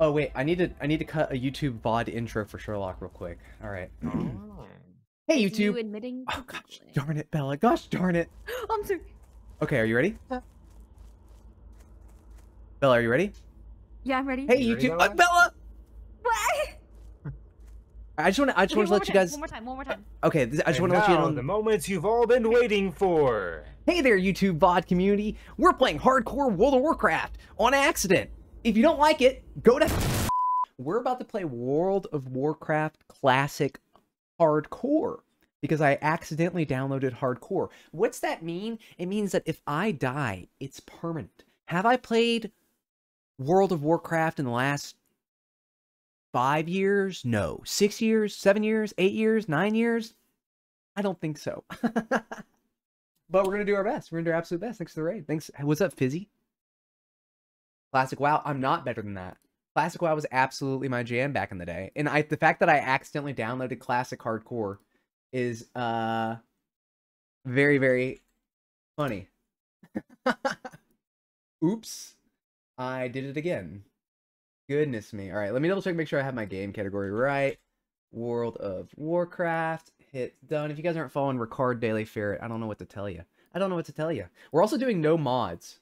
Oh wait, I need to I need to cut a YouTube VOD intro for Sherlock real quick. All right. Oh. Hey Is you YouTube. admitting Oh gosh, doubling. darn it, Bella. Gosh darn it. I'm sorry. Okay, are you ready? Huh. Bella, are you ready? Yeah, I'm ready. Hey You ready, YouTube. Bella? Uh, Bella. What? I just want to I just Okay, want to let you more guys One more time. One more time. Okay, this, I just want to let you in now, on the moments you've all been waiting for. Hey there, YouTube VOD community. We're playing hardcore World of Warcraft on accident. If you don't like it, go to. We're about to play World of Warcraft Classic Hardcore because I accidentally downloaded Hardcore. What's that mean? It means that if I die, it's permanent. Have I played World of Warcraft in the last five years? No. Six years? Seven years? Eight years? Nine years? I don't think so. but we're gonna do our best. We're gonna do our absolute best. Thanks for the raid. Thanks. What's up, Fizzy? Classic WoW. I'm not better than that. Classic WoW was absolutely my jam back in the day, and I the fact that I accidentally downloaded Classic Hardcore is uh very very funny. Oops, I did it again. Goodness me. All right, let me double check, make sure I have my game category right. World of Warcraft. Hit done. If you guys aren't following Ricard Daily Ferret, I don't know what to tell you. I don't know what to tell you. We're also doing no mods.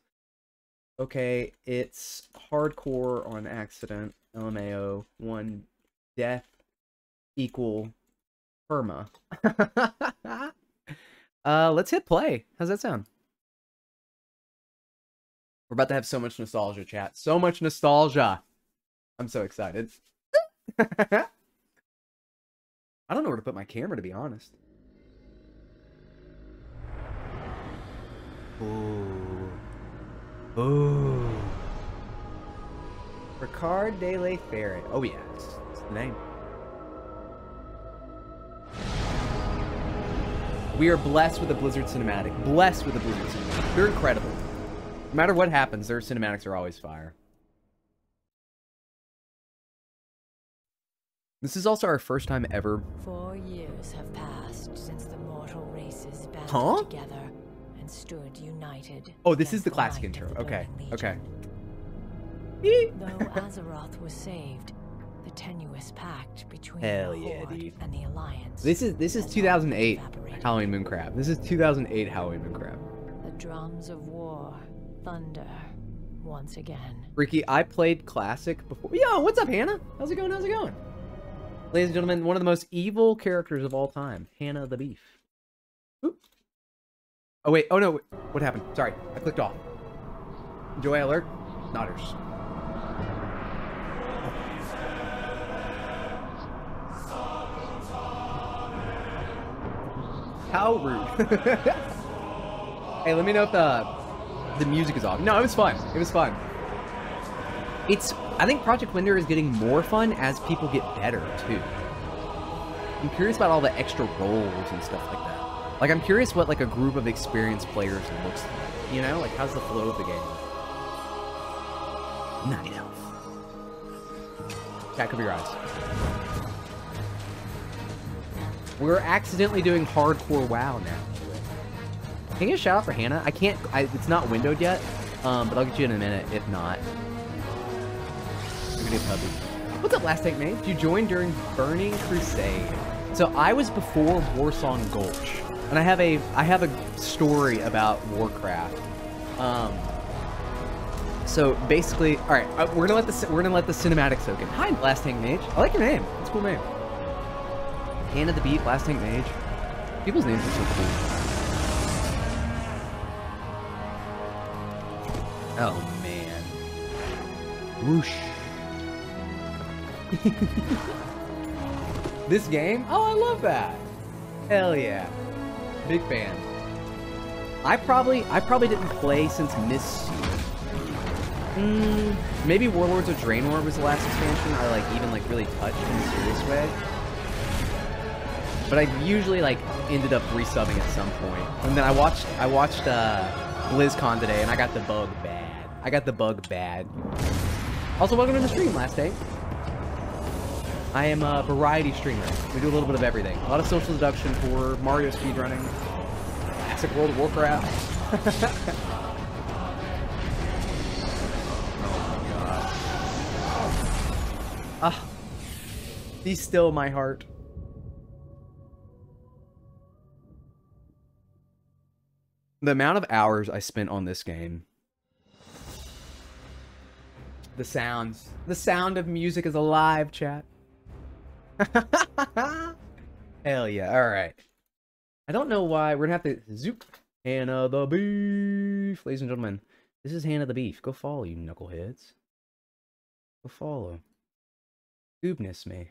Okay, it's hardcore on accident. LMAO one death equal perma. uh, let's hit play. How's that sound? We're about to have so much nostalgia, chat. So much nostalgia. I'm so excited. I don't know where to put my camera, to be honest. Ooh. Ooh. Ricard de la Ferret. Oh, yes. That's the name. We are blessed with a Blizzard cinematic. Blessed with a Blizzard cinematic. They're incredible. No matter what happens, their cinematics are always fire. This is also our first time ever. Four years have passed since the mortal races banded Huh? together and stood united. Oh, this is the classic intro. the Okay. Okay. Though Azeroth was saved, the tenuous pact between Hell the yeah, dude. and the Alliance. This is this is 2008. Halloween Moon Crab. This is 2008 Halloween Moon Crab. The drums of war thunder once again. Ricky, I played classic before. Yo, what's up, Hannah? How's it going? How's it going? Ladies and gentlemen, one of the most evil characters of all time, Hannah the Beef. Oop. Oh wait, oh no, what happened? Sorry, I clicked off. Joy alert, Nodders. How rude. hey, let me know if the the music is off. No, it was fun. It was fun. It's I think Project Winter is getting more fun as people get better too. I'm curious about all the extra roles and stuff like that. Like I'm curious what like a group of experienced players looks like. You know, like how's the flow of the game? Night elf. Chat, cover your eyes. We're accidentally doing hardcore WoW now. Can you get a shout out for Hannah? I can't. I, it's not windowed yet, um, but I'll get you in a minute if not. You're gonna be puppy. What's up, Last Tank Mage? You joined during Burning Crusade. So I was before Warsong Gulch, and I have a I have a story about Warcraft. Um. So basically, all right, uh, we're gonna let the we're gonna let the cinematic soak in. Hi, Last Tank Mage. I like your name. It's a cool name. Hand of the Beat, Last Tank Mage. People's names are so cool. Oh man. Whoosh. this game? Oh, I love that. Hell yeah. Big fan. I probably I probably didn't play since Miss Mm, maybe Warlords of Draenor was the last expansion I like even like really touched in a serious way. But I usually like ended up resubbing at some point. And then I watched I watched uh BlizzCon today and I got the bug bad. I got the bug bad. Also welcome to the stream last day. I am a variety streamer. We do a little bit of everything. A lot of social deduction for Mario speedrunning. Classic World of Warcraft. oh. Ah, be still my heart. The amount of hours I spent on this game. The sounds. The sound of music is alive, chat. Hell yeah. All right. I don't know why. We're going to have to zoop. Hannah the Beef. Ladies and gentlemen, this is Hannah the Beef. Go follow, you knuckleheads. Go follow. Goodness me.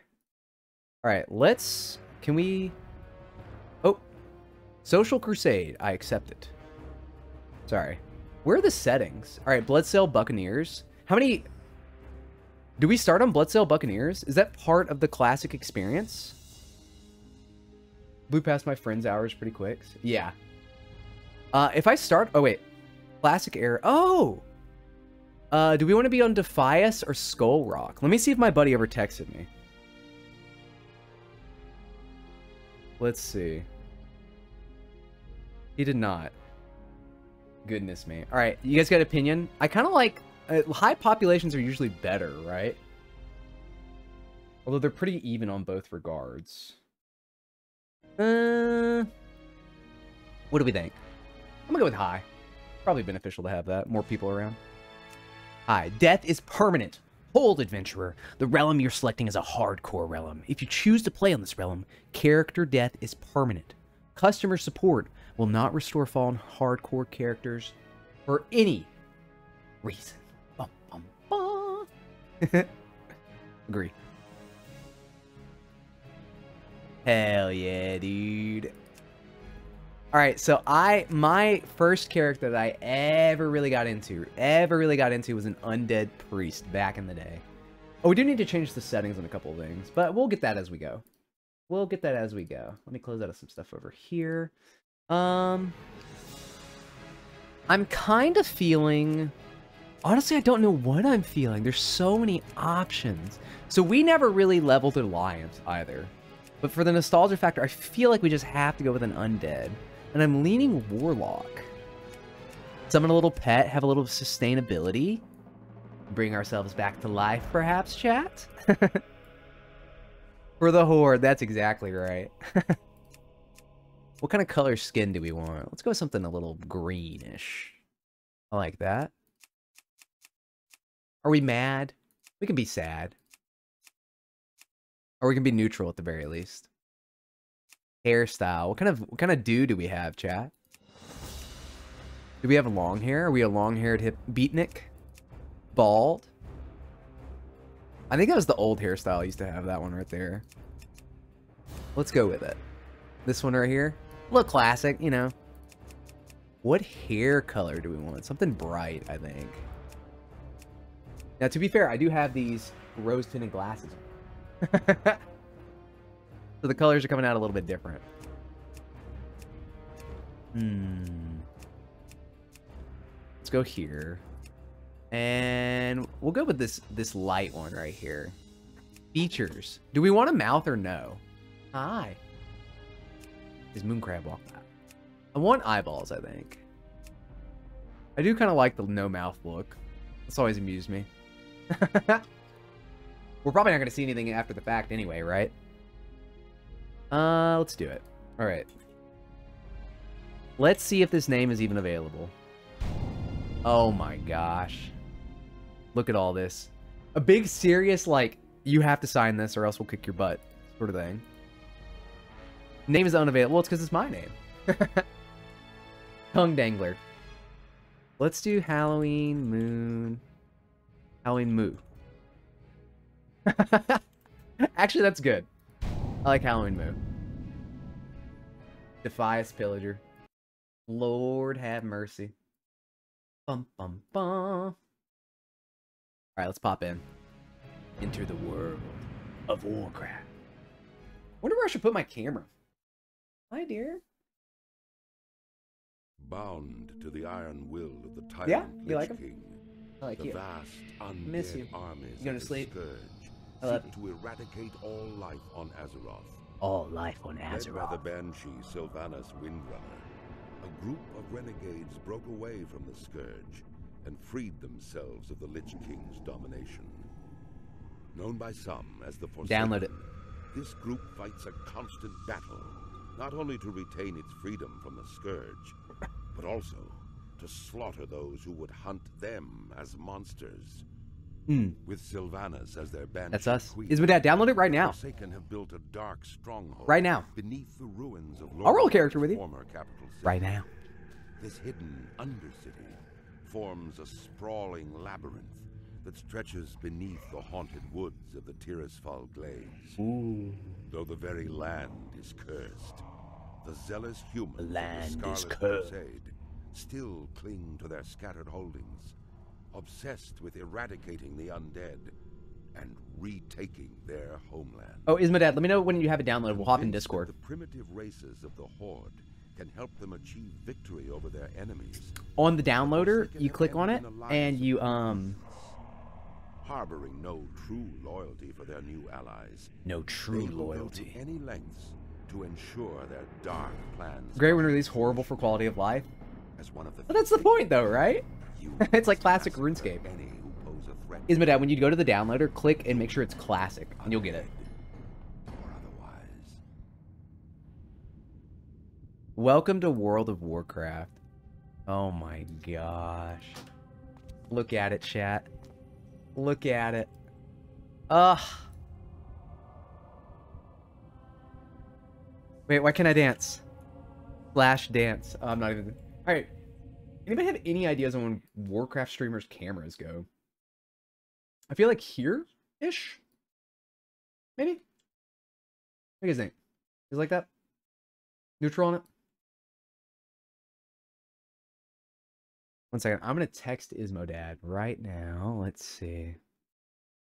All right, let's. Can we? Oh, Social Crusade. I accept it. Sorry. Where are the settings? All right, Bloodsail Buccaneers. How many? Do we start on Bloodsail Buccaneers? Is that part of the classic experience? Blew past my friend's hours pretty quick. Yeah. Uh, if I start, oh wait, classic era. Oh. Uh, do we want to be on Defias or Skull Rock? Let me see if my buddy ever texted me. Let's see. He did not. Goodness me. All right, you guys got opinion? I kind of like uh, high populations are usually better, right? Although they're pretty even on both regards. Uh, what do we think? I'm gonna go with high. Probably beneficial to have that. More people around. High. Death is permanent. Hold, adventurer. The realm you're selecting is a hardcore realm. If you choose to play on this realm, character death is permanent. Customer support will not restore fallen hardcore characters for any reason. Agree. Hell yeah, dude. All right, so I my first character that I ever really got into, ever really got into was an undead priest back in the day. Oh, we do need to change the settings on a couple of things, but we'll get that as we go. We'll get that as we go. Let me close out of some stuff over here. Um I'm kind of feeling honestly, I don't know what I'm feeling. There's so many options. So we never really leveled Alliance either. But for the nostalgia factor, I feel like we just have to go with an undead. And I'm leaning Warlock. Summon a little pet, have a little sustainability. Bring ourselves back to life, perhaps, chat? for the Horde, that's exactly right. what kind of color skin do we want? Let's go with something a little greenish. I like that. Are we mad? We can be sad. Or we can be neutral at the very least. Hairstyle. What kind of what kind of do do we have, chat? Do we have long hair? Are we a long-haired hip beatnik? Bald? I think that was the old hairstyle I used to have, that one right there. Let's go with it. This one right here. Look classic, you know. What hair color do we want? Something bright, I think. Now, to be fair, I do have these rose-tinted glasses so the colors are coming out a little bit different. Hmm. Let's go here. And we'll go with this this light one right here. Features. Do we want a mouth or no? Hi. Is Mooncrab walk that? I want eyeballs, I think. I do kind of like the no mouth look. It's always amused me. We're probably not going to see anything after the fact anyway, right? Uh, let's do it. All right. Let's see if this name is even available. Oh my gosh. Look at all this. A big serious, like, you have to sign this or else we'll kick your butt sort of thing. Name is unavailable. Well, it's because it's my name. Tongue Dangler. Let's do Halloween Moon. Halloween Moo. Actually, that's good. I like Halloween Moo. Defias Pillager. Lord have mercy. Bum bum bum. Alright, let's pop in. Enter the world of Warcraft. Wonder where I should put my camera. Hi, dear. Bound to the iron will of the tyrant Yeah, you Lich like 'em? King, I like the you. vast Miss you. armies You gonna sleep? Scourge I love seek to eradicate all life on Azeroth. All life on Led by the banshee Sylvanas Windrunner, a group of renegades broke away from the Scourge and freed themselves of the Lich King's domination. Known by some as the Forsaken, Download it. this group fights a constant battle, not only to retain its freedom from the Scourge, but also to slaughter those who would hunt them as monsters. Hmm. With Sylvanas as their banshee That's us. queen, Ismadad, download it right now. Forsaken have built a dark stronghold Right now. beneath the ruins of I'll roll a character with you. Right now. This hidden undercity forms a sprawling labyrinth that stretches beneath the haunted woods of the Tirisfal Glades. Ooh. Though the very land is cursed, the zealous humans land of the Scarlet cursed. Crusade still cling to their scattered holdings, obsessed with eradicating the undead and retaking their homeland. Oh, Ismadad, let me know when you have it downloaded. We'll hop in Discord. The primitive races of the Horde can help them achieve victory over their enemies. On the downloader, you click on it, entered an alliance and you, um... harboring no true loyalty for their new allies. No true loyalty. any lengths to ensure their dark plans. Great when release horrible for quality of life. As one of the But that's the point, though, right? It's like classic RuneScape. Is my pose a threat Ismadad, when you go to the downloader, click and make sure it's classic, and you'll get it. or otherwise. Welcome to World of Warcraft. Oh my gosh. Look at it, chat. Look at it. Ugh. Wait, why can't I dance? Slash dance. Oh, I'm not even... Alright. Anybody have any ideas on when Warcraft streamers' cameras go? I feel like here-ish? Maybe? What do you guys think? Is like that? Neutral on it? One second. I'm gonna text Ismodad right now. Let's see.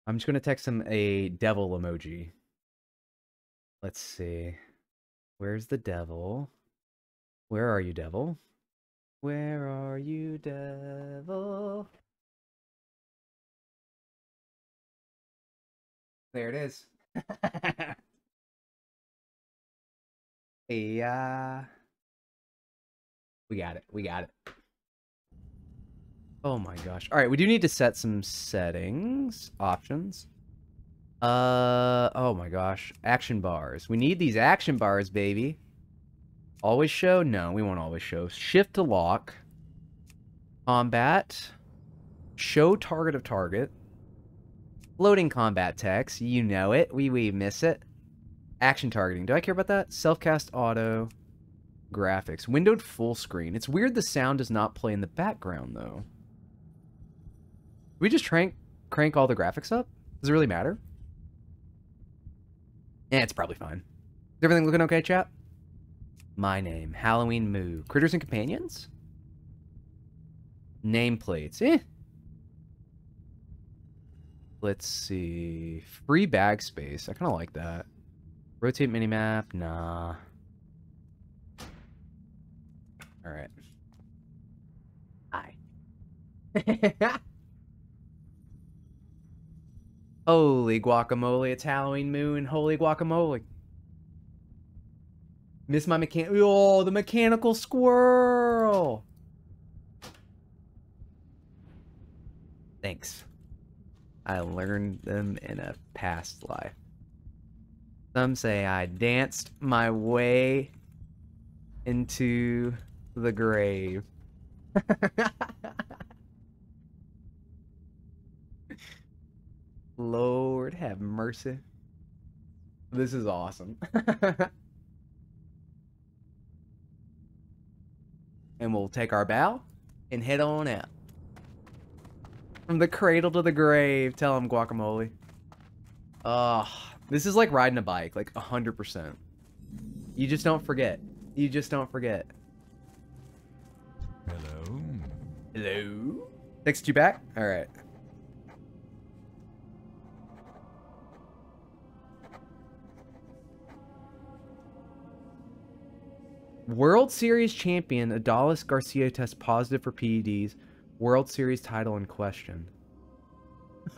I'm just gonna text him a devil emoji. Let's see. Where's the devil? Where are you, devil? Where are you, devil? There it is. yeah. We got it. We got it. Oh my gosh. All right, we do need to set some settings, options. Uh, oh my gosh. Action bars. We need these action bars, baby. Always show? No, we won't always show. Shift to lock. Combat. Show target of target. Loading combat text. You know it. We we miss it. Action targeting. Do I care about that? Self-cast auto. Graphics. Windowed full screen. It's weird the sound does not play in the background, though. we just crank, crank all the graphics up? Does it really matter? Yeah, it's probably fine. Is everything looking okay, chat? My name. Halloween Moo. Critters and Companions? Nameplates. Eh. Let's see. Free bag space. I kind of like that. Rotate minimap. Nah. All right. Hi. Holy guacamole, it's Halloween moon. Holy guacamole. Miss my mechan- Oh, the mechanical squirrel. Thanks. I learned them in a past life. Some say I danced my way into the grave. Lord have mercy. This is awesome. and we'll take our bow and head on out. From the cradle to the grave, tell him guacamole. Ugh, this is like riding a bike, like 100%. You just don't forget. You just don't forget. Hello. Hello? Text you back? Alright. World Series champion Adolis Garcia tests positive for PEDs. World Series title in question.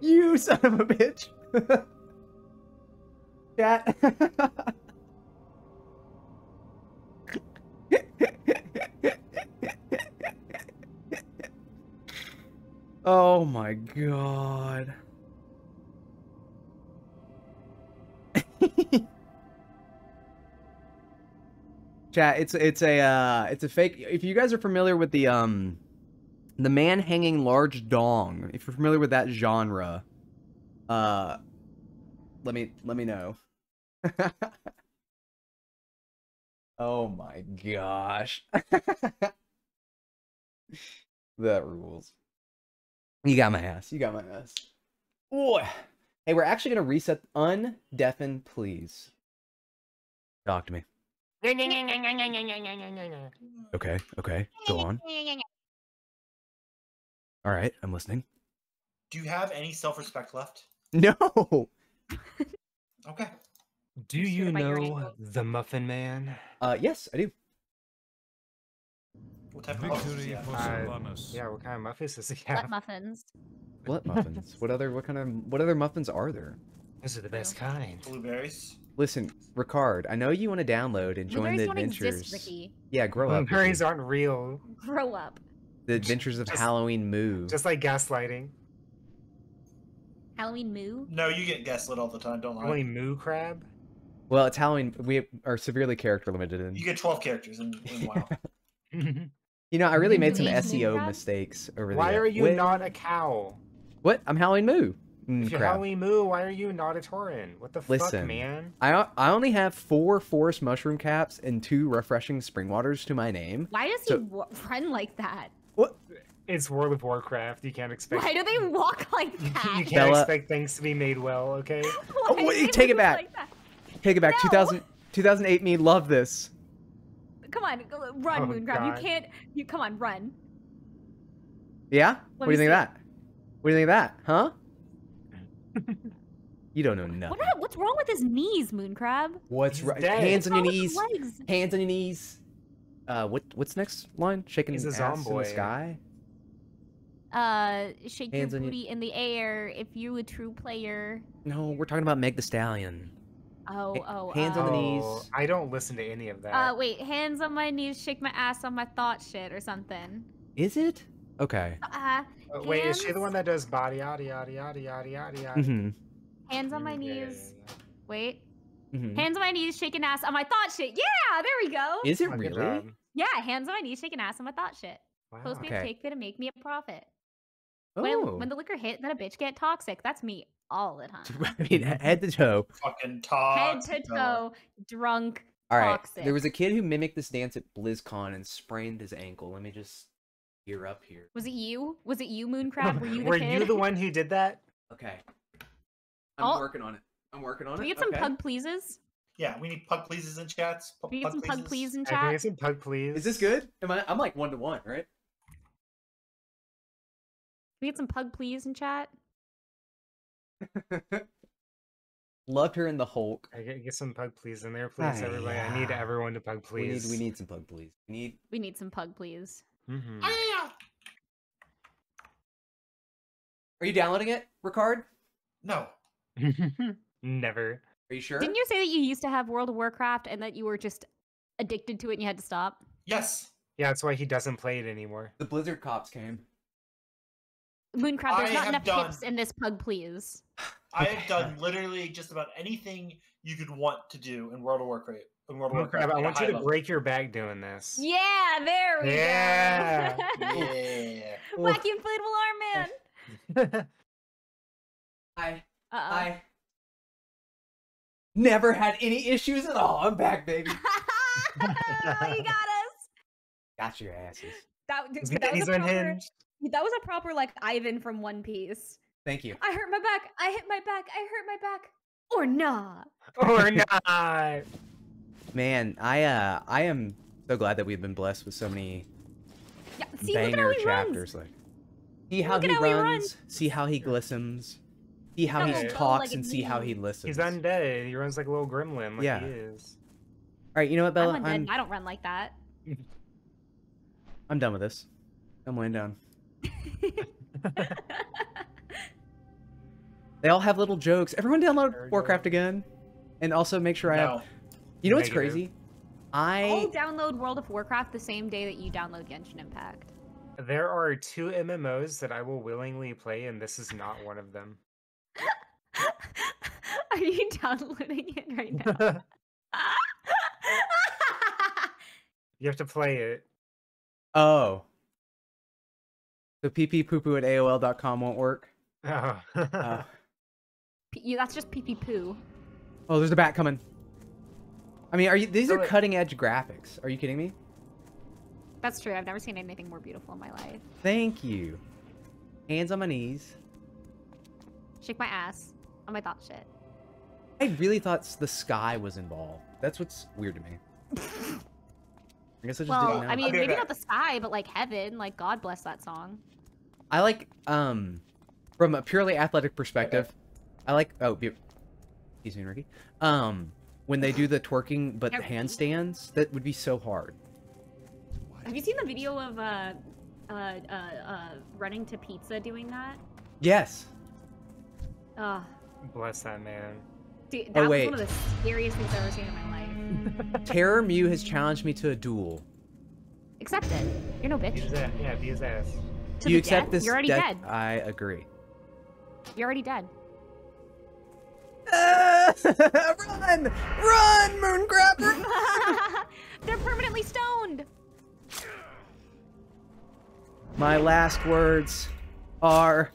you son of a bitch. Chat. Oh my god. Chat, it's it's a uh it's a fake if you guys are familiar with the um the man hanging large dong, if you're familiar with that genre, uh let me let me know. oh my gosh. that rules. You got my ass. You got my ass. Ooh. Hey, we're actually gonna reset undeafen, please. Talk to me. Okay, okay. Go on. All right, I'm listening. Do you have any self-respect left? No. Okay. Do you gonna bite your know the Muffin Man? Uh, yes, I do. What type of muffins do Victory you have? Uh, Yeah, what kind of muffins does he What have? muffins? What muffins? what other what kind of what other muffins are there? Those are the best kind. Blueberries. Listen, Ricard, I know you want to download and join Blueberries the don't adventures. exist, Ricky. Yeah, grow up. Blueberries aren't real. Grow up. The Adventures of Just- Halloween Moo. Just like gaslighting. Halloween moo. No, you get gaslit all the time. Don't lie. Only moo crab? Well, it's Halloween. We are severely character limited. In... You get 12 characters in, in WoW. You know, I really made some SEO crab? mistakes over there. why the. are you Wait, not a cow? What? I'm Halloween Moo. Mm, If you're crap. Halloween moo, why are you not a Tauren? What the fuck, Listen. man? I only have four forest mushroom caps and two refreshing spring waters to my name. Why does So- he run like that? What? It's World of Warcraft. You can't expect. Why do they walk like that? you can't Bella- expect things to be made well, okay? Why do wait, take it back. like? Take it back. No. 2000, 2008 me love this. Come on, run, Oh, Mooncrab. God. You can't. You come on, run. Yeah? what do me you think of that? What do you think of that? Huh? you don't know nothing. What, what's wrong with his knees, Mooncrab? What's right? dead. Hands on your What's wrong with knees. legs? Hands on your knees. Uh, what? What's next line? Shaking He's a ass in the sky. Uh, shake Hands your on your- booty in the air if you a true player. No, we're talking about Meg the Stallion. Oh, Ha- oh, hands uh, on the Oh, knees. I don't listen to any of that. Uh, wait, hands on my knees, shake my ass on my thought shit or something. Is it? Okay. Uh, Uh, wait, is she the one that does body yada yada yada yada yada yada? Mm-hmm. hands on my Mm, yeah, yeah, knees. yeah, Wait, mm-hmm. hands on my knees, shaking ass on my thought shit. Yeah, there we go. Is it yeah. Oh, good really? job. yeah, hands on my knees, shaking ass on my thought shit. Wow. Post me Okay. a cake fit and make me a profit. Oh. When, when the liquor hit, then a bitch get toxic. That's me all the time. I mean, mm-hmm. head to toe. Fucking talk. Head to toe, drunk. All right. Toxic. There was a kid who mimicked this dance at BlizzCon and sprained his ankle. Let me just gear up here. Was it you? Was it you, Mooncrab? Were you the Were kid? you the one who did that? Okay. I'm Oh. working on it. I'm working on Can it. we get some okay. pug pleases? Yeah, we need pug pleases in chats. Pu- Can we get some pug please in Hey, Can we chat? get some pug, please? Is this good? Am I? I'm like one to one, right? Can we get some pug please in chat? Loved her in the Hulk. I get, get some pug, please, in there, please, Ah, everybody. I need everyone to pug, We need please. we need some pug, please. We need. We need some pug please. hmm Are you downloading it, Ricard? No. Never. Are you sure? Didn't you say that you used to have World of Warcraft and that you were just addicted to it and you had to stop? Yes. Yeah, that's why he doesn't play it anymore. The Blizzard cops came. Mooncrab, there's I not have enough done- hips in this pug please. I have done literally just about anything you could want to do in World of Warcraft. In World of Oh, Warcraft. I want you to level. break your back doing this. Yeah, there we Yeah. go. Yeah. Wacky inflatable arm man. I Uh I never had any issues at all. I'm back, baby. oh. you got us. Got your asses. That, that was a proper, that was a proper like Ivan from One Piece. Thank you. I hurt my back. I hit my back. I hurt my back. Or not. Or not. Man, I uh I am so glad that we've been blessed with so many Yeah, see, look at how banger he chapters. runs. Like, see how Look at he how he runs, runs. see how he glistens, see how he talks, bow-legged and see how he listens. He's undead. He runs like a little gremlin, like Yeah. he is. All right, you know what, Bella? I'm I'm. I don't run like that. I'm done with this. I'm laying down. They all have little jokes. Everyone There we download go. Warcraft again, and also make sure I have. You know what's crazy? I'll I download World of Warcraft the same day that you download Genshin Impact. There are two MMOs that I will willingly play, and this is not one of them. Are you downloading it right now? you have to play it. Oh. So pppoopoo at AOL.com won't work. Oh. Uh, P- you, that's just pee pee poo. oh, there's a bat coming. I mean, are you? These are cutting edge graphics. Are you kidding me? That's true. I've never seen anything more beautiful in my life. Thank you. Hands on my knees. Shake my ass on my thought shit. I really thought the sky was involved. That's what's weird to me. I guess I just Well, didn't know. I mean, I'll be right maybe back. not the sky, but like heaven. Like God bless that song. I like um from a purely athletic perspective. I like oh be, excuse me, Ricky. Um when they do the twerking but the handstands, that would be so hard. Have you seen the video of uh, uh, uh, uh, running to pizza doing that? Yes. Ugh. Bless that man. Dude, Oh, that was one of the scariest things I've ever seen in my life. Terror Mew has challenged me to a duel. Accept it. You're no Beat bitch. his ass. Yeah, beat his ass. To Do you the accept dead? this? You're already dead. I agree. You're already dead. Run! Run, Moongrabber! They're permanently stoned. My last words are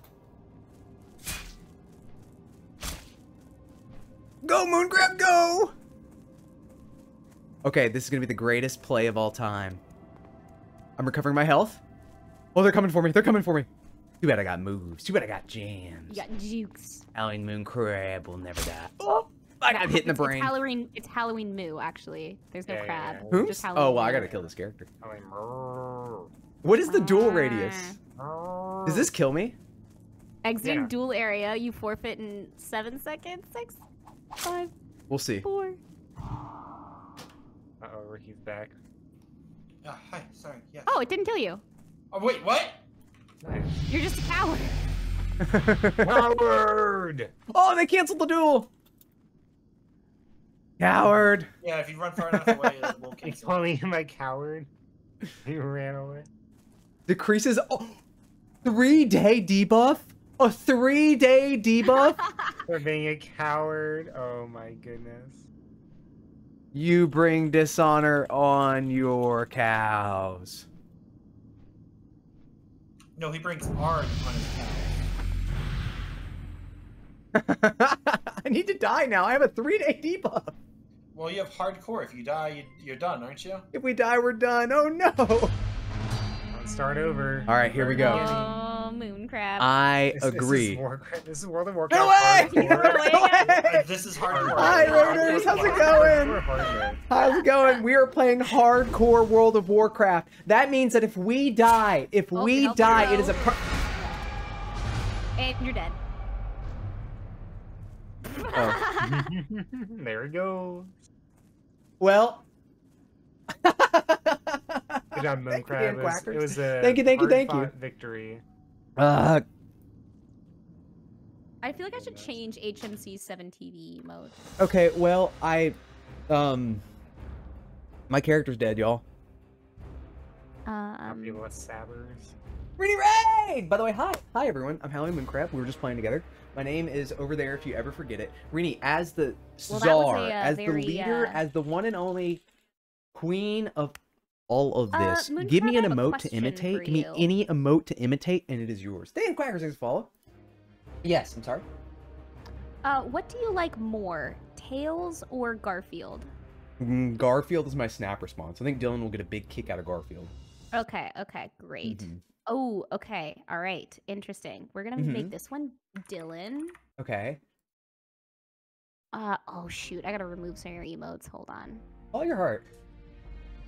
Go Mooncrab, go! Okay, this is gonna be the greatest play of all time. I'm recovering my health. Oh, they're coming for me. They're coming for me. Too bad I got moves. Too bad I got jams. You got jukes. Halloween Moon Crab will never die. Oh, I got hit in the brain. It's Halloween. It's Halloween moo. Actually, there's no Yeah, yeah, crab. yeah. Whoops. Just Oh, well, I gotta kill this character. I'm like, "Mrrr, What is the dual radius? Does this kill me? Exiting Yeah. duel area. You forfeit in seven seconds. Six, five, We'll see. four. Uh-oh, Ricky's back. Ah, hi, sorry. Yeah. Oh, it didn't kill you. Oh wait, what? Nice. You're just a coward. Coward! oh, they canceled the duel. Coward. Yeah, if you run far enough away, it will You cancel. calling him a coward? He ran away. Decreases oh, three day debuff. A three day debuff. For being a coward. Oh my goodness. you bring dishonor on your cows. No, he brings Arg on his cow. I need to die now. I have a three day debuff. Well, you have hardcore. If you die, you, you're done, aren't you? If we die, we're done. Oh no. Let's start over. All right, here we go. Oh, moon crab. I This- This agree. is, Warcraft, this is World of Warcraft. away! hardcore. Get away! Uh, this is hardcore. Hi, Raiders. How's it going? Hardcore hardcore. How's it going? We are playing hardcore World of Warcraft. That means that if we die, if Oh, we die, it is a. Per- and you're dead. Oh. there we go. well. Good job, Thank you, Mooncrab. Dan It was, it was a Thank you, thank you, thank you. victory. Uh, I feel like I should change HMC 7 TV mode. okay, well, I, um, my character's dead, y'all. Happy Um, less sabbers. Ready Raid! By the way, hi. Hi, everyone. I'm Howie Mooncrab. We were just playing together. My name is over there if you ever forget it. Rini, as the Well, czar, a, uh, as very, the leader, uh, as the one and only queen of all of Uh, this, Mooncrab, give me an emote to imitate. Give me any emote to imitate, and it is yours. Dan Quackers, thanks for follow. Yes, I'm sorry. uh, what do you like more, Tails or Garfield? Mm, Garfield is my snap response. I think Dylan will get a big kick out of Garfield. Okay, okay, great. Mhm. Oh, okay, all right, interesting. We're gonna Mhm. make this one Dylan. Okay. Uh, oh shoot, I gotta remove some of your emotes. Hold on. All your heart.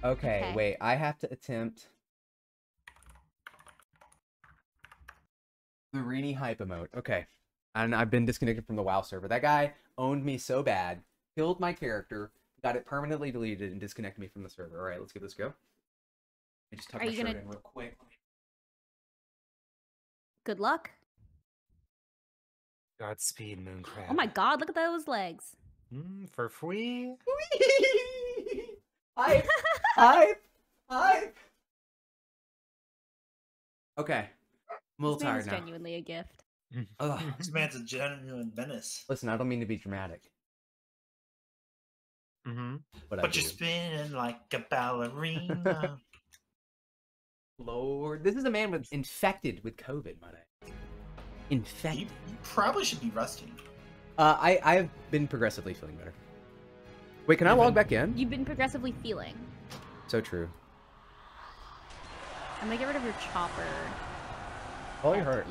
Okay, Okay. wait. I have to attempt the Rini hype emote. Okay. And I've been disconnected from the WoW server. That guy owned me so bad, killed my character, got it permanently deleted, and disconnected me from the server. All right, let's give this a go. I just tuck Are my you shirt gonna- in real quick. Good luck. Godspeed, Mooncrab. Oh my god, look at those legs. Mm, for free? hype, hype, hype. Okay. I'm a little This man tired is now. genuinely a gift. Ugh. This man's a genuine menace. Listen, I don't mean to be dramatic, hmm but, But you're spinning like a ballerina. Lord, this is a man with infected with COVID, might I? you, Infected. you probably should be resting. Uh, I I've been progressively feeling better. Wait, can I log Even- back in? You've been progressively feeling. So true. I'm gonna get rid of your chopper. Follow your pet heart.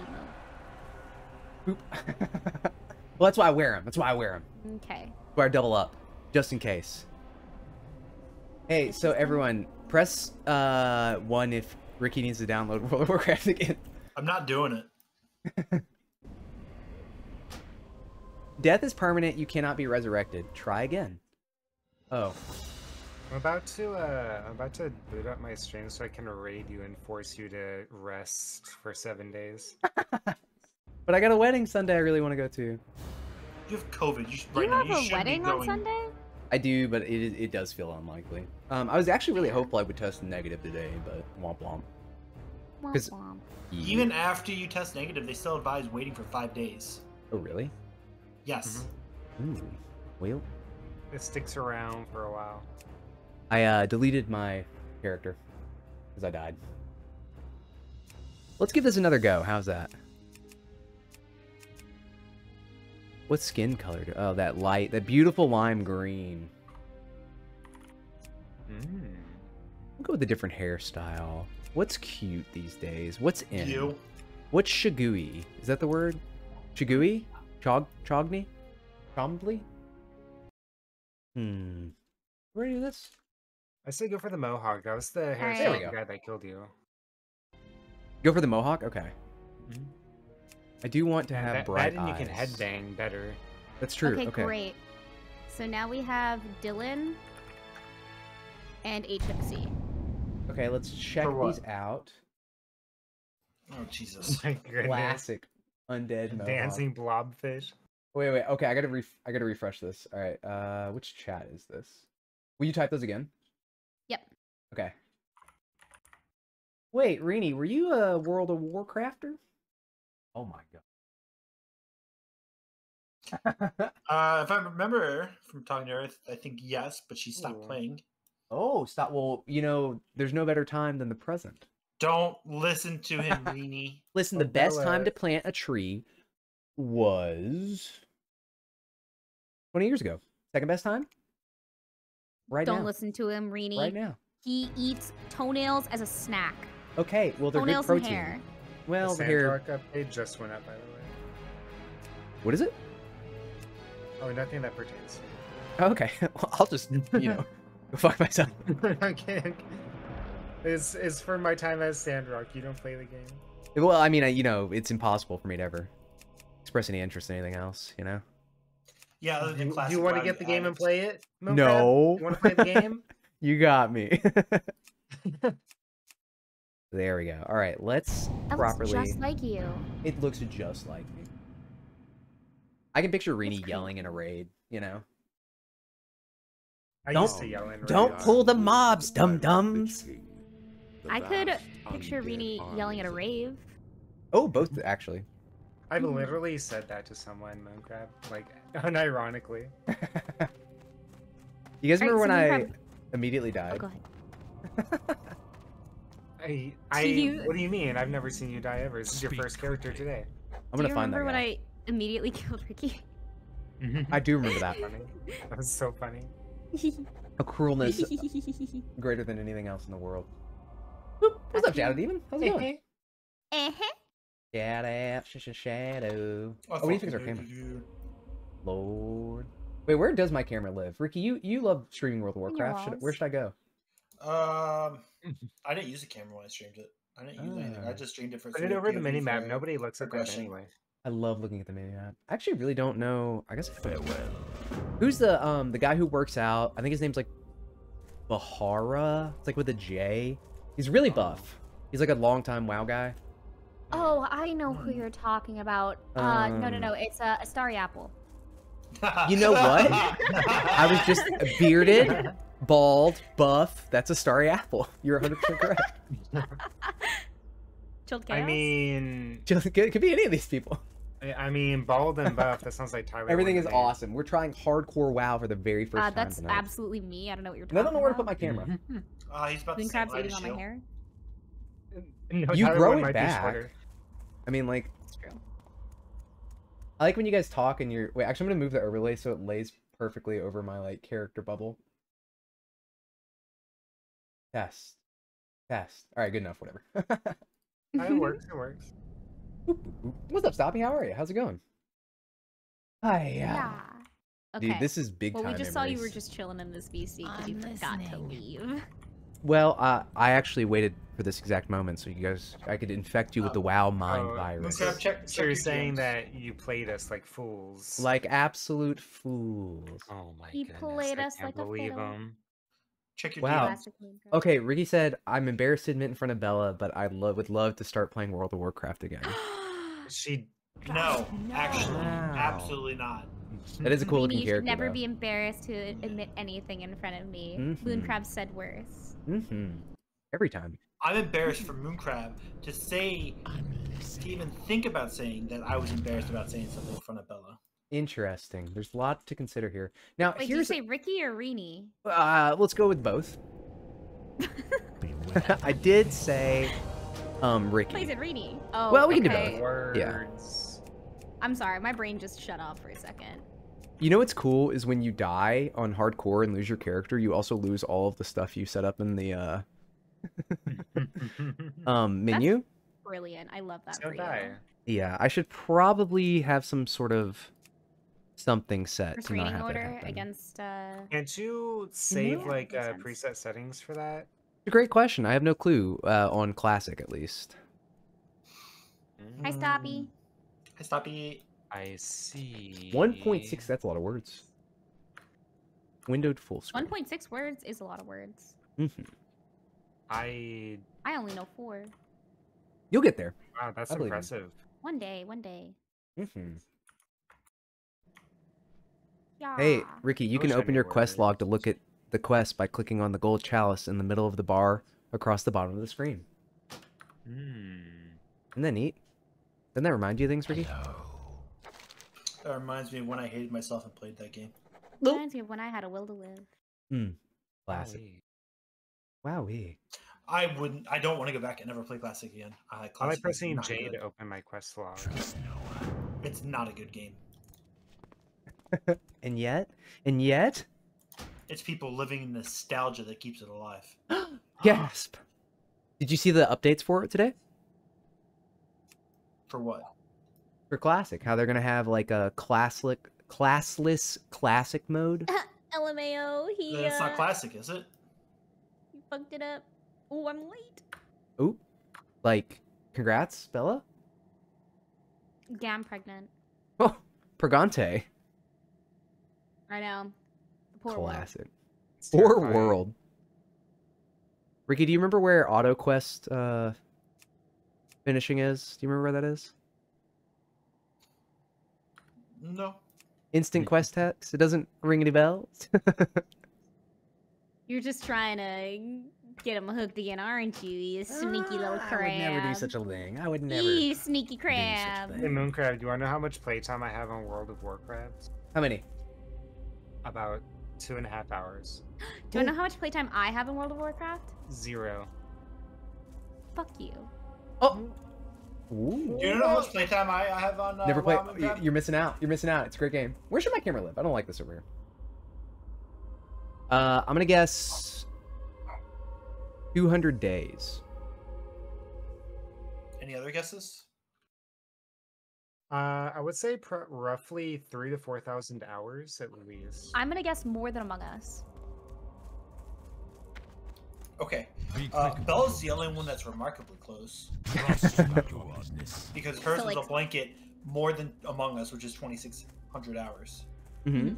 emo. Boop. well, that's why I wear them. That's why I wear them. Okay. That's why I double up, just in case. Hey, so everyone, press uh one if Ricky needs to download World of Warcraft again. I'm not doing it. Death is permanent. You cannot be resurrected. Try again. Oh, I'm about to uh, I'm about to boot up my stream so I can raid you and force you to rest for seven days. but I got a wedding Sunday. I really want to go to. You have COVID. You should, Do right you now, have you a shouldn't wedding on Sunday? I do, but it it does feel unlikely. Um, I was actually really hopeful I would test negative today, but womp womp. Womp 'Cause- womp. Even after you test negative, they still advise waiting for five days. Oh really? Yes. Ooh. Well, It sticks around for a while. I uh, deleted my character because I died. Let's give this another go. How's that? What skin color? Do, oh, that light, that beautiful lime green. Mm. We'll go with a different hairstyle. What's cute these days? What's in? You. What's shigui? Is that the word? Shigui? Chog Chogni? Chombley? Hmm. Where do this? I say go for the mohawk. That was the hair hairstyle There we of the go. guy that killed you. Go for the mohawk? Okay. Mhm. I do want to have that, bright that and you can eyes. headbang better. That's true. Okay, Okay. great. So now we have Dylan and HFC. Okay, let's check For these out. Oh Jesus. Classic undead mohawk. Dancing blobfish. Wait, wait. Okay, I gotta ref- I gotta refresh this. All right. Uh, which chat is this? Will you type those again? Yep. Okay. Wait, Rini, were you a World of Warcrafter? Oh my god. Uh, if I remember from talking to Earth, I think yes, but she stopped Ooh. playing. oh, stop. Well, you know, there's no better time than the present. Don't listen to him, Weenie. Listen, Oh, the best time to plant a tree was 20 years ago. Second best time? Right now. Don't now. listen to him, Rini. Right now. He eats toenails as a snack. Okay, well, they're good toenails and protein. hair. Well, the the hair. Sandrock update just went up, by the way. What is it? Oh, nothing that pertains. Oh, okay. Well, I'll just, you know, go fuck myself. I can't. It's, it's for my Time at Sandrock. You don't play the game. Well, I mean, I, you know, it's impossible for me to ever express any interest in anything else, you know? Yeah, other than You, classic you want to get the game and play it? Mocap? No. You want to play the game? You got me. there we go. All right, let's That properly. looks just like you. It looks just like me. I can picture Rini yelling in a raid, you know? I Don't- used to yell in don't pull the mobs, dum-dums. I could picture Rini yelling at a rave. Oh, both actually. I've literally said that to someone, Mooncrab, like unironically. You guys remember when so I Mooncrab- immediately Oh, died? go ahead. I, I, you- what do you mean? I've never seen you die ever. This is your first character today. I'm gonna find that remember when guy. I immediately killed Ricky? I do remember that. funny. That was so funny. A cruelness greater than anything else in the world. What's up, That's Shadow Demon? How's it going? Uh-huh. Shadow, sh- sh- shadow. I Oh, what do you think is our camera? you. Lord. Wait, where does my camera live? Ricky, you you love streaming World of Warcraft. Should, where should I go? Um, I didn't use a camera when I streamed it. I didn't use anything. I Ah. just streamed it for. Put it over the mini map. Nobody looks at that progression. anyway. I love looking at the mini map. I actually really don't know. I guess I have Who's the um the guy who works out? I think his name's like Bajheera. It's like with a J. He's really buff. He's like a long time WoW guy. Oh, I know who you're talking about. Uh, no, no, Um, no. It's a, a starry apple. You know what? I was just bearded, bald, buff. That's a starry apple. You're 100% correct. Chilled I mean, Just, it could be any of these people. I I mean, bald and buff. That sounds like Tyler. Everything is awesome. We're trying hardcore WoW for the very first uh, time that's tonight. absolutely me. I don't know what you're And I don't know where to put my camera. Uh, he's about Moon the same crab's eating on my hair. No, You grow Wayne it back. I mean, like, It's true. I like when you guys talk and you're. Wait, actually, I'm gonna move the overlay so it lays perfectly over my like character bubble. Test, test. All right, good enough. Whatever. It works. It works. What's up, Stoppy? How are you? How's it going? Hi, Yeah. yeah. Okay. Dude, this is big well, time. we just saw you were just chilling in this VC because you I'm forgot to leave. Well, uh, I actually waited for this exact moment so you guys, I could infect you with the WoW mind Oh, virus. Moon crab, check. So you're saying that you played us like fools? Like absolute fools. oh my He goodness! played I us can't like a believe fiddle. him. Check your Wow. DMs. Classic Moon crab. Okay, Ricky said I'm embarrassed to admit in front of Bella, but I lo- would love to start playing World of Warcraft again. She. No, No. actually, Wow. absolutely not. That is a cool looking Rini, you character. should never though. be embarrassed to admit anything in front of me. Moon Mhm. crab said worse. Mm-hmm. Every time. I'm embarrassed for Mooncrab to say, to even think about saying that I was embarrassed about saying something in front of Bella. Interesting. There's a lot to consider here. Now, Wait, did you say Ricky or Rini? uh, let's go with both. I did say um Ricky. is it Rini? Oh, Well, we can do both. Words. I'm sorry, my brain just shut off for a second. You know what's cool is when you die on hardcore and lose your character, you also lose all of the stuff you set up in the uh um menu. Brilliant. I love that so for you. Yeah, I should probably have some sort of something set to not have order happen. against uh Can't you save Yeah, like uh, preset settings for that? It's a great question. I have no clue uh, on classic at least. Hi Stoppy. Hi, Stoppy. I see. 1.6 that's a lot of words. Windowed full screen. 1.6 words is a lot of words. hmm I. I only know four. You'll get there. Wow, that's I impressive. One day, one day. hmm Yeah. Hey, Ricky, you can open your quest log to look at the quest by clicking on the gold chalice in the middle of the bar across the bottom of the screen. Hmm. Isn't that neat? Doesn't that remind you of things, Ricky? That reminds me of when I hated myself and played that game. Reminds me of when I had a will to live. Classic. Golly. Wowee. I wouldn't. I don't want to go back and never play Classic again. Uh, I like Classic is pressing J good. to open my quest log. It's not a good game. And yet, and yet, It's people living in nostalgia that keeps it alive. gasp. Did you see the updates for it today? For what? For classic, how they're gonna have like a classless, classless classic mode. LMAO, he, It's uh, not classic, is it? He fucked it up. Oh, I'm late. Oop. Like, congrats, Bella. Yeah, I'm pregnant. Oh, Pregante. I know. The poor world. Classic. It's Or world. Ricky, do you remember where AutoQuest uh finishing is? Do you remember where that is? No. Instant quest text? It doesn't ring any bells? You're just trying to get him hooked again, aren't you? You sneaky little Ah, crab. I would never do such a thing. I would never. You sneaky crab. thing. Hey Mooncrab, do you want to know how much playtime I have on World of Warcraft? How many? About two and a half hours. Do you know how much playtime I have in World of Warcraft? Zero. Fuck you. Oh. Ooh. Do you know how much playtime I, I have on uh, Never play. WoW Minecraft? You're missing out. You're missing out. It's a great game. Where should my camera live? I don't like this over here. Uh, I'm gonna guess 200 days. Any other guesses? Uh, I would say pr- roughly three to four thousand hours at least. I'm gonna guess more than Among Us. Okay. Uh, Bella's the only one that's remarkably close because hers So, was a blanket more than Among Us, which is 2,600 hours. Mm-hmm.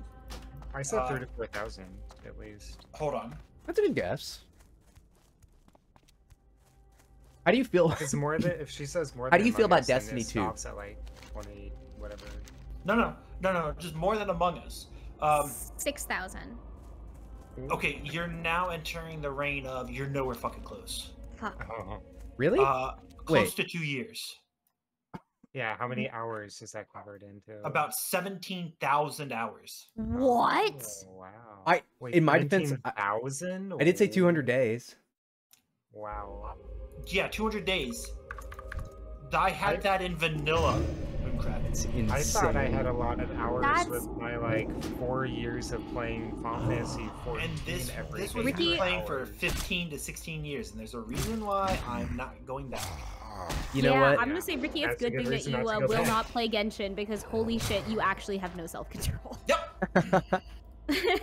I said uh, three to four thousand at least. Hold on. That's a good guess. How do you feel? Because more than if she says more. How than do you feel about Destiny it 2? Stops at like twenty whatever. No, no, no, no, just more than Among Us. Um, Six thousand. okay, you're now entering the reign of you're nowhere fucking close. Fuck. Oh, Really? Uh, close Wait. to two years. Yeah, how mm-hmm. many hours does that convert into? About seventeen thousand hours. What? Oh, wow. I- Wait, in my defense, I- thousand. I did say 200 days. Wow. Yeah, two hundred days. I had I- that in vanilla It's. I thought I had a lot of hours That's- with my like four years of playing Final Fantasy 14 And this every this day. was Ricky- playing for fifteen to sixteen years, and there's a reason why I'm not going back. You know yeah, what? I'm gonna say, Ricky, it's That's a good good thing that you not uh, will back. not play Genshin because holy shit, you actually have no self control. Yep.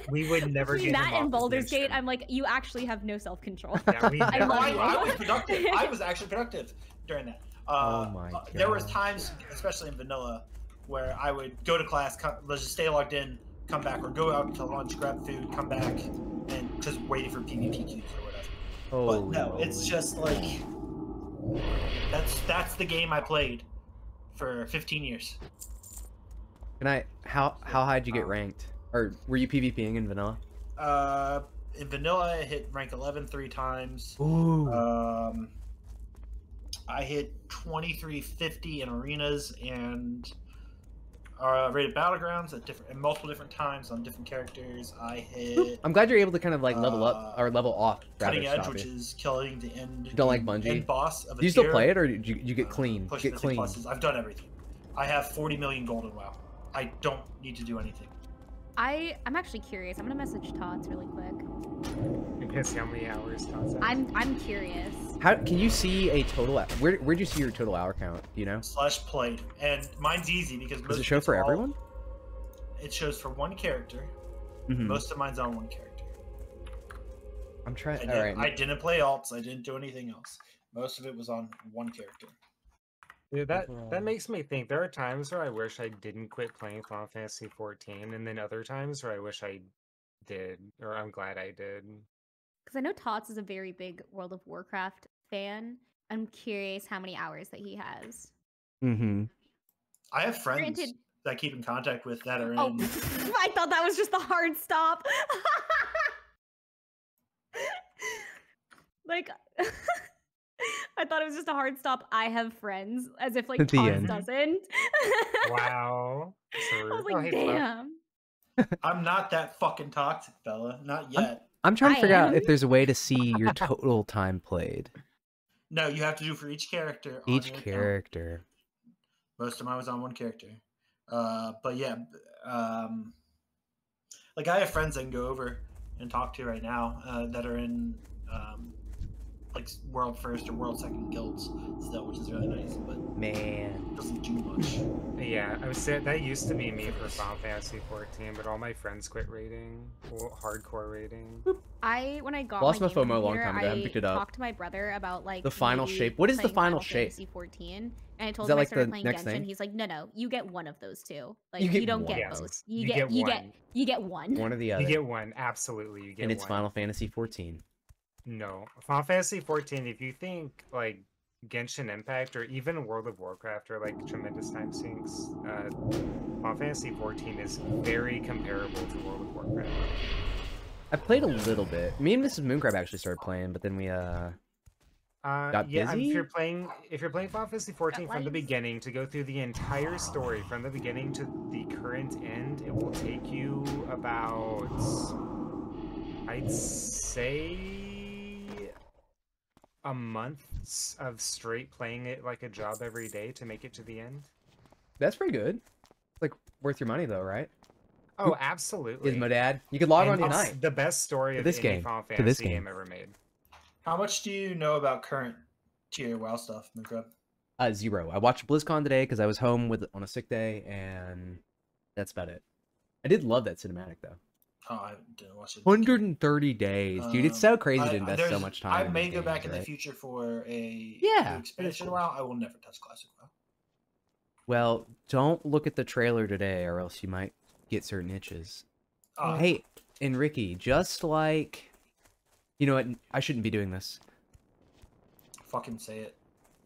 We would never Between get that him and off Baldur's Gate. I'm like, you actually have no self control. Yeah, we I never love I, you. I was productive. I was actually productive during that. Uh, Oh my uh, There was times, especially in vanilla, where I would go to class, co- let's just stay logged in, come back, or go out to lunch, grab food, come back, and just waiting for PvP queues or whatever. But Holy no, it's just like that's that's the game I played for 15 years. Can I? How how high did you get ranked? Or were you PvPing in vanilla? Uh, in vanilla, I hit rank 11 three times. Ooh. Um, I hit 2350 in arenas and uh, rated battlegrounds at different, at multiple different times on different characters. I hit I'm glad you're able to kind of like level up uh, or level off. Cutting edge, which is killing the end. You don't like Bungie? End boss of a Do you still tier, play it, or did you, you get uh, clean? push Get clean. pluses. I've done everything. I have 40 million gold in WoW. I don't need to do anything. I I'm actually curious. I'm gonna message Tots really quick. You can see how many hours Todd's at. I'm I'm curious. How can you see a total? hou- Where where'd you see your total hour count? You know? Slash played, and mine's easy because Does it show for all- everyone? It shows for one character. Mhm. Most of mine's on one character. I'm I, trying. did, All right. I didn't play alts. I didn't do anything else. Most of it was on one character. Dude, that Overall. that makes me think. There are times where I wish I didn't quit playing Final Fantasy 14, and then other times where I wish I did, or I'm glad I did. Because I know Tots is a very big World of Warcraft fan. I'm curious how many hours that he has. Mm-hmm. I have friends Granted- that I keep in contact with that are in. Oh, I thought that was just the hard stop. like, I thought it was just a hard stop. I have friends, as if like At the Tots doesn't. Wow. So I was rude. Oh, like, hey, damn. I'm not that fucking toxic, fella. Not yet. I'm trying to I figure out if there's a way to see your total time played. No, you have to do for each character. on Each your account. character. Most of mine was on one character. Uh, but yeah, um, like I have friends I can go over and talk to right now uh, that are in um, like world first or world second guilds still, which is really nice, but Man. doesn't do much. Yeah, I was saying that used to be me for Final Fantasy 14, but all my friends quit rating, well, hardcore rating. I when I got Lost my, my gaming FOMO a long time ago, I haven't picked it up. talked to my brother about like The final shape. What is the final Final shape? Fantasy 14, and I told that him like I started the playing next Genshin. thing? He's like, no, no, you get one of those two. Like You you, don't one. get both. You, you get, get you one. get you get one. One or the other. You get one, absolutely. You get and it's one. Final Fantasy 14. No, Final Fantasy 14. If you think like Genshin Impact or even World of Warcraft are like tremendous time sinks, uh, Final Fantasy 14 is very comparable to World of Warcraft. I played a little bit. Me and Mrs. Mooncrab actually started playing, but then we uh Uh, Got yeah, busy? if you're playing if you're playing Final Fantasy 14 from the beginning to go through the entire story from the beginning to the current end, it will take you about I'd say a month of straight playing it like a job every day to make it to the end. that's pretty good. Like worth your money though, right? Oh, absolutely. Is my dad? You could log on And it's tonight. The best story To of this any game. Final To Fantasy this game. game ever made. How much do you know about current tier WoW stuff, Mooncrab? Uh, zero. I watched BlizzCon today because I was home with on a sick day, and that's about it. I did love that cinematic though. Oh, I didn't watch it. 130 days, dude. It's Um, so crazy I- to invest so much time. I may go back games, in the future for a Yeah, new it is expansion cool. WoW. I will never touch classic WoW. Well, don't look at the trailer today, or else you might get certain itches. Uh, hey, and Ricky, just like, you know what? I shouldn't be doing this. fucking say it.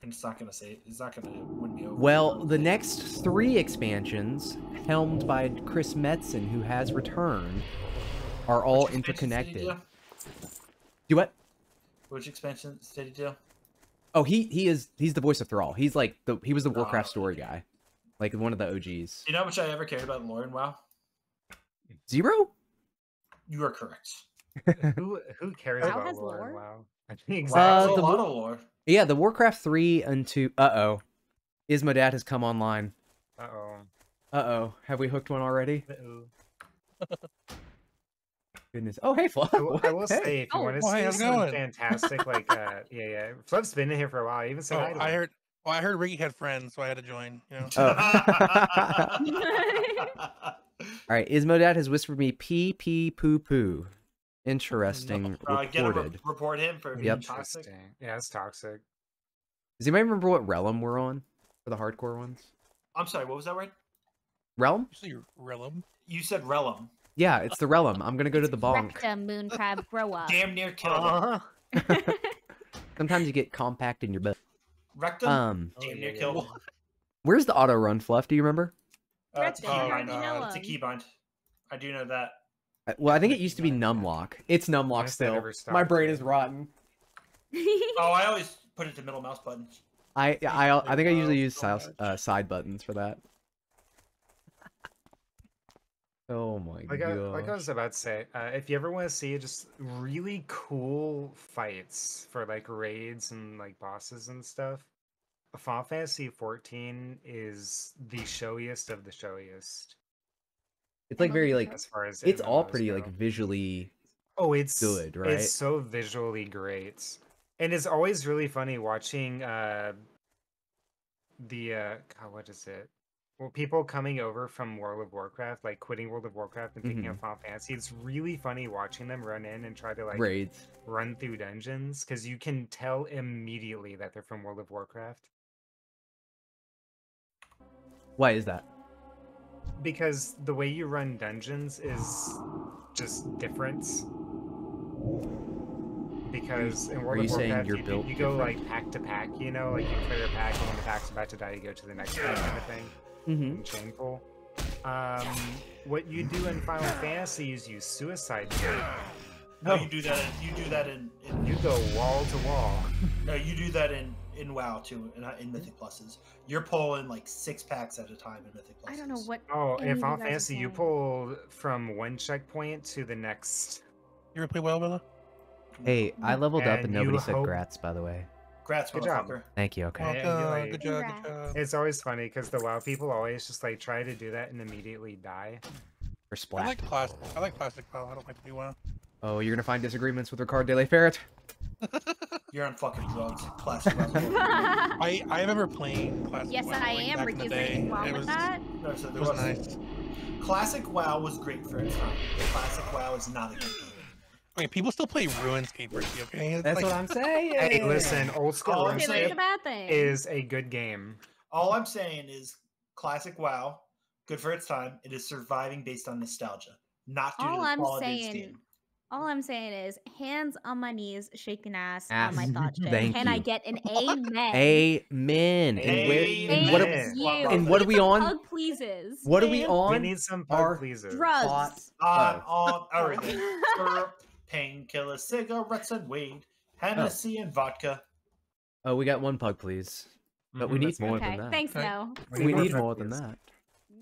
And it's not gonna say it. It's not gonna win me over. Well, the next three expansions, helmed by Chris Metzen, who has returned, are all Which expansions did he interconnected. do? Do what? Which expansion did he do? Oh, he he is he's the voice of Thrall. He's like the he was the Warcraft Oh, story okay. guy, like one of the OGs. You know how much I ever cared about lore in WoW? Zero. You are correct. Who who cares WoW about has lore? lore? Wow. Uh, exactly. the a lot of lore. Yeah, the Warcraft three and two. Uh oh, Ismodad has come online. Uh oh. Uh oh, have we hooked one already? Uh-oh. Goodness. Oh hey, Fluff. I will, I will What? say, if you Oh, want to oh, see how's some going? fantastic, like, uh, yeah, yeah, Fluff's been in here for a while. I even said Oh, I heard. Well, I heard Ricky had friends, so I had to join. You know. Oh. All right, Ismodad has whispered me pee pee poo poo. Interesting. uh, get him, reported. report him for being Yep. toxic. Interesting. Yeah, it's toxic. Does anybody remember what realm we're on for the hardcore ones? I'm sorry, what was that word? Realm? You say Realm. You said Relum. Yeah, it's the realm. I'm gonna go to the bonk. Rectum moon crab grow up. Damn near killed. Uh-huh. Sometimes you get compact in your butt. Rectum? Um, Oh, Damn near yeah, killed where's the auto run fluff? Do you remember? Uh, it's a Rectum, you keybind. already know Uh, it's a keybind. I do know that. Uh, Well, I think it used to be numlock. It's numlock Guess still. My brain is rotten. Oh, I always put it to middle mouse buttons. I I I think I usually use so si- much. uh, side buttons for that. Oh my Like I, like I was about to say, uh, if you ever want to see just really cool fights for like raids and like bosses and stuff, Final Fantasy 14 is the showiest of the showiest It's like very like as far as it's all pretty go. like visually Oh, it's good, right? It's so visually great, and it's always really funny watching uh the uh God, what is it? Well, people coming over from World of Warcraft, like quitting World of Warcraft and picking Mhm. up Final Fantasy. It's really funny watching them run in and try to like raids. run through dungeons because you can tell immediately that they're from World of Warcraft Why is that? because the way you run dungeons is just different. Because in World of Warcraft, you're you, you go different? like pack to pack, you know, like you clear a pack, and when the pack's about to die, you go to the next pack kind of thing. Mm-hmm. in Shameful. Um, what you do in Final Fantasy is you suicide. Gate. No, you do that. In, you do that in, in. You go wall to wall. No, you do that in in WoW too, in, in Mythic Pluses. You're pulling like six packs at a time in Mythic Pluses. I don't know what. Oh, any in of you Final Fantasy, you pull from one checkpoint to the next. You ever play WoW, Bella? Hey, I leveled up and And nobody said hope- grats, by the way. Grats, Good job. Thank you. Okay. Welcome. you're like- good job. Good job. It's always funny because the WoW people always just like try to do that and immediately die. For I like classic. I like classic WoW. I don't like new WoW. Oh, you're gonna find disagreements with Ricard de la Ferret. You're on fucking drugs. Classic. WoW. I I remember playing classic. yes, WoW, I like, am. back in Ricky's day, making it with was, that. No, so It was was nice. Classic WoW was great for its time. Classic WoW is not a good game. Okay, people still play RuneScape, Ricky. Okay, It's That's like, what I'm saying. Hey, listen, old school oh, All I'm Okay, saying a bad thing. is a good game. All I'm saying is classic WoW, good for its time. It is surviving based on nostalgia, not due All to the I'm quality of its saying- game. All I'm saying is hands on my knees, shaking ass, Ass. on my thought shit. Thank Can I get an amen? Amen. And where? Amen. What? Are, Thank you. and what are we on? Pug pleases. what are we on? We need some our uh, pug pleasers. Drugs. On Oh. on everything. Syrup, painkillers, cigarettes, and weed, Hennessy and vodka. Oh, we got one pug, please. But we Mhm, need more good. Okay, than that. thanks, Okay. no. We We need more than please. that.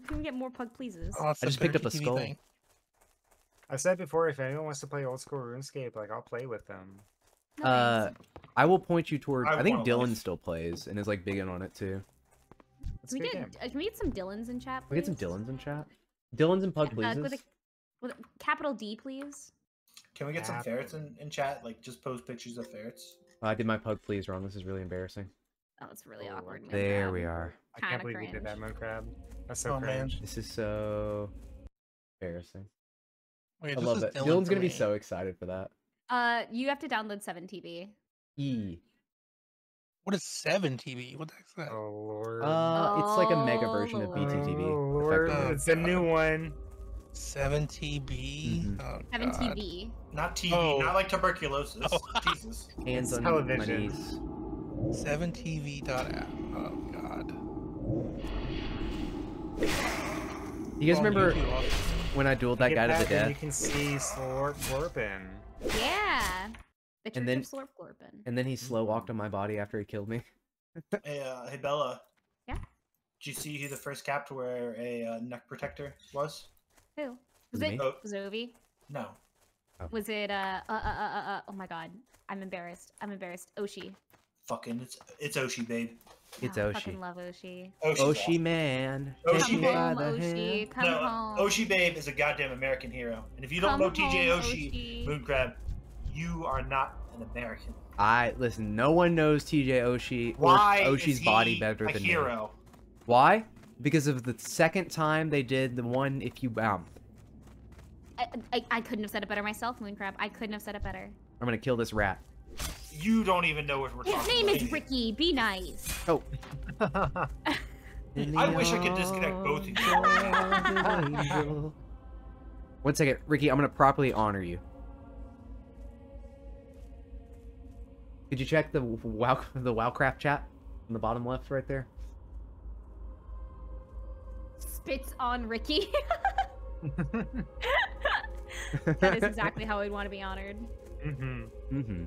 Can we get more pug pleases? Oh, I just picked up a skull. thing. I said before, if anyone wants to play old school RuneScape, like I'll play with them. No Uh, thanks. I will point you toward. I I, think Dylan life. still plays and is like big in on it too. It's Can we get uh, can we get some Dylans in chat? We get some? Dylans in chat. Dylans and pug Uh, pleases. with a with a capital D, please. Can we get some ferrets in, in chat? Like just post pictures of ferrets. Oh, I did my pug please wrong. This is really embarrassing. Oh, it's really Oh, awkward. There man. we are. I can't Kinda believe we did that, cringe. Mocrab. That's so Oh, man. This is so embarrassing. Wait, I this love is that. Dylan Dylan's gonna be so excited for that. Uh, you have to download 7TV. E. What is seven TV? What the heck's that? Oh lord. Uh, it's like a mega Oh, version of BTTV. Oh, Lord. effectively. It's a new one. Seven TB. Mhm. Oh, Seven God. TV. Not TV, Oh. not like tuberculosis. Oh. Jesus. Hands on television. my knees. Seven TV dot. Oh God. You guys On remember YouTube when I dueled that guy to the death? You can see Slorp Slorpin. Yeah. The And then- of Slorp Glorpin. And then he slow walked on my body after he killed me. Hey, uh, hey Bella. Yeah? Did you see who the first cap to wear a uh, neck protector was? Who? Was Was it it? Oh. was it Ovi? No. Was it uh, uh uh uh uh uh oh my god. I'm embarrassed. I'm embarrassed. Oshie. Fucking, it's it's Oshie, babe. It's Oh, I Oshie. fucking love Oshie. Oshie's Oshie man. Oshie take me man. by Come the home, Oshie. Come no, home. Oshie Babe is a goddamn American hero. And if you don't Come know TJ home, Oshie, Oshie. Mooncrib, you are not an American. I listen. No one knows T.J. Oshie or Why Oshie's is body better a than me. hero? Why? Because of the second time they did the one if you um I, I, I couldn't have said it better myself, Mooncrib. I couldn't have said it better. I'm gonna kill this rat. You don't even know what we're His talking name about. is Ricky. Be nice. Oh. I wish I could disconnect both of you. you. One second, Ricky. I'm gonna properly honor you. Could you check the wow the Wowcraft chat in the bottom left right there? Spits on Ricky. that is exactly how I'd want to be honored. hmm Mm-hmm.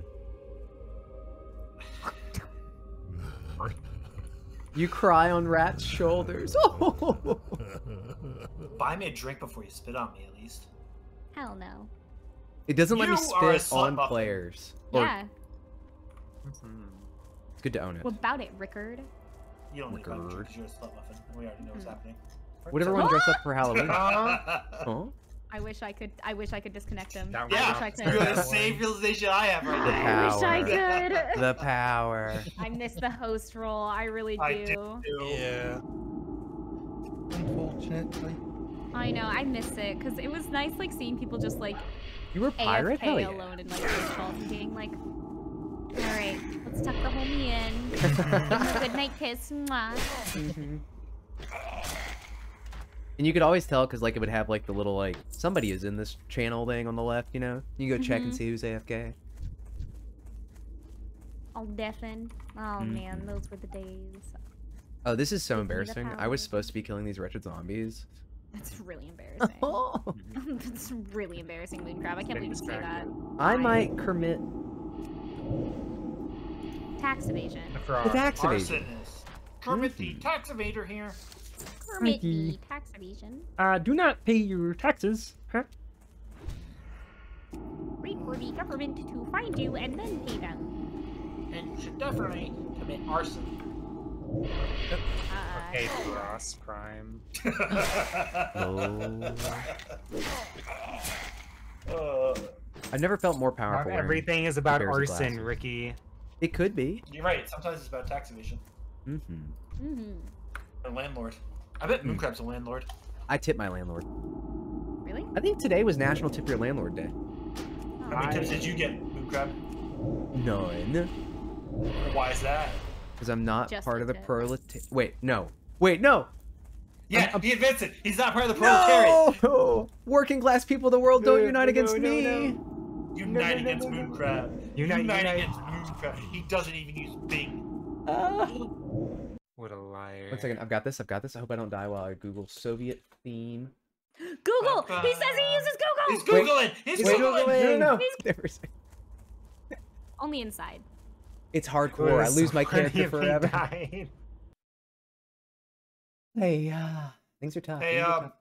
You cry on rat's shoulders. Oh. Buy me a drink before you spit on me, at least. Hell no. It doesn't let me You are a spit on muffin. players. Or- Yeah. It's good to own it. What about it, Rickard? You don't need to buy me a drink Regard. because you're a slut muffin. We already know what's Hmm. happening. Would everyone dress up for Halloween? yeah, Huh? I wish I could. I wish I could disconnect him. That I wish I could. you're the same realization I have right now. I wish I could. The power. I miss the host role. I really do. I do. too. Yeah. Unfortunately. I know. I miss it because it was nice, like seeing people just like You were a pirate? Hell AFK yeah. alone in like baseball being like, "All right, let's tuck the homie in. Give him a good night kiss." Mwah. Mhm. And you could always tell because like it would have like the little like somebody is in this channel thing on the left, you know. You go check and Mhm. see who's AFK. All deafened. Oh Mm-hmm. man, those were the days. Oh, this is so Give embarrassing. I was supposed to be killing these wretched zombies. That's really embarrassing. Oh. That's really embarrassing, Mooncrib. I can't believe you say that. I I- might commit Tax evasion. For the our- tax evasion. Arsonist. Kermit the tax evader here. Permit Ricky. me tax evasion. Uh, do not pay your taxes. Huh? Wait for the government to find you and then pay them. And you should definitely commit arson. Uh, Okay, cross crime. Oh. Uh, I've never felt more powerful. wearing- everything is about arson. Ricky. It could be. you're right. Sometimes it's about tax evasion. hmm hmm A landlord. I bet Hmm. Mooncrab's a landlord. I tip my landlord. Really? I think today was National Tip Your Landlord Day. How many tips did you get, Mooncrab? None. Why is that? Because I'm not Just part of the proletariat. Wait, no. Wait, no. Yeah, I'm- he admits it. He's not part of the proletariat. No! Working class people of the world don't No, unite no, against no, me. no. Unite no, no, against no, no. Mooncrab. Unite, Unite, unite. against Mooncrab. He doesn't even use Bing. Ah. What a liar. One second, I've got this. I've got this. I hope I don't die while I Google Soviet theme. Google. He says he uses Google! He's Google. googling. He's Wait, googling. no, no, no. He's- Never say- Only inside. It's It hardcore. I was lose my funny character if he forever. died. Hey, uh, things are tough. Hey, things are um, tough. g-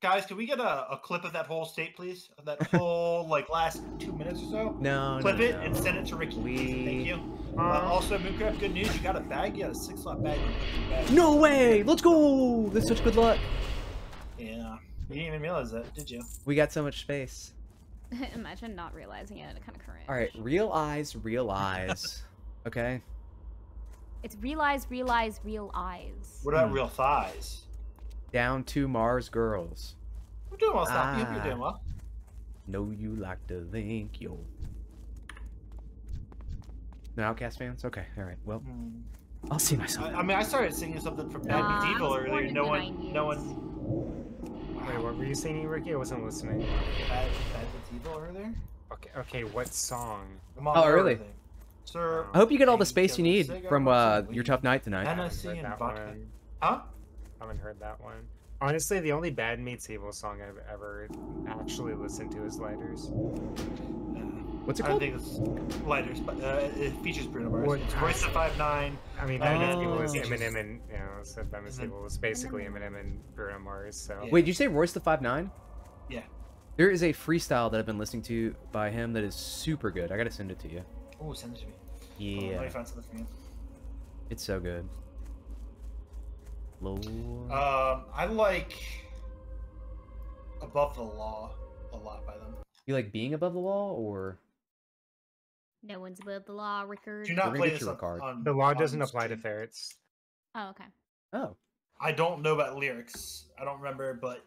guys, can we get a, a clip of that whole state, please? Of That whole like last two minutes or so. no, Clip no, it no. and send it to Ricky. We- Thank you. Uh, also, Mooncrab, good news. You got a bag. You got a six slot bag. You put in your bag. No way! Let's go! That's such good luck. Yeah. You didn't even realize that, did you? We got so much space. Imagine not realizing it. Kind of cringe. All right, real eyes, real eyes. Okay. It's realize, realize, real eyes. What about Hmm. real thighs? Down to Mars girls. I'm doing well, Stop. You're Ah. doing well. Know you like to think yo. No OutKast fans? Okay, all right. Well, Hmm. I'll see myself. I, I mean, I started singing something from Bad Nah, Meets I Evil earlier. No one, no one. Wait, what were you singing, Ricky? I wasn't listening. Bad, Bad Meets Evil earlier. Okay, okay, what song? Oh, there, really? Sir, I hope you get all the space you need from uh, your tough night tonight. And- Haven't Hennessy heard and that vodka. one. huh? Haven't heard that one. Honestly, the only Bad Meets Evil song I've ever actually listened to is Lighters. Uh, What's it I don't called? think it's lighter, but uh, it features Bruno Mars. What- It's Royce da Five Nine. I mean, Oh. that oh. was Oh. Eminem and you know, so that was then- was basically Eminem and Bruno Mars. So Yeah. Wait, did you say Royce da Five Nine? Yeah. There is a freestyle that I've been listening to by him that is super good. I gotta send it to you. Oh, send it to me. Hold on, Yeah, let me find something for you. it's so good. Lord. Um, I like Above the Law a lot by them. you like being above the law, or No one's above the law, Rickard. Do not play this a on, card. on- the law on doesn't apply to stream. ferrets. Oh, okay. oh, I don't know about lyrics. I don't remember, but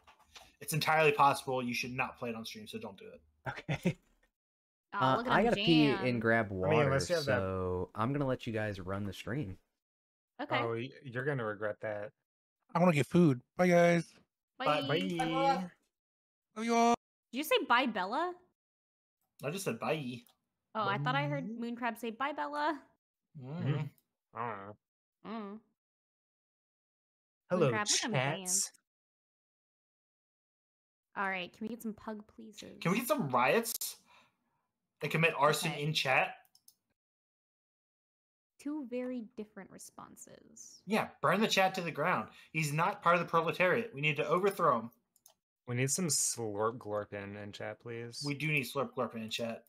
it's entirely possible you should not play it on stream, so don't do it. okay. Oh, Uh, I gotta pee jam. and grab water, unless you have that- so I'm gonna let you guys run the stream. Okay. Oh, you're gonna regret that. I want to get food. Bye, guys. Bye. Bye. Bye. Love you all. Did you say bye, Bella? I just said bye. Oh, I thought I heard Bye. Mooncrab say bye, Bella. Mm. I don't know. Mm. Hello, Mooncrib, look at him chats. All right, can we get some pug pleases? Can we get some riots that commit arson Okay. in chat? Two very different responses? Yeah, burn the chat to the ground. He's not part of the proletariat. We need to overthrow him. We need some slurp glorpin in chat, please. We do need slurp glurping in chat.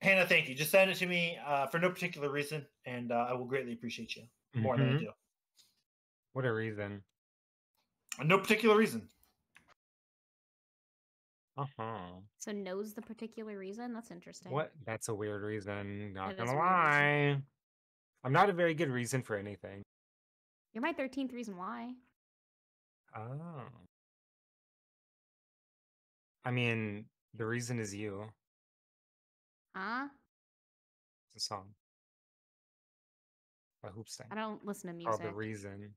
Hannah, thank you. Just send it to me uh, for no particular reason, and uh, I will greatly appreciate you more than I Mhm. do. What a reason. No particular reason. Uh huh. So knows the particular reason. That's interesting. What? That's a weird reason. Not That is gonna a weird reason. lie. I'm not a very good reason for anything. You're my thirteenth reason why. Oh. I mean, the reason is you. Huh? It's a song. By Hoobastank. I don't listen to Called music. The Reason.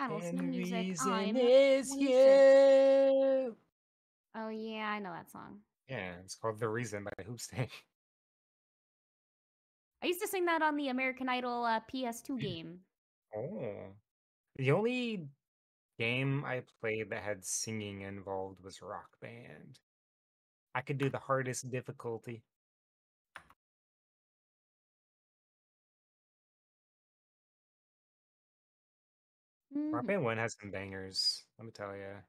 I don't listen to the music. reason I'm is 26. you. Oh yeah, I know that song. Yeah, it's called The Reason by Hoobastank. I used to sing that on the American Idol uh, PS2 game. Oh. The only game I played that had singing involved was Rock Band. I could do the hardest difficulty. Rock Mhm. Band 1 has some bangers, let me tell you.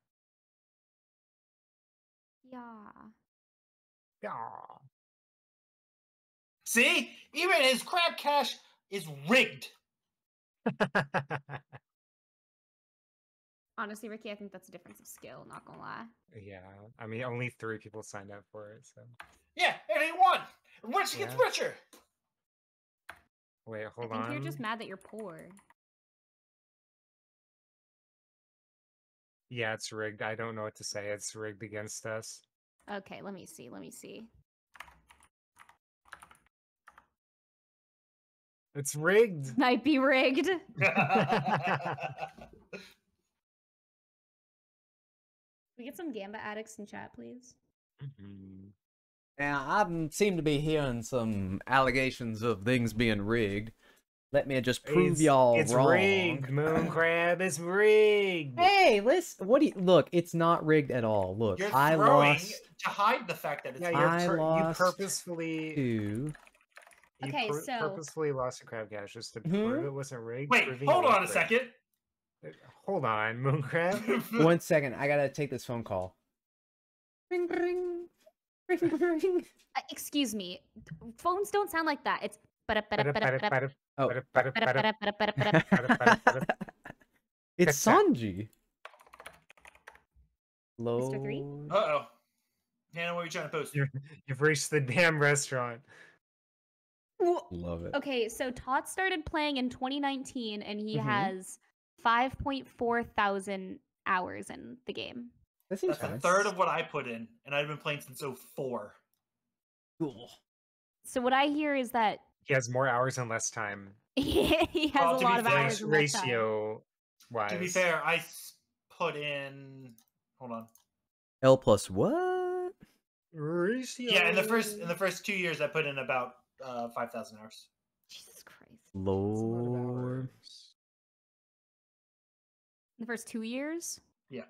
Yeah. Yeah. See, even his crab cash is rigged. Honestly, Ricky, I think that's a difference of skill. Not gonna lie. yeah, I mean, only three people signed up for it, so. Yeah, and he won. Rich gets richer. Wait, hold I hold think on. you're just mad that you're poor. Yeah, it's rigged. I don't know what to say. It's rigged against us. Okay, let me see. Let me see. It's rigged. Might be rigged. we get some Gamba addicts in chat, please. Mhm. Now, I seem to be hearing some allegations of things being rigged. Let me just prove It's- y'all it's wrong. rigged, Moon Crab. It's rigged. Hey, listen. What do you look? It's not rigged at all. Look, You're I throwing lost to hide the fact that it's Yeah, not. you're I pur- you lost purposefully to. you Okay, pur- so- purposefully lost a crab cash just to Mhm. prove it wasn't rigged. Wait, hold on a rigged. second. Uh, Hold on, Moon Crab. One second. I gotta take this phone call. Ring, ring, ring, ring. Uh, excuse me. Phones don't sound like that. It's. Oh, it's Gotcha. Sanji. Mr. Three? Uh oh. Hannah, what are you trying to post? You're- You've reached the damn restaurant. Love it. Okay, so Tot started playing in 2019 and he Mhm. has 5.4 thousand hours in the game. That seems That's a third of what I put in, and I've been playing since 04. Cool. So what I hear is that He has more hours and less time. he has Well, a lot of fair, hours. Race, in less time. ratio wise. To be fair, I put in. Hold on. L plus what? Ratio. Yeah, in the first in the first two years, I put in about uh, 5,000 hours. Jesus Christ. That's a lot of Lord. In the first two years? Yeah.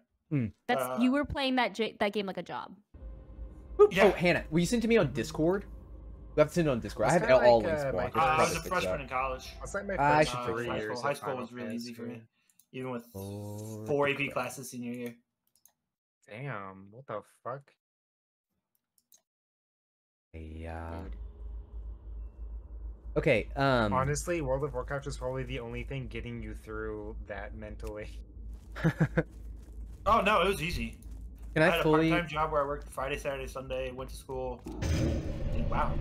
That's Uh, you were playing that j- that game like a job. Yeah. Oh, Hannah, will you send to me on Discord? We have to send it on Discord. I have kinda all like, links uh, I Uh, I was a freshman that. in college. That's like my I first should Uh, fix three high years school, high school was really easy for me, even with Lord four AP crap. classes senior year. Damn, what the fuck? Yeah. Okay. Um. Honestly, World of Warcraft is probably the only thing getting you through that mentally. Oh no, it was easy. Can I I had a fully? part-time job where I worked Friday, Saturday, Sunday, went to school. And wow.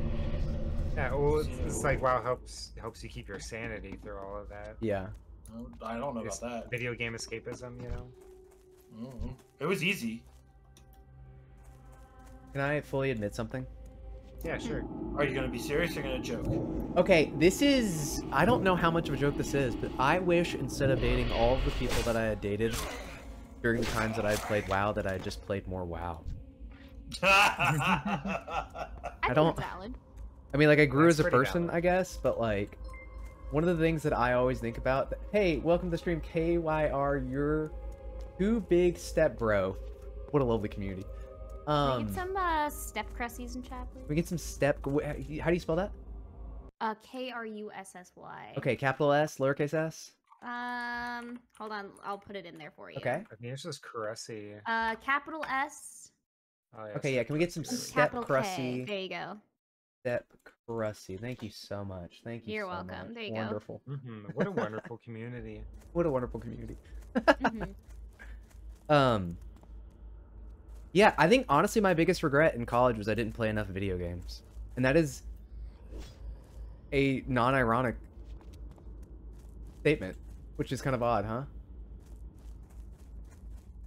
Yeah, well, it's, it's like WoW helps helps you keep your sanity through all of that. Yeah. I don't know This about that. Video game escapism, you know. Mhm. It was easy. Can I fully admit something? Yeah, sure. Are you gonna be serious or gonna joke? Okay, this is. I don't know how much of a joke this is, but I wish instead of dating all of the people that I had dated during the times that I played WoW, that I had just played more WoW. I, think don't- it's valid. I mean, like I grew That's as a person, valid. I guess, but like one of the things that I always think about. Hey, welcome to the stream, KYR. You're too big step bro. What a lovely community. Can we Um, get some uh, step crussies in chat, please? we get some step. How do you spell that? Uh, K R U S S Y. Okay, capital S, lowercase s. Um, hold on, I'll put it in there for you. Okay. I think it's just Cressy. Uh, capital S. Oh, yeah, Okay, yeah. Can we get some step capital K. crusty? There you go. Step crusty. Thank you so much. Thank you. You're so welcome. much. There you go. Wonderful. hmm What a wonderful community. What a wonderful community. Mhm. Um. Yeah, I think honestly my biggest regret in college was I didn't play enough video games, and that is a non-ironic statement, which is kind of odd, huh?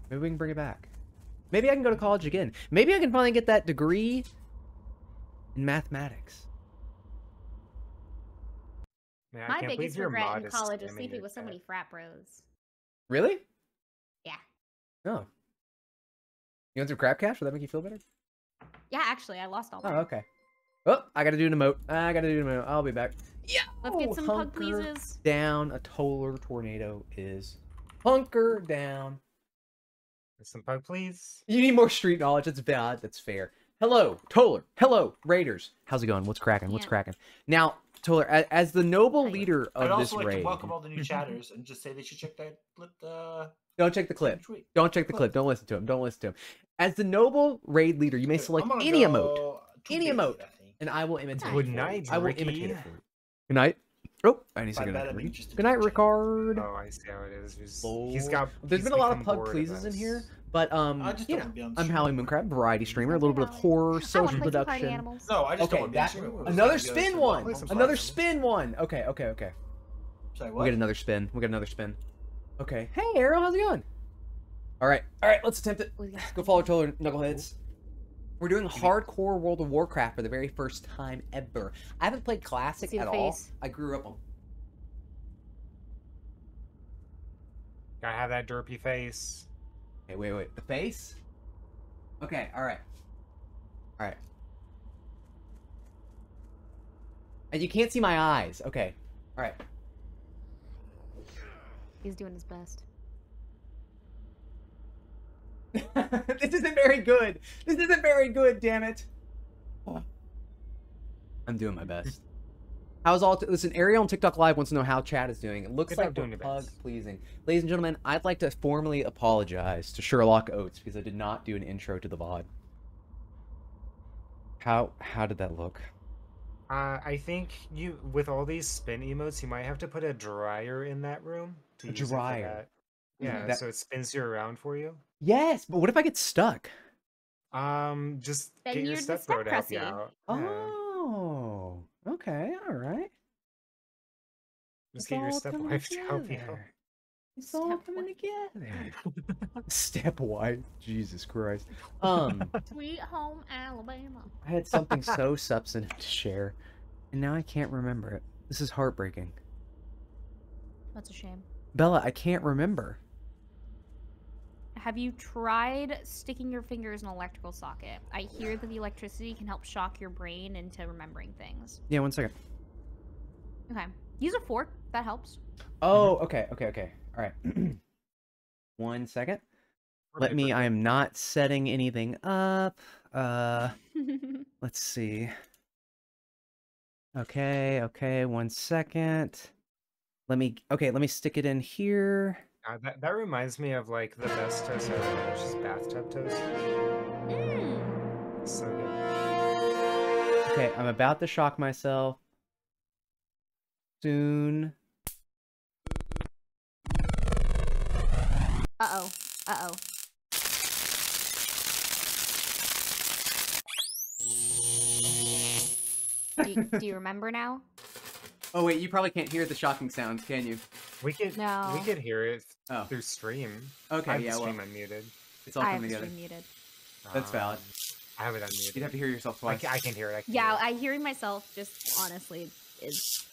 Maybe we can bring it back. Maybe I can go to college again. Maybe I can finally get that degree in mathematics. Man, My biggest you're regret in college was sleeping with so many frat bros. Really? Yeah. Oh. You went through crap cash? Would that make you feel better? Yeah, actually, I lost all Oh, mine. okay. Oh, I gotta do an emote. I gotta do an emote. I'll be back. Yeah. Let's get Oh, some pug pleases. Down. A Toller tornado is hunker down. Some pug, please. You need more street knowledge. That's bad. That's fair. Hello, Toller. Hello, Raiders. How's it going? What's cracking? What's Yeah. cracking? Now, Toller, as, as the noble Hi. leader I'd of this like raid, to welcome all the new chatters and just say they should check that uh, don't check the clip. tweet. Don't check the clip. Don't listen to him. Don't listen to him. As the noble raid leader, you may select any emote, go any days, emote, I and I will imitate. Good night, I will Ricky. imitate it for you. Good night. Oh, I need to say By good night. that, I to mean Ricky. just a Good night, check. Ricard. Oh, I see how it is. He's, he's Lord. got. There's he's been a lot of become pug bored of pleases in here, but um, I just you know, be on I'm stream. Howie Mooncrab, variety streamer, a little bit of horror, I want social to play some party production. animals. No, I just don't Okay, want to be that another spin Play one, another spin one. Okay, okay, okay. Sorry, We'll get another spin. We'll get another spin. Okay. Hey, Arrow, how's it going? All right, all right. Let's attempt it. We got Go follow Toller Knuckleheads. We're doing hardcore World of Warcraft for the very first time ever. I haven't played Classic See the at all. face. I grew up on. Gotta have that derpy face. Okay, wait, wait. The face? Okay, all right. All right. And you can't see my eyes. Okay. All right. He's doing his best. this isn't very good. This isn't very good, damn it. I'm doing my best. How's all? T- Listen, Ariel on TikTok Live wants to know how Chad is doing. It looks Good like job doing we're pug pleasing. Ladies and gentlemen, I'd like to formally apologize to SherlockOats because I did not do an intro to the VOD. How how did that look? Uh, I think you, with all these spin emotes, you might have to put a dryer in that room. To A use it dryer. that. Yeah, That- so it spins you around for you. Yes, but what if I get stuck? Um, just Then get your you're the step bro to help you step out. Yeah, Oh, okay, all right. just get your all step wife to help you out. It's all Step coming together. Step wife. Jesus Christ. Um, Sweet home Alabama. I had something so substantive to share, and now I can't remember it. This is heartbreaking. That's a shame. Bella, I can't remember. Have you tried sticking your fingers in an electrical socket? I hear that the electricity can help shock your brain into remembering things. Yeah, one second. Okay. Use a fork. That helps. Oh, okay, okay, okay. All right. one second. let me. perfect. I am not setting anything up. Uh, let's see. Okay, okay, one second. Let me. Okay, let me stick it in here. Uh, that, that reminds me of like the best toast ever made, which is bathtub toast. Mm. So good. Okay, I'm about to shock myself. Soon. Uh oh. Uh oh. Do you, do you remember now? Oh wait, you probably can't hear the shocking sounds, can you? We could we No. could hear it Oh. through stream. Okay, I have yeah, the well, stream unmuted. it's all I have coming the together. stream muted. That's valid. Um, I have it unmuted. You'd have to hear yourself I twice. can, I can hear it. I can Yeah, hear I hearing myself just honestly is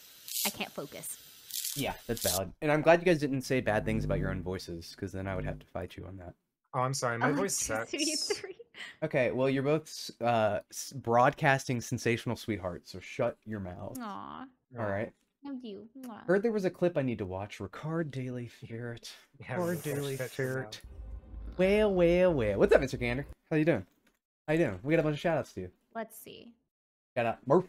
I can't focus. Yeah, that's valid. And I'm glad you guys didn't say bad things about your own voices, because then I would have to fight you on that. Oh, I'm sorry. My voice sucks. Electricity. Okay, well, you're both uh, broadcasting sensational sweethearts, so shut your mouth. Aw. All right. No you. Mwah. Heard there was a clip I need to watch. Ricard Daily Ferret. Yeah, Ricard watch Daily that shit Ferret. Well, well, well. What's up, Mr. Gander? How you doing? How you doing? We got a bunch of shout outs to you. Let's see. Shout out Murph.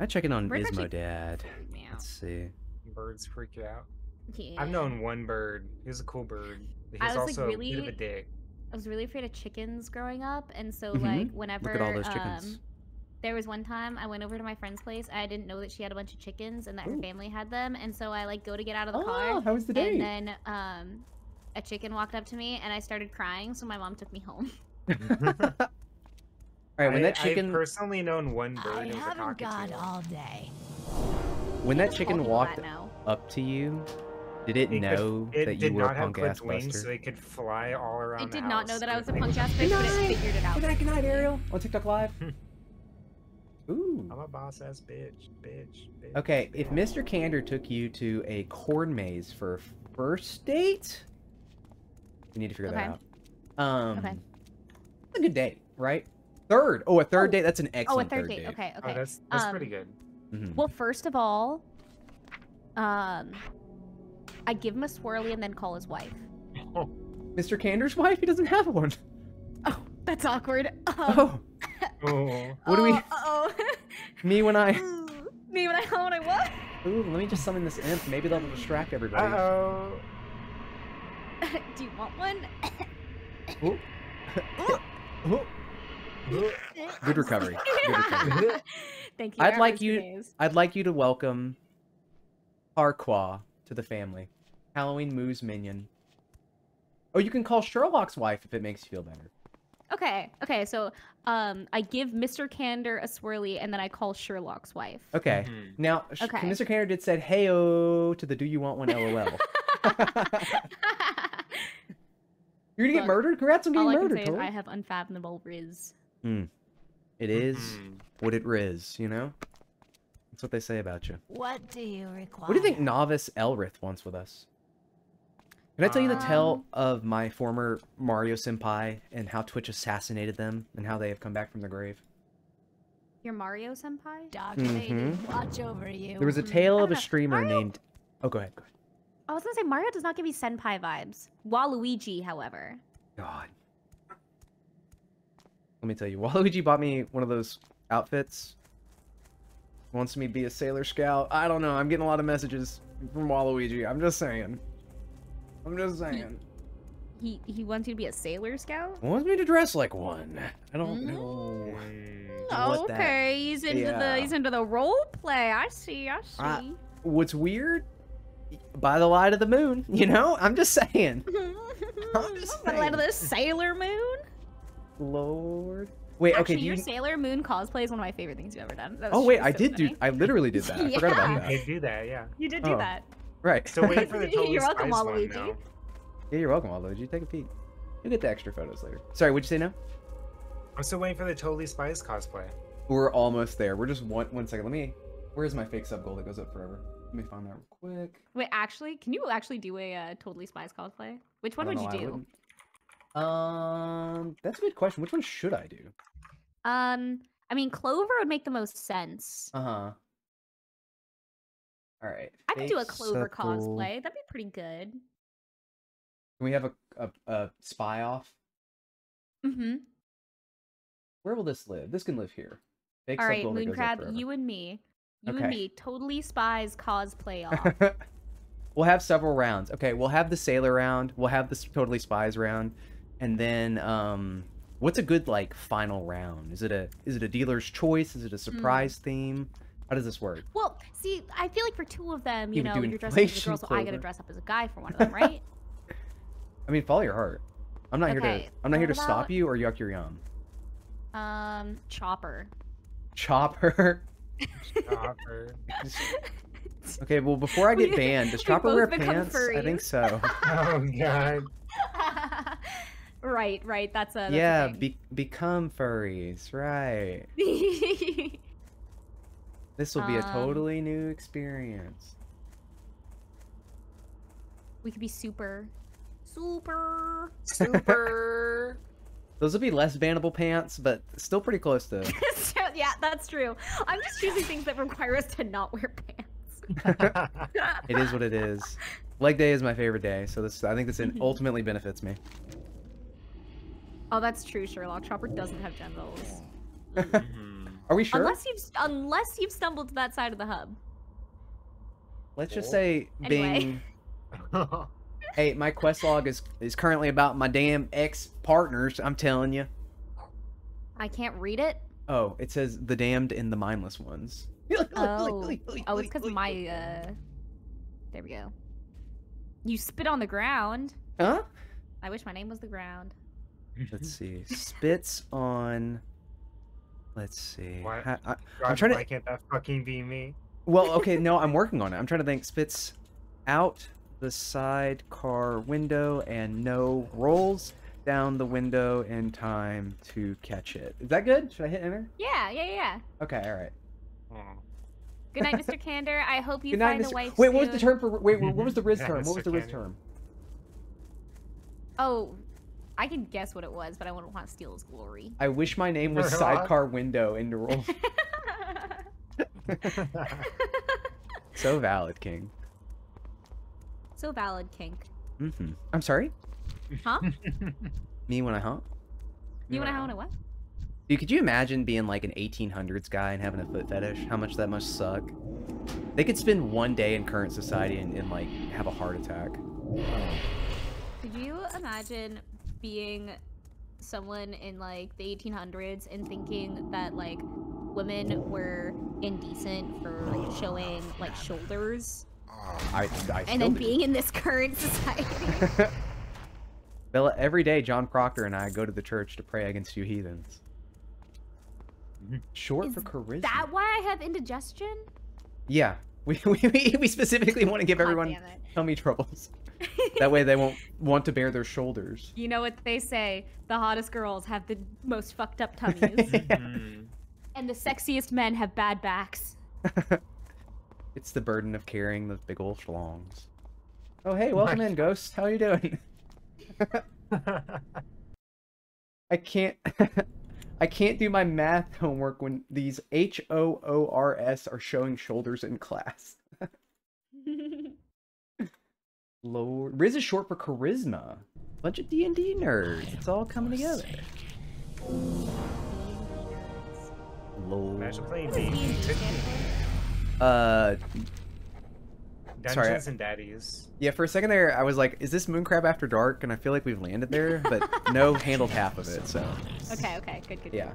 I check in on Birds Ismodad. freak. Let's see. Birds freak you out. Yeah. I've known one bird. He was a cool bird. He's I was, like, also a bit of a dick. I was really afraid of chickens growing up, and so Mhm. like whenever Look at all those chickens. um, there was one time I went over to my friend's place. I didn't know that she had a bunch of chickens and that her family had them, and so I like go to get out of the Oh, car, how was the date? and then um, a chicken walked up to me, and I started crying. So my mom took me home. All right, when I, that chicken I've personally known one bird. I was haven't got all day. when that chicken walked that up to you, did it, It could- know it that did you were not a have punk ass clipped wings, so it could fly all around. It the did not know that I was a wings. punk ass bitch, but it figured it out. Good night, good night, Ariel. On TikTok Live. Ooh. I'm a boss ass bitch, bitch, bitch. Okay, if. Mr. Candor took you to a corn maze for first date, you need to figure Okay. that out. Um, Okay. It's a good date, right? Third. Oh, a third Oh. date. That's an excellent. Oh, a excellent third date. Okay, Oh, okay. that's that's Um, pretty good. Mhm. Well, first of all, um, I give him a swirly and then call his wife. Mr. Candor's wife. He doesn't have one. Oh, that's awkward. Um, Oh, Oh, what do we? Oh, Me when I. me when I when I what? Ooh, let me just summon this imp. Maybe that'll distract everybody. uh oh. Do you want one? Ooh. Ooh. Good recovery. Good recovery. Thank you. I'd I like you- days. I'd like you to welcome Harqua to the family. Halloween Moose Minion. Oh, you can call Sherlock's wife if it makes you feel better. Okay, okay. So, um, I give Mr. Candor a swirly and then I call Sherlock's wife. Okay. Mhm. Now, Okay. Mr. Cantor did said, "Heyo" to the "Do you want one?" LOL. You're gonna get murdered. Congrats on getting All I can murdered. say is I have unfathomable riz. It is Mhm. what riz. you know. That's what they say about you. What do you require? What do you think novice Elreth wants with us? Can I tell you the tale Um, of my former Mario senpai and how Twitch assassinated them and how they have come back from the grave? Your Mario senpai? Dog lady, Mhm. watch over you. There was a Mm, tale of a streamer Mario- named. Oh, go ahead. Go ahead. I was gonna say Mario does not give me senpai vibes. Waluigi, however. God. Let me tell you, Waluigi bought me one of those outfits. Wants me to be a Sailor Scout. I don't know. I'm getting a lot of messages from Waluigi. I'm just saying. I'm just saying. He he wants you to be a sailor scout. Wants me to dress like one. I don't Mm. know. Okay, he's into Yeah. the he's into the role play. I see. I see. I- What's weird? By the light of the moon, you know? I'm just saying. I'm just By the light of the Sailor Moon. Lord. Wait, Actually, okay, do your you... Sailor Moon cosplay is one of my favorite things you've ever done. Oh wait, just I so did do. I literally did that. I forgot about Yeah. that. did do that, yeah. You did do Oh. that. Right. Still waiting for the Totally You're welcome, Spies one Waluigi. now. Yeah, you're welcome, Waluigi. Take a peek. You'll get the extra photos later. Sorry, what'd you say now? I'm still waiting for the Totally Spies cosplay. We're almost there. We're just one one second. Let me where's my fake sub goal that goes up forever? Let me find that real quick. Wait, actually, can you actually do a uh, Totally Spies cosplay? Which one would don't you do? Um that's a good question. Which one should I do? Um, I mean, Clover would make the most sense. Uh-huh. Alright. I could do a Clover goal. cosplay. That'd be pretty good. Can we have a a, a spy off? Mm-hmm. Where will this live? This can live here. Fake All right, sub-builder Moon Crab, you and me. You Okay. and me, totally spies cosplay off. we'll have several rounds. Okay, we'll have the sailor round. We'll have this totally spies round, and then um, what's a good like final round? Is it a is it a dealer's choice? Is it a Hmm. surprise theme? How does this work? well, see, I feel like for two of them, you You know, you're dressing up as a inflation girl, so I gotta dress up as a guy for one of them, right? I mean, follow your heart. I'm not here to I'm not here to what stop you or yuck your yum. um, Chopper. Chopper. Chopper. Okay, well before I get banned, does Chopper wear become pants? I think so. Oh god. right, right. That's a that's yeah, A thing. be- become furries, right? This will be a Um, totally new experience. we could be super, super. Super. Those would be less bannable pants, but still pretty close to. So, yeah, that's true. I'm just choosing things that require us to not wear pants. it is what it is. Leg day is my favorite day, so this I think this in- ultimately benefits me. Oh, that's true. Sherlock Chopper doesn't have genitals. Mhm. Are we sure? Unless you've unless you've stumbled to that side of the hub. Let's just say Anyway. Bing. Hey, my quest log is is currently about my damn ex partners. I'm telling you. I can't read it. Oh, it says the damned and the mindless ones. Oh, oh, it's because my uh. There we go. You spit on the ground. Huh? I wish my name was the ground. Let's see. Spits on. Let's see. What? Ha- I- God, trying to- Why can't that fucking be me? Well, okay, no, I'm working on it. I'm trying to think. Spits out the side car window and no rolls down the window in time to catch it. Is that good? Should I hit enter? Yeah, yeah, yeah. Okay, all right. Oh. Good night, Mr. Candor. I hope you night, find a Mr. wife. Wait, what was the term for? Wait, what was the Riz term? What was the Riz term? Oh, I can guess what it was, but I wouldn't want to steal his glory. I wish my name was sidecar window into roll. so valid, King. so valid, kink. Mm-hmm. I'm sorry. Huh? Me when I hump. You want to No. have a what? Dude, could you imagine being like an 1800s guy and having a foot fetish? How much that must suck. They could spend one day in current society and, and like have a heart attack. Could you imagine being someone in like the 1800s and thinking that like women were indecent for showing like shoulders I, I and then do. being in this current society? Bella, every day John Proctor and I go to the church to pray against you heathens. Short Is for charisma. that why I have indigestion? Yeah, we, we, we specifically want to give God everyone damn it. tummy troubles. That way they won't want to bear their shoulders. You know what they say? The hottest girls have the most fucked up tummies, Mhm. and the sexiest men have bad backs. it's the burden of carrying those big old schlongs. Oh hey, welcome in, Ghost. How you doing? I can't I can't do my math homework when these H O O R S are showing shoulders in class. Lord, Riz is short for charisma. Bunch of D and D nerds. It's all coming together. Lord. Imagine playing D&D. D&D stand for? Uh, Sorry, Dungeons and Daddies. yeah. For a second there, I was like, "Is this Mooncrab After Dark?" And I feel like we've landed there, but no, handled half of it. So Okay, okay, good, good. yeah.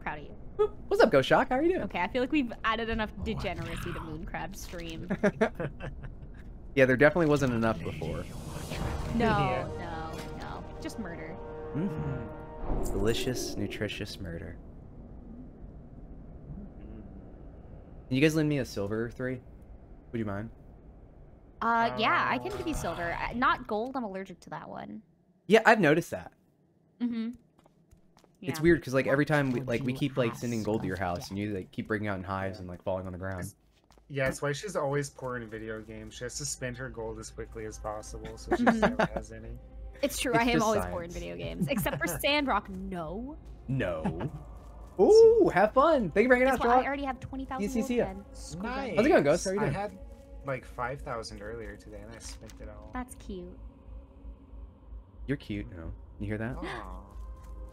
Proud of you. What's up, Ghost Shock? How are you doing? Okay, I feel like we've added enough degeneracy to Mooncrab stream. yeah, there definitely wasn't enough before. No, Yeah. no, no. Just murder. Mm-hmm. Delicious, nutritious murder. Can you guys lend me a silver three? Would you mind? Uh, yeah, I can give you silver. Uh, Not gold. I'm allergic to that one. Yeah, I've noticed that. Mm-hmm. It's weird because like every time we like we keep like sending gold to your house and you like keep bringing out in hives and like falling on the ground. Yeah, it's why she's always poor in video games. She has to spend her gold as quickly as possible, so she never mm-hmm. has any. It's true. It's I am just always poor in video games, except for Sandrock. No. No. Ooh, have fun. Thank you for hanging out, Guess what? I already have twenty thousand. You see. Nice. How's it going, Ghost? How are you I doing? had like 5,000 earlier today and I spent it all. That's cute. You're cute, no. You hear that? Aw.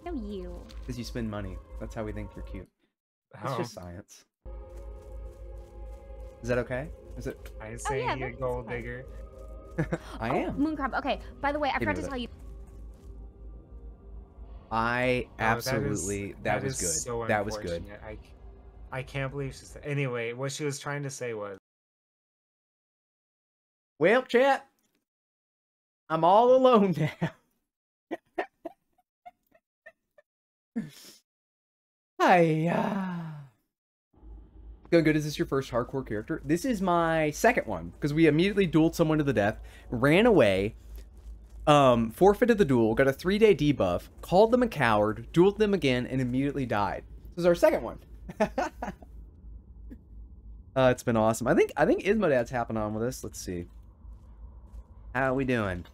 No, you. Because you spend money. That's how we think you're cute. It's Oh, just science. Is that okay? Is it? I oh, say Oh, saying yeah, you a gold fine. digger. I Oh, am. Mooncrab. Okay. By the way, I Give forgot to that. tell you. I Oh, that is- absolutely. that, was is good. so that was good. unfortunate. I, c- I can't believe she said. Anyway, what she was trying to say was, Well, chat. I'm all alone now. Hi. Going good. Is this your first hardcore character? This is my second one because we immediately dueled someone to the death, ran away, um, forfeited the duel, got a three day debuff, called them a coward, dueled them again, and immediately died. This is our second one. uh, it's been awesome. I think I think Ismodad's hopping on with us. Let's see. How are we doing?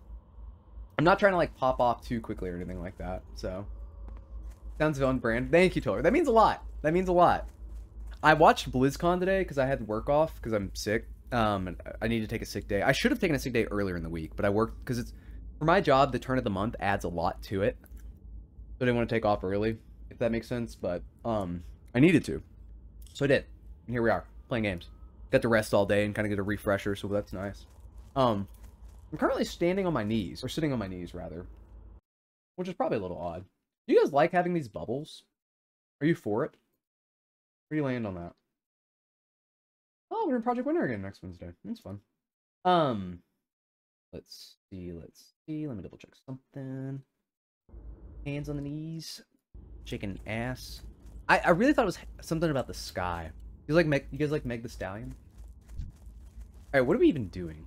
I'm not trying to like pop off too quickly or anything like that. So sounds on brand. Thank you, Taylor. That means a lot. That means a lot. I watched BlizzCon today because I had work off because I'm sick. Um, and I need to take a sick day. I should have taken a sick day earlier in the week, but I worked because it's for my job. The turn of the month adds a lot to it, so I didn't want to take off early, if that makes sense. But um, I needed to, so I did. And here we are playing games. Got to rest all day and kind of get a refresher, so that's nice. Um, I'm currently standing on my knees, or sitting on my knees rather, which is probably a little odd. Do you guys like having these bubbles? Are you for it? Where do you land on that? Oh, we're in Project Winter again next Wednesday. That's fun. Um, let's see, let's see. Let me double check something. Hands on the knees, shaking ass. I, I really thought it was something about the sky. You guys like Meg? You guys like Meg the Stallion? All right, what are we even doing?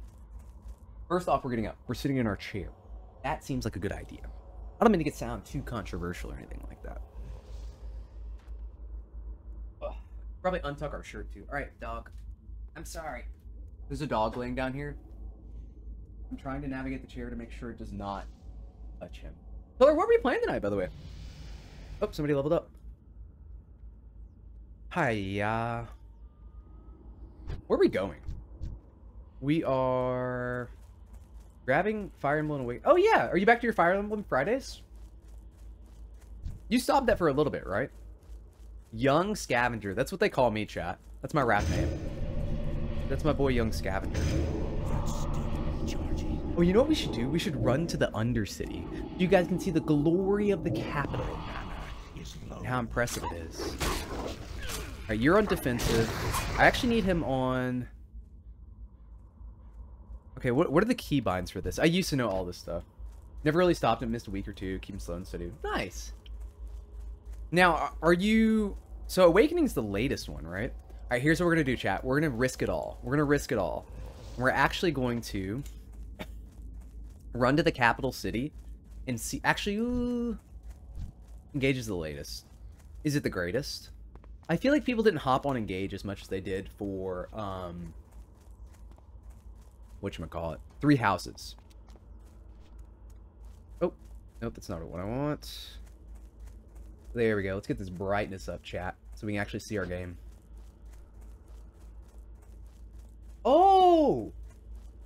First off, we're getting up. We're sitting in our chair. That seems like a good idea. I don't mean to get sound too controversial or anything like that. Ugh. Probably untuck our shirt too. All right, dog. I'm sorry. There's a dog laying down here. I'm trying to navigate the chair to make sure it does not touch him. Taylor, what were we playing tonight, by the way? Oh, somebody leveled up. Hiya. Where are we going? We are grabbing Fire Emblem Awake. Oh yeah, are you back to your Fire Emblem Fridays? You stopped that for a little bit, right? Young Scavenger. That's what they call me, chat. That's my rap name. That's my boy, Young Scavenger. Oh, you know what we should do? We should run to the Undercity. You guys can see the glory of the capital. And how impressive it is. You're on defensive. I actually need him on... Okay, what, what are the keybinds for this? I used to know all this stuff. Never really stopped it, missed a week or two, keep him slow and steady. Nice. Now, are- you... So Awakening's the latest one, right? Alright, here's what we're gonna do, chat. We're gonna risk it all. We're gonna risk it all. We're actually going to run to the capital city and see... Actually, ooh, Engage is the latest. Is it the greatest? I feel like people didn't hop on Engage as much as they did for, um... Whatchamacallit? Three Houses. Oh, nope, that's not what I want. There we go. Let's get this brightness up, chat, so we can actually see our game. Oh!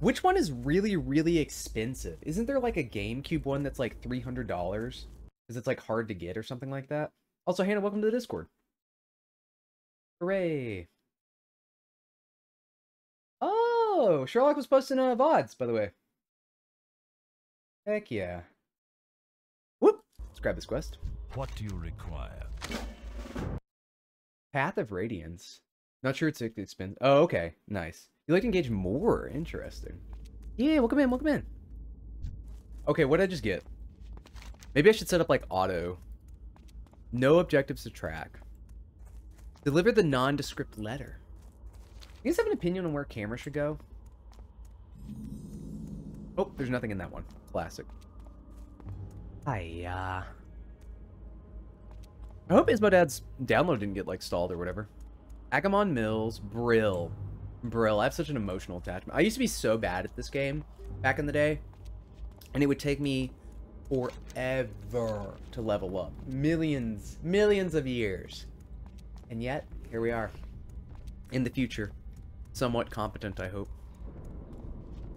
Which one is really, really expensive? Isn't there like a GameCube one that's like $300? Because it's like hard to get or something like that? Also, Hannah, welcome to the Discord. Hooray. Oh, Sherlock was posting uh, VODs, by the way. Heck yeah. Whoop! Let's grab this quest. What do you require? Path of Radiance. Not sure it's expensive. Oh, okay. Nice. You like to engage more? Interesting. Yeah, welcome in, welcome in. Okay, what did I just get? Maybe I should set up like auto. No objectives to track. Deliver the nondescript letter. You guys have an opinion on where camera should go? Oh, there's nothing in that one. Classic. Hiya. I hope Ismodad's download didn't get like stalled or whatever. Agamand Mills, Brill. Brill, I have such an emotional attachment. I used to be so bad at this game back in the day. And it would take me forever to level up. Millions, millions of years. And yet, here we are. In the future. Somewhat competent, I hope.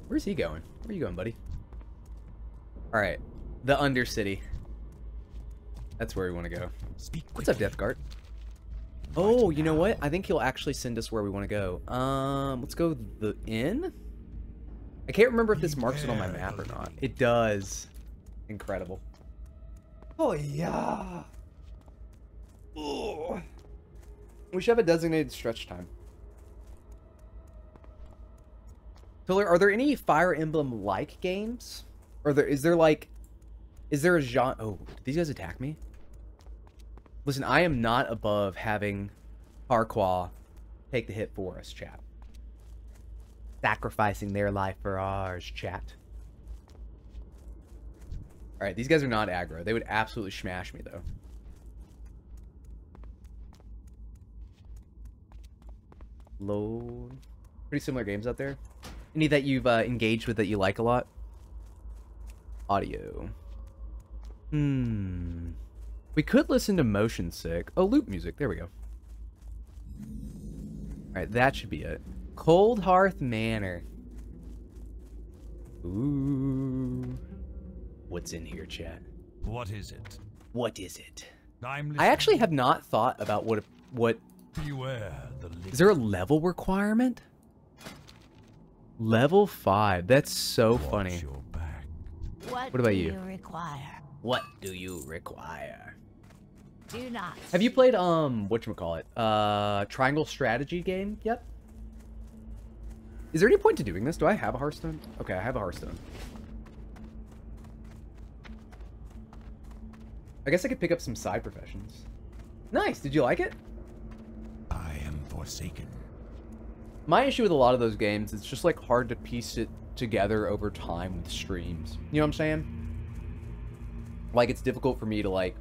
Where's he going? Where are you going, buddy? Alright. The Undercity. That's where we want to go. Speak What's up, quickly. Death Guard? Oh, you know what? I think he'll actually send us where we want to go. Um, let's go the inn. I can't remember if this marks it on my map or not. It does. Incredible. Oh yeah. Oh. We should have a designated stretch time. Pillar, are there any Fire Emblem like games? Or there is there like is there a genre Oh, did these guys attack me? Listen, I am not above having Harqua take the hit for us, chat. Sacrificing their life for ours, chat. Alright, these guys are not aggro. They would absolutely smash me, though. Load. Pretty similar games out there. Any that you've uh, engaged with that you like a lot? Audio. Hmm. We could listen to motion sick. Oh, loop music. There we go. Alright, that should be it. Cold Hearth Manor. Ooh. What's in here, chat? What is it? What is it? I'm I actually have not thought about what what Beware the is there a level requirement? Level 5. That's so Watch funny. your back. What, What about do you? you require? What do you require? Do not. Have you played um what you call it? Uh Triangle Strategy game yet? Is there any point to doing this? Do I have a Hearthstone? Okay, I have a Hearthstone. I guess I could pick up some side professions. Nice. Did you like it? I am forsaken. My issue with a lot of those games, it's just like hard to piece it together over time with streams. You know what I'm saying? Like it's difficult for me to like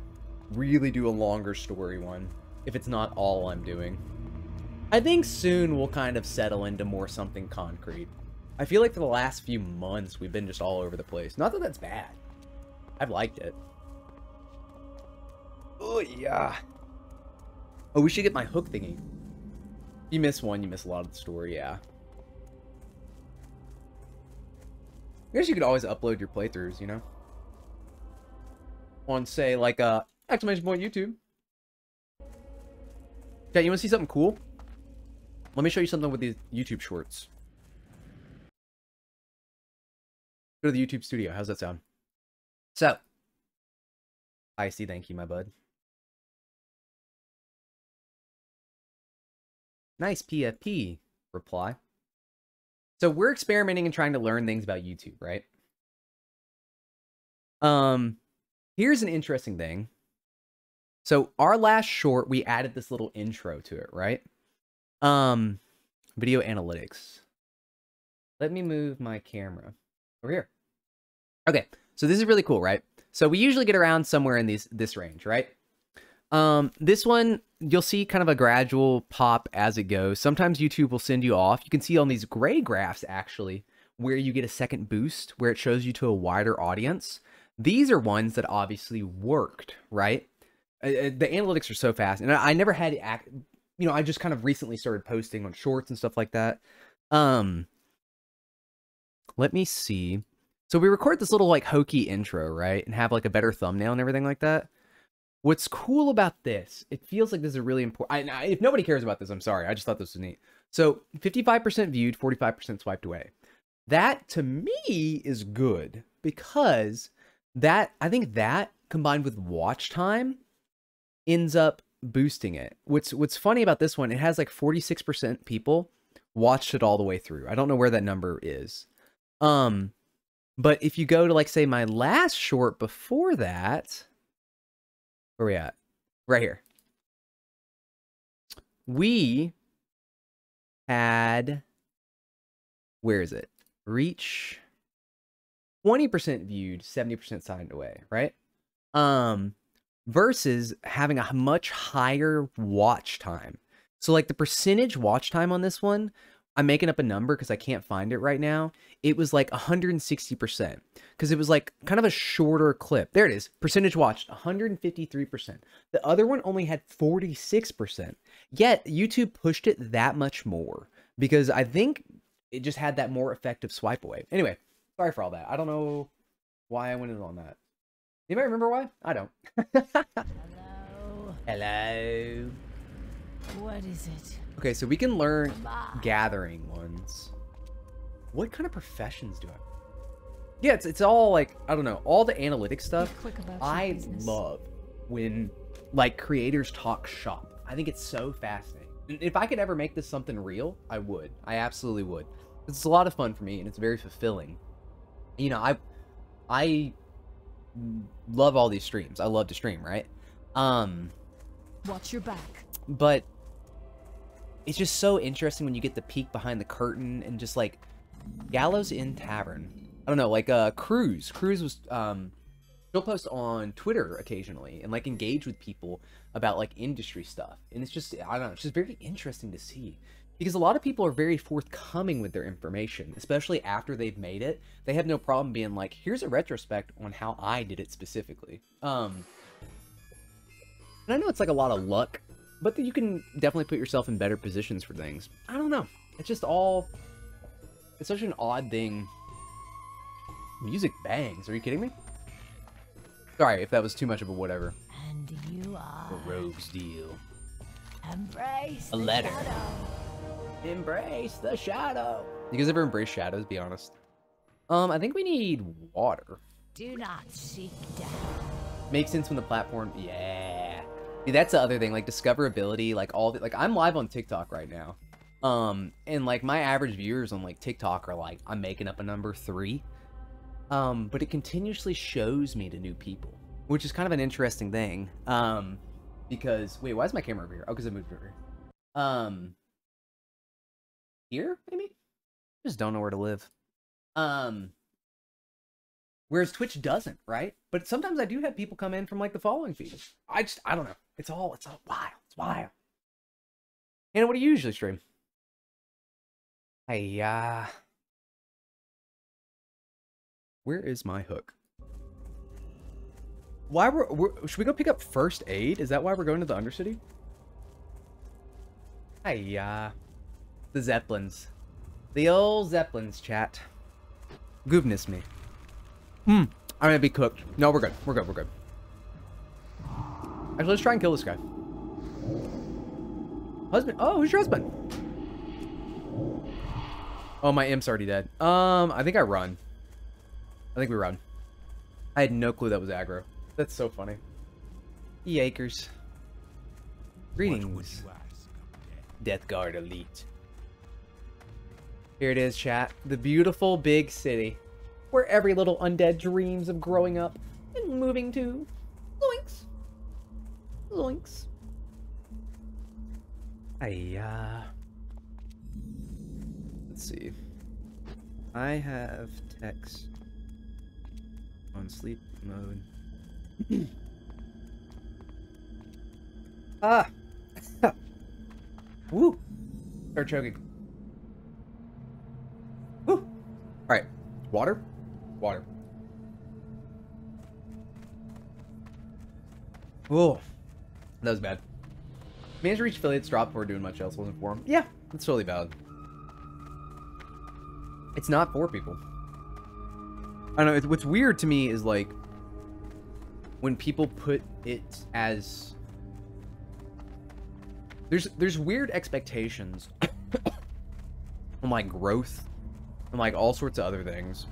really do a longer story one if it's not all I'm doing. I think soon we'll kind of settle into more something concrete. I feel like for the last few months we've been just all over the place. Not that that's bad. I've liked it. Oh yeah. Oh, we should get my hook thingy. You miss one, you miss a lot of the story, yeah. I guess you could always upload your playthroughs, you know? On, say, like, uh, exclamation point YouTube. Okay, you want to see something cool? Let me show you something with these YouTube shorts. Go to the YouTube studio. How's that sound? So, I see. Thank you, my bud. Nice PFP reply. So we're experimenting and trying to learn things about YouTube, right? Um, here's an interesting thing. So our last short, we added this little intro to it, right? Um, video analytics. Let me move my camera over here. Okay, so this is really cool, right? So we usually get around somewhere in these this range, right? Um, this one you'll see kind of a gradual pop as it goes. Sometimes YouTube will send you off. You can see on these gray graphs actually where you get a second boost where it shows you to a wider audience. These are ones that obviously worked, right? The analytics are so fast, and I, never had act. You know, I just kind of recently started posting on shorts and stuff like that. Um, let me see. So we record this little like hokey intro, right, and have like a better thumbnail and everything like that. What's cool about this, it feels like this is a really important. If nobody cares about this, I'm sorry. I just thought this was neat. So 55% viewed, 45% swiped away. That to me is good because that I think that combined with watch time ends up boosting it. What's what's funny about this one, it has like 46% people watched it all the way through. I don't know where that number is. Um but if you go to like say my last short before that, where we at? Right here. We had where is it? Reach 20% viewed, 70% signed away, right? Um versus having a much higher watch time. So like the percentage watch time on this one, I'm making up a number because I can't find it right now. It was like 160% because it was like kind of a shorter clip. There it is. Percentage watched 153%. The other one only had 46%. Yet YouTube pushed it that much more because I think it just had that more effective swipe away. Anyway, sorry for all that. I don't know why I went in on that. Anybody remember why? I don't. Hello. Hello. What is it? Okay, so we can learn Bye. gathering ones. What kind of professions do I? Yeah, it's it's all like I don't know, all the analytic stuff. I business. love when like creators talk shop. I think it's so fascinating. If I could ever make this something real, I would. I absolutely would. It's a lot of fun for me and it's very fulfilling. You know, I I love all these streams. I love to stream, right? Um Watch your back. but it's just so interesting when you get the peek behind the curtain and just like Gallows' End Tavern. I don't know, like uh Cruz. Cruz was um she'll post on Twitter occasionally and like engage with people about like industry stuff. And it's just I don't know, it's just very interesting to see. Because a lot of people are very forthcoming with their information, especially after they've made it. They have no problem being like, here's a retrospect on how I did it specifically. Um and I know it's like a lot of luck, but you can definitely put yourself in better positions for things. I don't know. It's just all. It's such an odd thing. Music bangs. Are you kidding me? Sorry if that was too much of a whatever. And you are. A rogue's deal. Embrace. A letter. shadow. Embrace the shadow. You guys ever embrace shadows? Be honest. Um, I think we need water. Do not seek death. Makes sense when the platform. Yeah. See, that's the other thing. Like discoverability. Like all the like I'm live on TikTok right now. Um, and like my average viewers on like TikTok are like I'm making up a number three. Um, but it continuously shows me to new people, which is kind of an interesting thing. Um, because wait, why is my camera over here? Oh, because I moved over. here. Um, here maybe. Just don't know where to live. Um. Whereas Twitch doesn't, right? But sometimes I do have people come in from like the following feed. I just I don't know. It's all it's all wild. It's wild. And what do you usually stream? Hey, uh Where is my hook? Why we're, we're should we go pick up first aid? Is that why we're going to the Undercity? Hey, uh the Zeppelins. The old Zeppelins chat. Goodness me. Hmm. I'm gonna be cooked. No, we're good. We're good. We're good. Actually, let's try and kill this guy. Husband. Oh, who's your husband? Oh, my imp's already dead. Um, I think I run. I think we run. I had no clue that was aggro. That's so funny. Yakers. What would Greetings, you ask of death? Death Guard Elite. Here it is, chat. The beautiful big city. Where every little undead dreams of growing up and moving to. Zoinks. I, uh... Let's see. I have text on sleep mode. ah! Woo! Start choking. Woo! Alright. Water? Water. Oh, that was bad. Managed to reach affiliates dropped before doing much else wasn't for him. Yeah, that's totally valid. It's not for people. I don't know. It's, what's weird to me is like when people put it as there's there's weird expectations on like growth and like all sorts of other things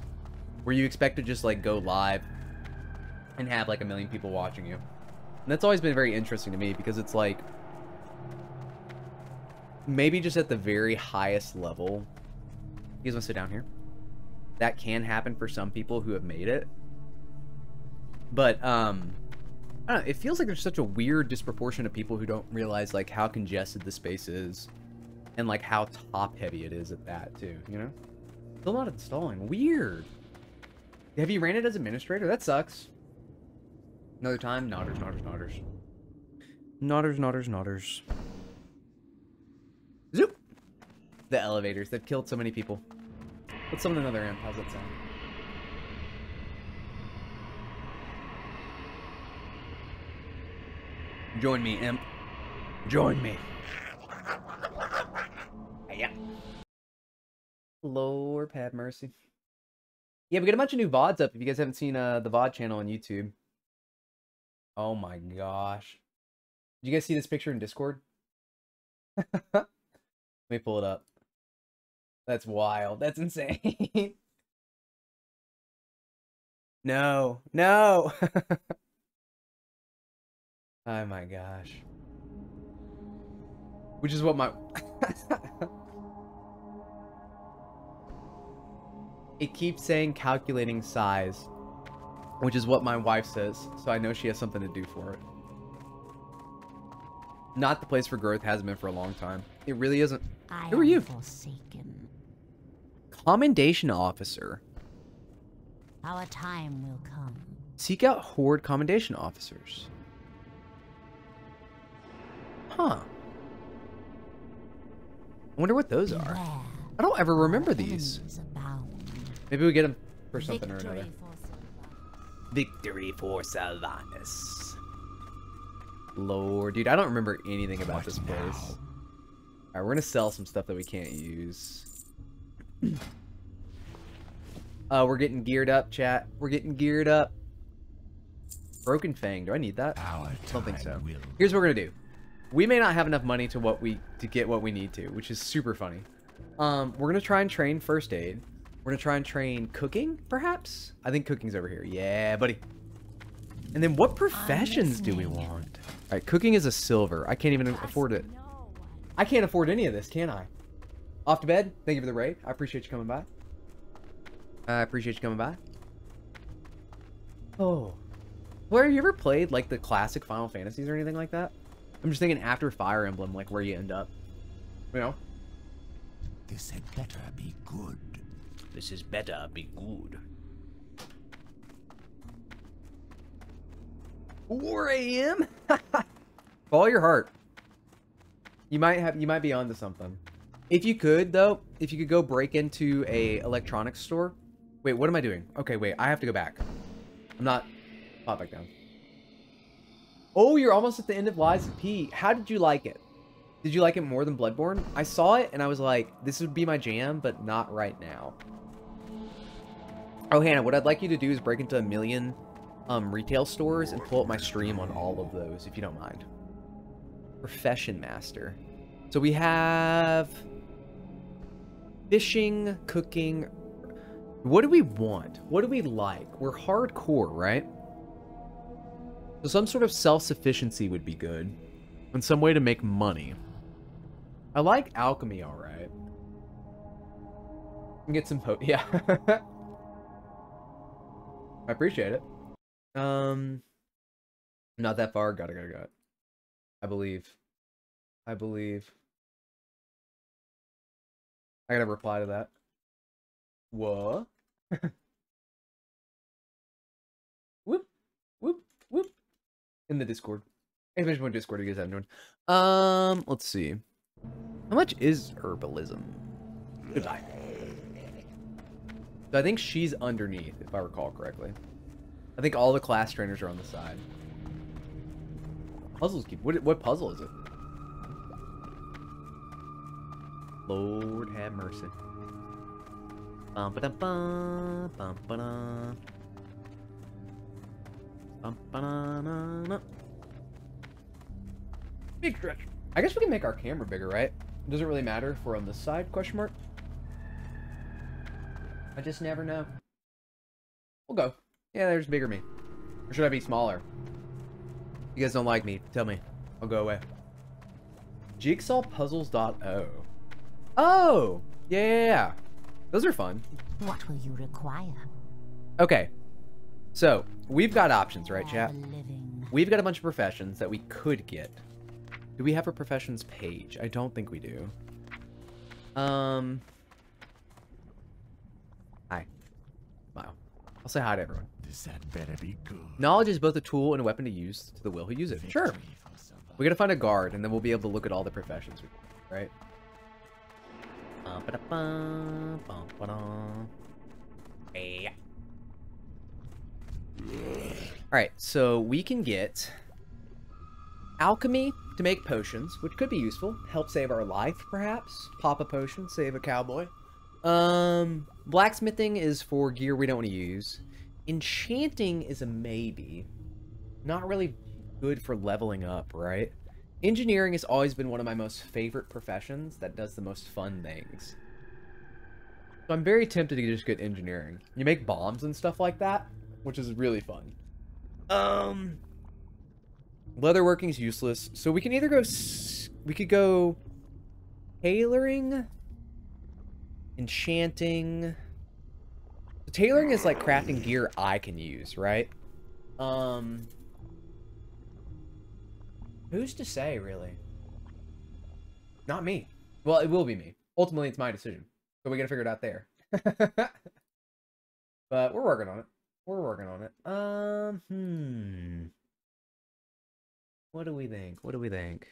where you expect to just like go live and have like a million people watching you. And that's always been very interesting to me because it's like maybe just at the very highest level. You guys want to sit down here? That can happen for some people who have made it. But um I don't know, it feels like there's such a weird disproportion of people who don't realize like how congested the space is and like how top heavy it is at that too, you know? Still not installing. Weird. Have you ran it as administrator? That sucks. Another time, nodders, nodders, nodders. Nodders, nodders, nodders. Zoop! The elevators. They've killed so many people. Let's summon another imp. How's that sound? Join me, imp. Join me. Lord have mercy. Yeah, we got a bunch of new VODs up if you guys haven't seen uh, the VOD channel on YouTube. Oh my gosh. Did you guys see this picture in Discord? Let me pull it up. That's wild. That's insane. no, no. oh my gosh. Which is what my. It keeps saying calculating size, which is what my wife says, so I know she has something to do for it. Not the place for growth hasn't been for a long time. It really isn't. I Who are you? Forsaken. Commendation officer. Our time will come. Seek out Horde commendation officers. Huh. I wonder what those are. I don't ever remember these. Enemies abound. Maybe we get him for something or another. for Victory for Sylvanas. Lord, dude, I don't remember anything about this place. Alright, we're gonna sell some stuff that we can't use. uh, we're getting geared up, chat. We're getting geared up. Broken Fang, do I need that? Our don't think so. will Here's what we're gonna do. We may not have enough money to what we to get what we need to, which is super funny. Um, we're gonna try and train first aid. We're gonna try and train cooking, perhaps. I think cooking's over here. Yeah, buddy. And then what professions do we want? All right, cooking is a silver. I can't even afford it. I can't afford any of this, can I? Off to bed. Thank you for the raid. I appreciate you coming by. I appreciate you coming by. Oh. Blair, you ever played like the classic Final Fantasies or anything like that? I'm just thinking after Fire Emblem, like where you end up. You know? This had better be good. This is better be good. 4 a.m. Follow your heart. You might have you might be onto something. If you could though, if you could go break into a electronics store. Wait, what am I doing? Okay, wait, I have to go back. I'm not pop back down. Oh, you're almost at the end of Lies of P. How did you like it? Did you like it more than Bloodborne? I saw it and I was like, this would be my jam, but not right now. Oh, Hannah, what I'd like you to do is break into a million um, retail stores and pull up my stream on all of those, if you don't mind. Profession Master. So we have fishing, cooking. What do we want? What do we like? We're hardcore, right? So some sort of self-sufficiency would be good. And some way to make money. I like alchemy, all right. Get some po- yeah. I appreciate it. Um, not that far. Got it. Got it. Got it. I believe. I believe. I gotta reply to that. What? whoop, whoop, whoop. In the Discord. Information point Discord. You guys haven't joined. Um, let's see. How much is herbalism? Goodbye. So I think she's underneath, if I recall correctly. I think all the class trainers are on the side. Puzzles keep. What, what puzzle is it? Lord have mercy. Bum ba bum bum ba dum. Bum ba na na na. Big stretch. I guess we can make our camera bigger, right? Doesn't really matter if we're on this side? Question mark. I just never know. We'll go. Yeah, there's bigger me. Or should I be smaller? You guys don't like me. Tell me. I'll go away. Jigsawpuzzles.io. Oh! Yeah, yeah, yeah. Those are fun. What will you require? Okay. So, we've got options, right, chat? We've got a bunch of professions that we could get. Do we have a professions page? I don't think we do. Um. Hi. Wow. I'll say hi to everyone. This had better be good. Knowledge is both a tool and a weapon to use to the will who use it. Sure. Victory for Silva. We gotta find a guard, and then we'll be able to look at all the professions, we right? Ba-dum. Yeah. Alright, so we can get alchemy to make potions, which could be useful. Help save our life, perhaps. Pop a potion, save a cowboy. Um, blacksmithing is for gear we don't want to use. Enchanting is a maybe. Not really good for leveling up, right? Engineering has always been one of my most favorite professions that does the most fun things. So I'm very tempted to just get engineering. You make bombs and stuff like that, which is really fun. Um, leatherworking is useless, so we can either go. We could go tailoring, enchanting. Tailoring is like crafting gear I can use, right? Um, who's to say, really? Not me. Well, it will be me. Ultimately, it's my decision. So we gotta figure it out there. but we're working on it. We're working on it. Um, hmm. What do we think? What do we think?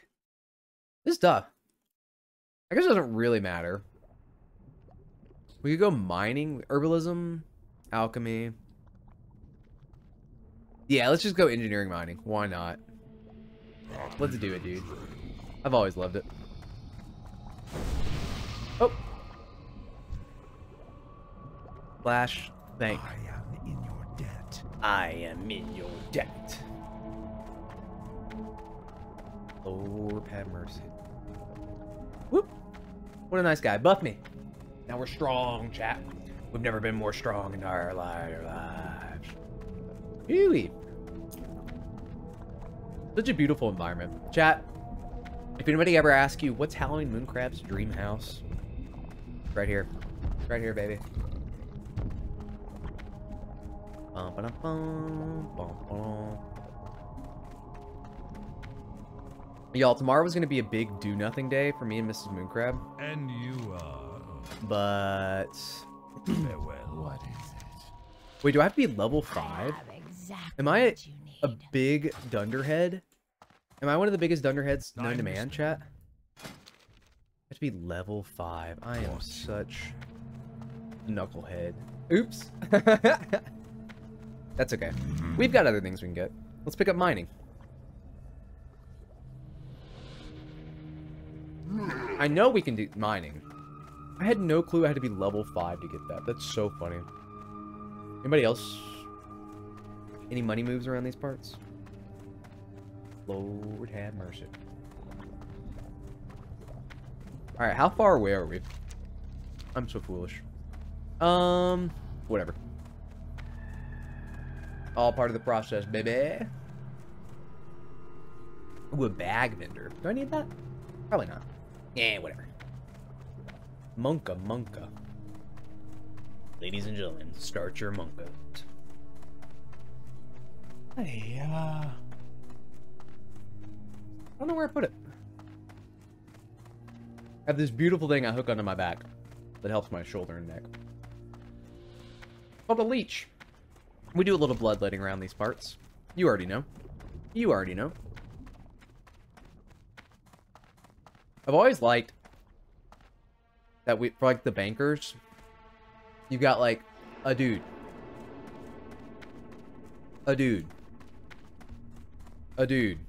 This is tough. I guess it doesn't really matter. We could go mining, herbalism, alchemy. Yeah, let's just go engineering mining. Why not? Let's do it, dude. I've always loved it. Oh. Flash, thank. I am in your debt. I am in your debt. Lord have mercy. Whoop. What a nice guy. Buff me. Now we're strong, chat. We've never been more strong in our li- lives. Really? Such a beautiful environment. Chat, if anybody ever asks you, what's Halloween Mooncrab's dream house? Right here. Right here, baby. Bum, ba-dum, bum, bum. Y'all, tomorrow was gonna be a big do nothing day for me and Mrs. Mooncrab, And you are. But Farewell. What is it? wait, do I have to be level five? Am I a, a big dunderhead? Am I one of the biggest dunderheads known to man, chat? I have to be level five. I am such a knucklehead. Oops. That's okay. We've got other things we can get. Let's pick up mining. I know we can do mining. I had no clue I had to be level 5 to get that. That's so funny. Anybody else? Any money moves around these parts? Lord have mercy. Alright, how far away are we? I'm so foolish. Um, whatever. All part of the process, baby. Ooh, a bag vendor. Do I need that? Probably not. Yeah, whatever. Monka, monka. Ladies and gentlemen, start your monka. Hey, uh... I don't know where I put it. I have this beautiful thing I hook onto my back that helps my shoulder and neck. Called a leech. We do a little bloodletting around these parts. You already know. You already know. I've always liked that we for like the bankers, you got like a dude, a dude, a dude,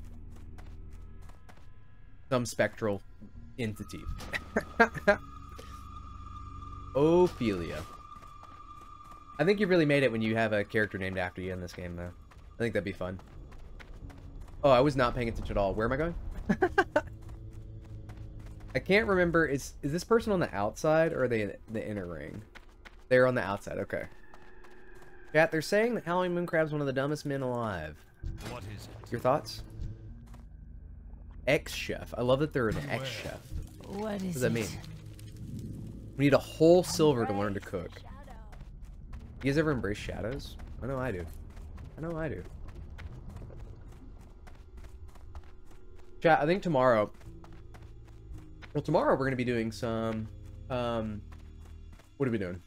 some spectral entity. Ophelia. I think you really made it when you have a character named after you in this game, though. I think that'd be fun. Oh, I was not paying attention at all. Where am I going? I can't remember. Is is this person on the outside or are they in the inner ring? They're on the outside. Okay. Chat, they're saying that Halloween Mooncrab's one of the dumbest men alive. What is it? Your thoughts? Ex-chef. I love that they're an ex-chef. What What is does that it? mean? We need a whole silver to learn to cook. You guys ever embrace shadows? I know I do. I know I do. Chat, I think tomorrow... Well, tomorrow we're going to be doing some... Um, what are we doing?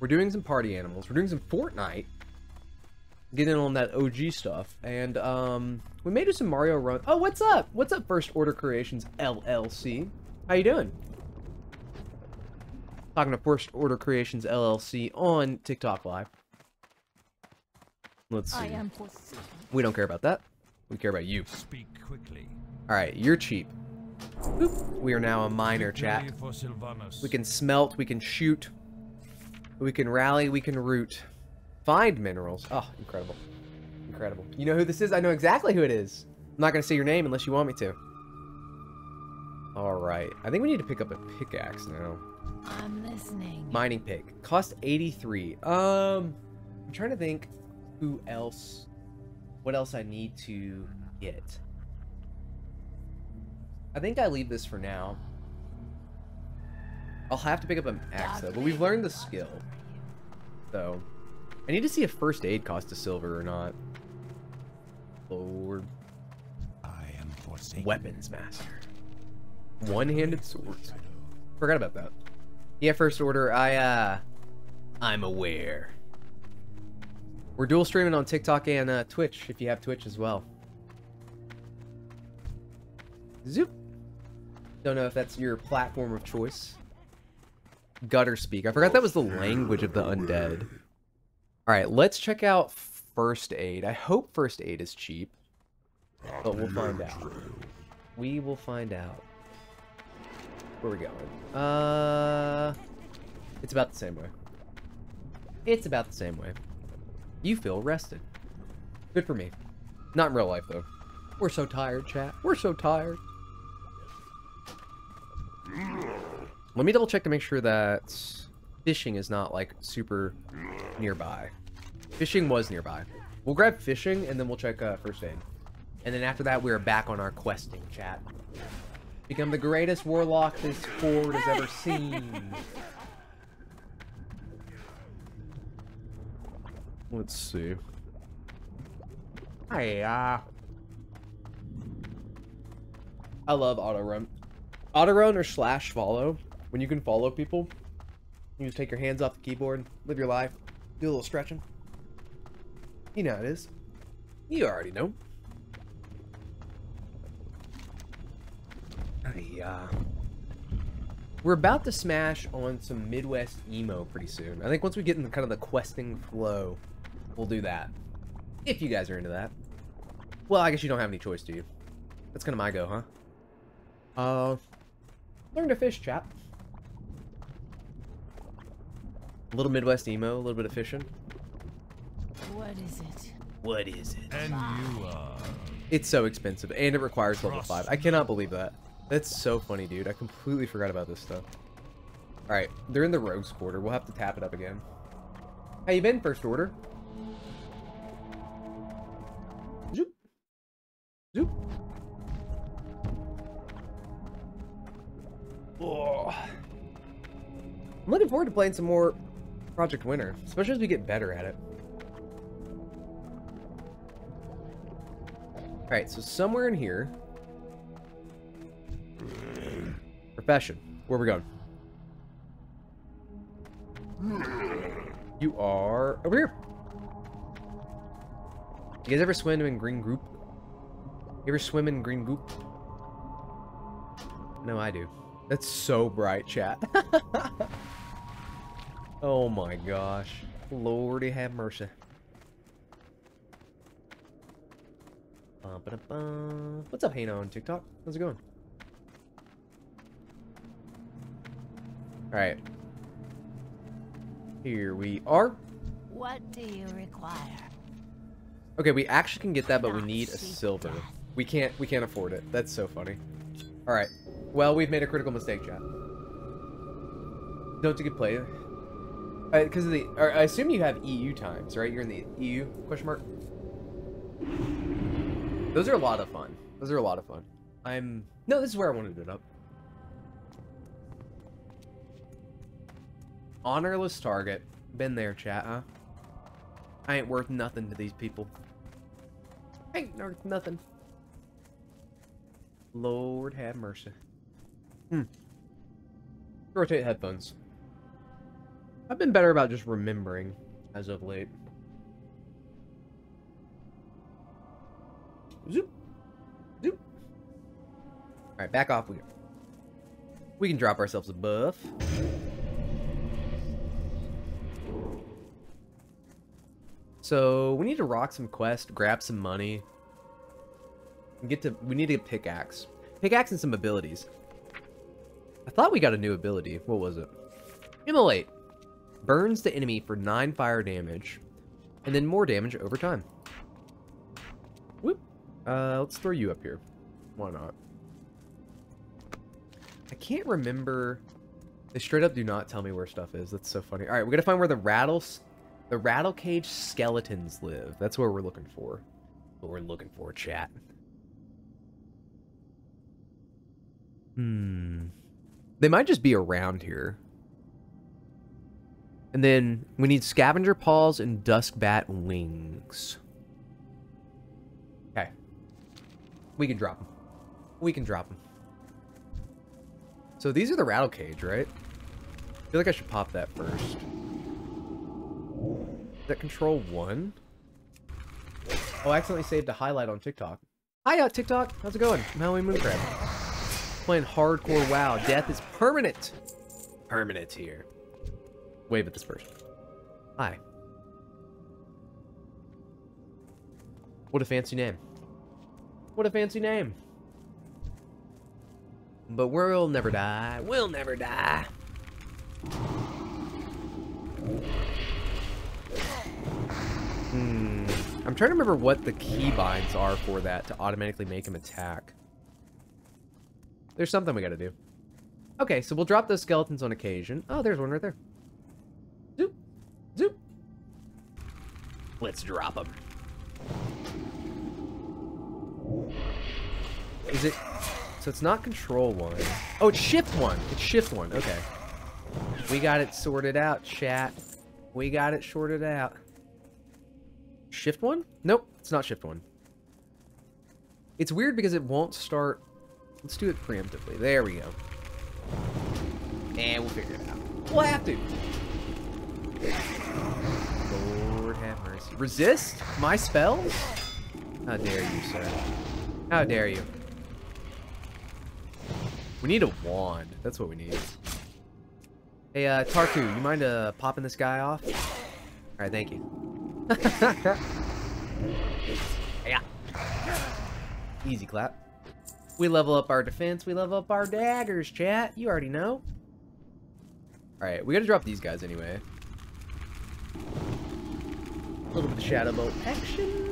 We're doing some party animals. We're doing some Fortnite. Getting on that OG stuff. And, um, we may do some Mario Run. Oh, what's up? What's up, First Order Creations LLC? How you doing? Talking to First Order Creations LLC on TikTok Live. Let's see. I am. We don't care about that. We care about you. Speak quickly. Alright, you're cheap. Boop. We are now a miner, chat. Victory for Sylvanas. We can smelt, we can shoot, we can rally, we can root. Find minerals. Oh, incredible. incredible. You know who this is? I know exactly who it is. I'm not gonna say your name unless you want me to. Alright. I think we need to pick up a pickaxe now. I'm listening. Mining pick. Cost 83. Um I'm trying to think who else what else I need to get. I think I leave this for now. I'll have to pick up an axe though, but we've learned the skill. So I need to see if first aid costs a silver or not. Lord. I am forsaken. Weapons master. One-handed swords. Forgot about that. Yeah, first order. I uh I'm aware. We're dual streaming on TikTok and uh, Twitch if you have Twitch as well. Zoop. Don't know if that's your platform of choice. Gutter speak. I forgot that was the language of the undead. All right, let's check out first aid. I hope first aid is cheap, but we'll find out. We will find out. Where we going? Uh, it's about the same way. It's about the same way. You feel rested. Good for me. Not in real life, though. We're so tired, chat. We're so tired. Let me double check to make sure that fishing is not, like, super nearby. Fishing was nearby. We'll grab fishing, and then we'll check uh, first aid. And then after that, we're back on our questing, chat. Become the greatest warlock this horde has ever seen. Let's see. Hey, uh... I love auto run. Auto run or slash follow. When you can follow people, you just take your hands off the keyboard, live your life, do a little stretching. You know how it is. You already know. Hey, uh... We're about to smash on some Midwest emo pretty soon. I think once we get into kind of the questing flow, we'll do that. If you guys are into that. Well, I guess you don't have any choice, do you? That's kind of my go, huh? Uh, learn to fish, chap. A little Midwest emo, a little bit of fishing. What is it? What is it? And you are. It's so expensive, and it requires level 5. I cannot believe that. That's so funny, dude. I completely forgot about this stuff. Alright, they're in the Rogue's Quarter. We'll have to tap it up again. How you been, First Order? Zoop. Zoop. I'm looking forward to playing some more Project Winter, especially as we get better at it. Alright, so somewhere in here... Profession. Where we going? You are over here. You guys ever swim in green group? You ever swim in green goop? No, I do. That's so bright, chat. oh my gosh. Lordy have mercy. What's up, Hano on TikTok? How's it going? Alright. Here we are. What do you require? Okay, we actually can get that, but we need a silver. We can't we can't afford it. That's so funny. Alright. Well, we've made a critical mistake, chat. Don't you get play? Because of the, I assume you have EU times, right? You're in the EU question mark. Those are a lot of fun. Those are a lot of fun. I'm no, this is where I wanted it up. Honorless target. Been there, chat, huh? I ain't worth nothing to these people. Ain't worth nothing. Lord have mercy. Hmm. Rotate headphones. I've been better about just remembering as of late. Zoop. Zoop. Alright, back off we go. We can drop ourselves a buff. So, we need to rock some quest, grab some money. and Get to we need to get pickaxe. Pickaxe and some abilities. I thought we got a new ability. What was it? Immolate. Burns the enemy for 9 fire damage. And then more damage over time. Uh, let's throw you up here. Why not? I can't remember. They straight up do not tell me where stuff is. That's so funny. All right, we gotta find where the rattles, the rattle cage skeletons live. That's where we're looking for. What we're looking for, chat. Hmm. They might just be around here. And then we need scavenger paws and dusk bat wings. Okay. We can drop them. We can drop them. So these are the rattle cage, right? I feel like I should pop that first. Is that control one? Oh, I accidentally saved a highlight on TikTok. Hi, uh, TikTok. How's it going? I'm Halloween Mooncrab. Playing hardcore WoW. Death is permanent. Permanent here. Wave at this person. Hi. What a fancy name. What a fancy name. But we'll never die. We'll never die. Hmm. I'm trying to remember what the keybinds are for that to automatically make him attack. There's something we gotta do. Okay, so we'll drop those skeletons on occasion. Oh, there's one right there. Zoop. Zoop. Let's drop them. Is it... So it's not control one. Oh, it's shift one. It's shift one. Okay. We got it sorted out, chat. We got it sorted out. Shift one? Nope, it's not shift one. It's weird because it won't start... Let's do it preemptively. There we go. And we'll figure it out. We'll have to. Lord have mercy. Resist? My spells? How dare you, sir. How dare you. We need a wand. That's what we need. Hey, uh, Tarku, you mind uh, popping this guy off? Alright, thank you. yeah. Easy clap. We level up our defense. We level up our daggers, chat. You already know. Alright, we gotta drop these guys anyway. A little bit of shadow bolt action.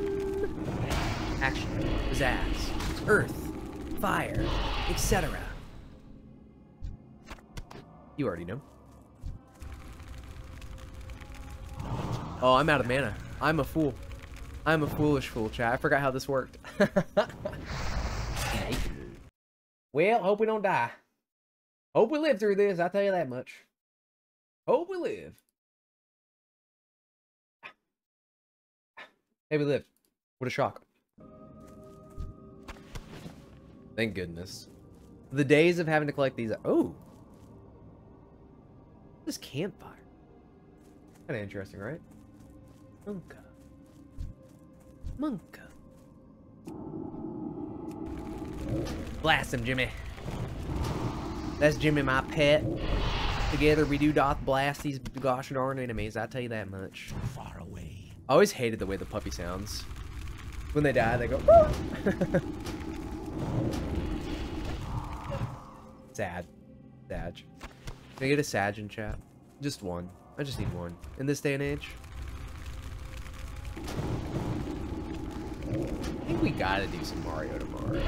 Action. Pizzazz. Earth. Fire. Etc. You already know. Oh, I'm out of mana. I'm a fool. I'm a foolish fool, chat. I forgot how this worked. well, hope we don't die. Hope we live through this, I'll tell you that much. Hope we live. Hey, we lived. What a shock. Thank goodness. The days of having to collect these... Oh! This campfire. Kind of interesting, right? Monka. Monka. Blast him, Jimmy. That's Jimmy, my pet. Together we do doth blast these gosh darn enemies, I tell you that much. Far away. I always hated the way the puppy sounds. When they die, they go. Sad. Sag. Can I get a Sag in chat? Just one. I just need one. In this day and age. I think we gotta do some Mario tomorrow.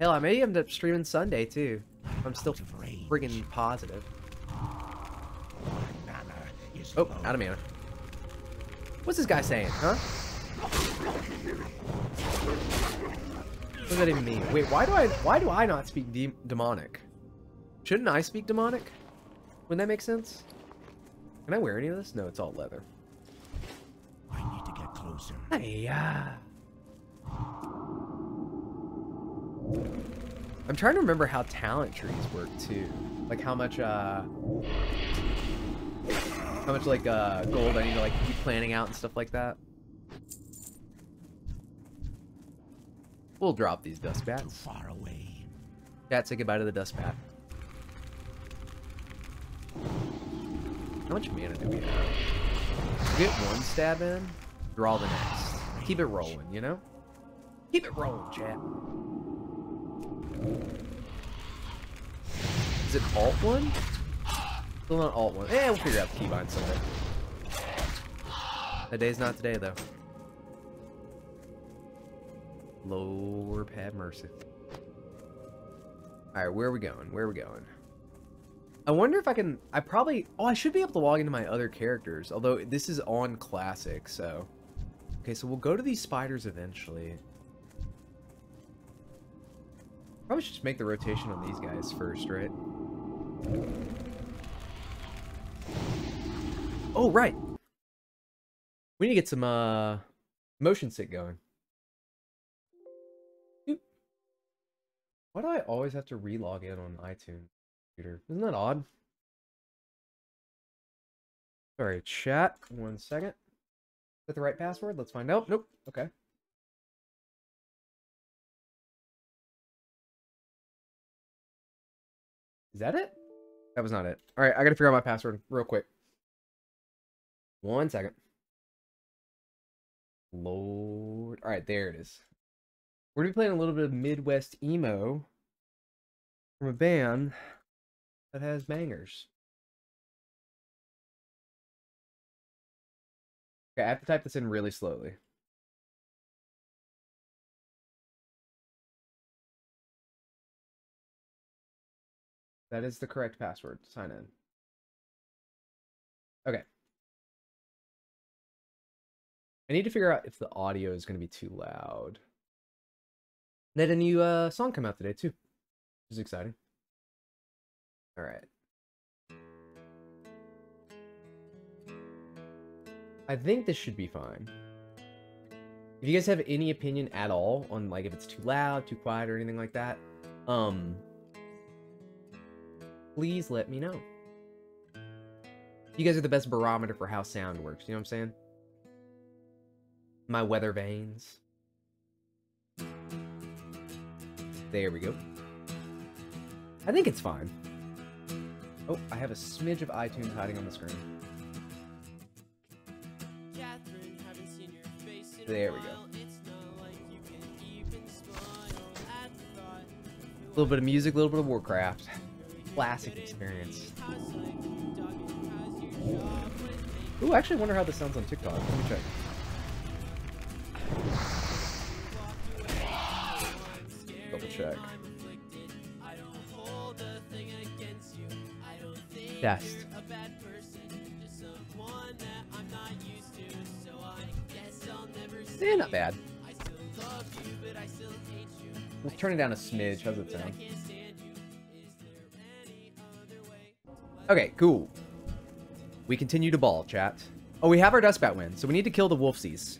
Hell, I may end up streaming Sunday too. I'm still friggin' positive. Oh, out of mana. What's this guy saying, huh? What does that even mean? Wait, why do I why do I not speak de demonic? Shouldn't I speak demonic? Wouldn't that make sense? Can I wear any of this? No, it's all leather. I need to get closer. Hey, uh... I'm trying to remember how talent trees work too. Like how much uh how much like uh gold I need to like keep planning out and stuff like that. We'll drop these dust Too bats. far away. Chat, say goodbye to the dust bat. How much mana do we have? Get one stab in, draw the next. Keep it rolling, you know? Keep it rolling, chat. Is it alt one? Still not alt one. Eh, we'll figure out the keybind someday. That day's not today, though. Lord have mercy. Alright, where are we going? Where are we going? I wonder if I can... I probably... Oh, I should be able to log into my other characters. Although, this is on Classic, so... Okay, so we'll go to these spiders eventually. Probably should just make the rotation on these guys first, right? Oh, right. We need to get some, uh... Motion sick going. Why do I always have to relog in on iTunes? computer? Isn't that odd? Sorry, chat. One second. Is that the right password? Let's find out. Nope. Okay. Is that it? That was not it. All right, I gotta figure out my password real quick. One second. Lord. All right, there it is. We're gonna be playing a little bit of Midwest emo from a band that has bangers. Okay, I have to type this in really slowly. That is the correct password. Sign in. Okay. I need to figure out if the audio is going to be too loud. They had a new uh, song come out today, too. Which is exciting. All right. I think this should be fine. If you guys have any opinion at all on like if it's too loud, too quiet, or anything like that, um, please let me know. You guys are the best barometer for how sound works. You know what I'm saying? My weather vanes. There we go. I think it's fine. Oh, I have a smidge of iTunes hiding on the screen. There we go. A little bit of music, a little bit of Warcraft. Classic experience. Ooh, I actually wonder how this sounds on TikTok. Let me check. Double check. Test. Eh, not bad. Let's turn it down a smidge. How's it sound? Okay, cool. We continue to ball, chat. Oh, we have our Dustbat win, so we need to kill the Wolfsies.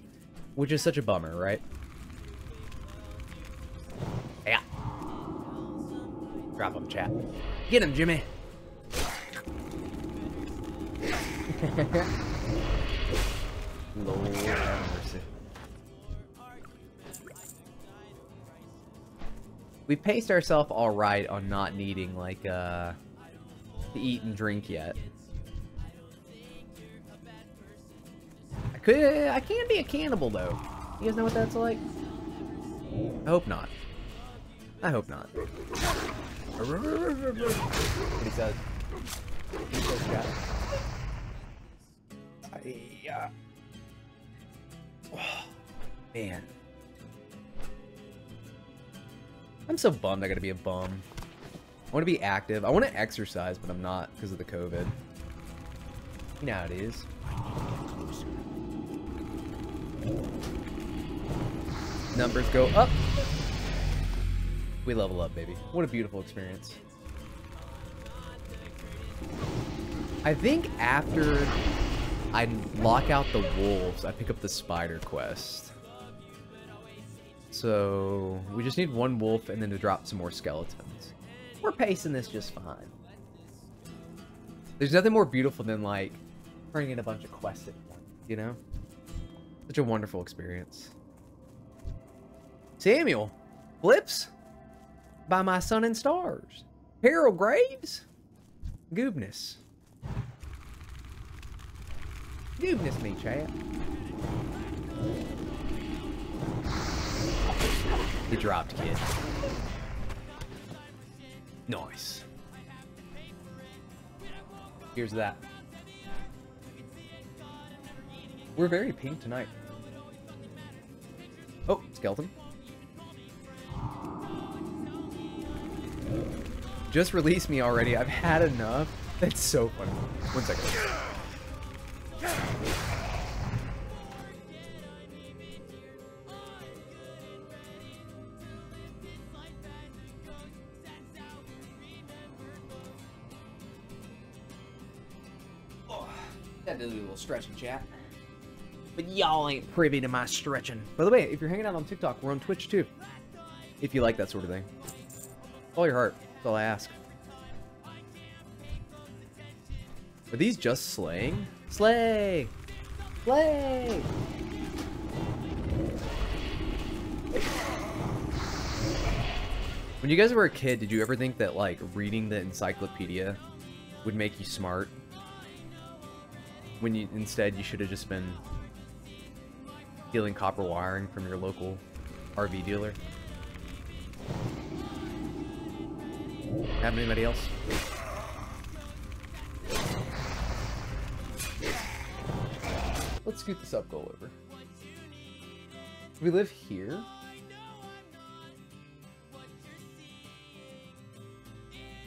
Which is such a bummer, right? Yeah. Drop him, chat. Get him, Jimmy. Lord mercy. We paced ourselves all right on not needing, like, uh, to eat and drink yet. I could, I can be a cannibal, though. You guys know what that's like? I hope not. I hope not. What he says. He says. I, uh... Man. I'm so bummed I gotta be a bum. I want to be active. I want to exercise, but I'm not because of the COVID. You know how it is. Numbers go up. We level up, baby. What a beautiful experience. I think after I lock out the wolves, I pick up the spider quest. So we just need one wolf and then to drop some more skeletons. We're pacing this just fine. There's nothing more beautiful than like turning in a bunch of quests at once, you know? Such a wonderful experience. Samuel, Flips, by my sun and stars. Harold Graves, Goobness. Goobness me, chat. He dropped, kid. Nice. Here's that. We're very pink tonight. Oh, skeleton. Just release me already. I've had enough. That's so funny. One second. Stretching chat. But y'all ain't privy to my stretching. By the way, if you're hanging out on TikTok, we're on Twitch too. If you like that sort of thing. All your heart. That's all I ask. Are these just slaying? Slay! Slay! When you guys were a kid, did you ever think that, like, reading the encyclopedia would make you smart? When you instead you should have just been stealing copper wiring from your local RV dealer? Have anybody else? Let's scoot this up, go over. We live here?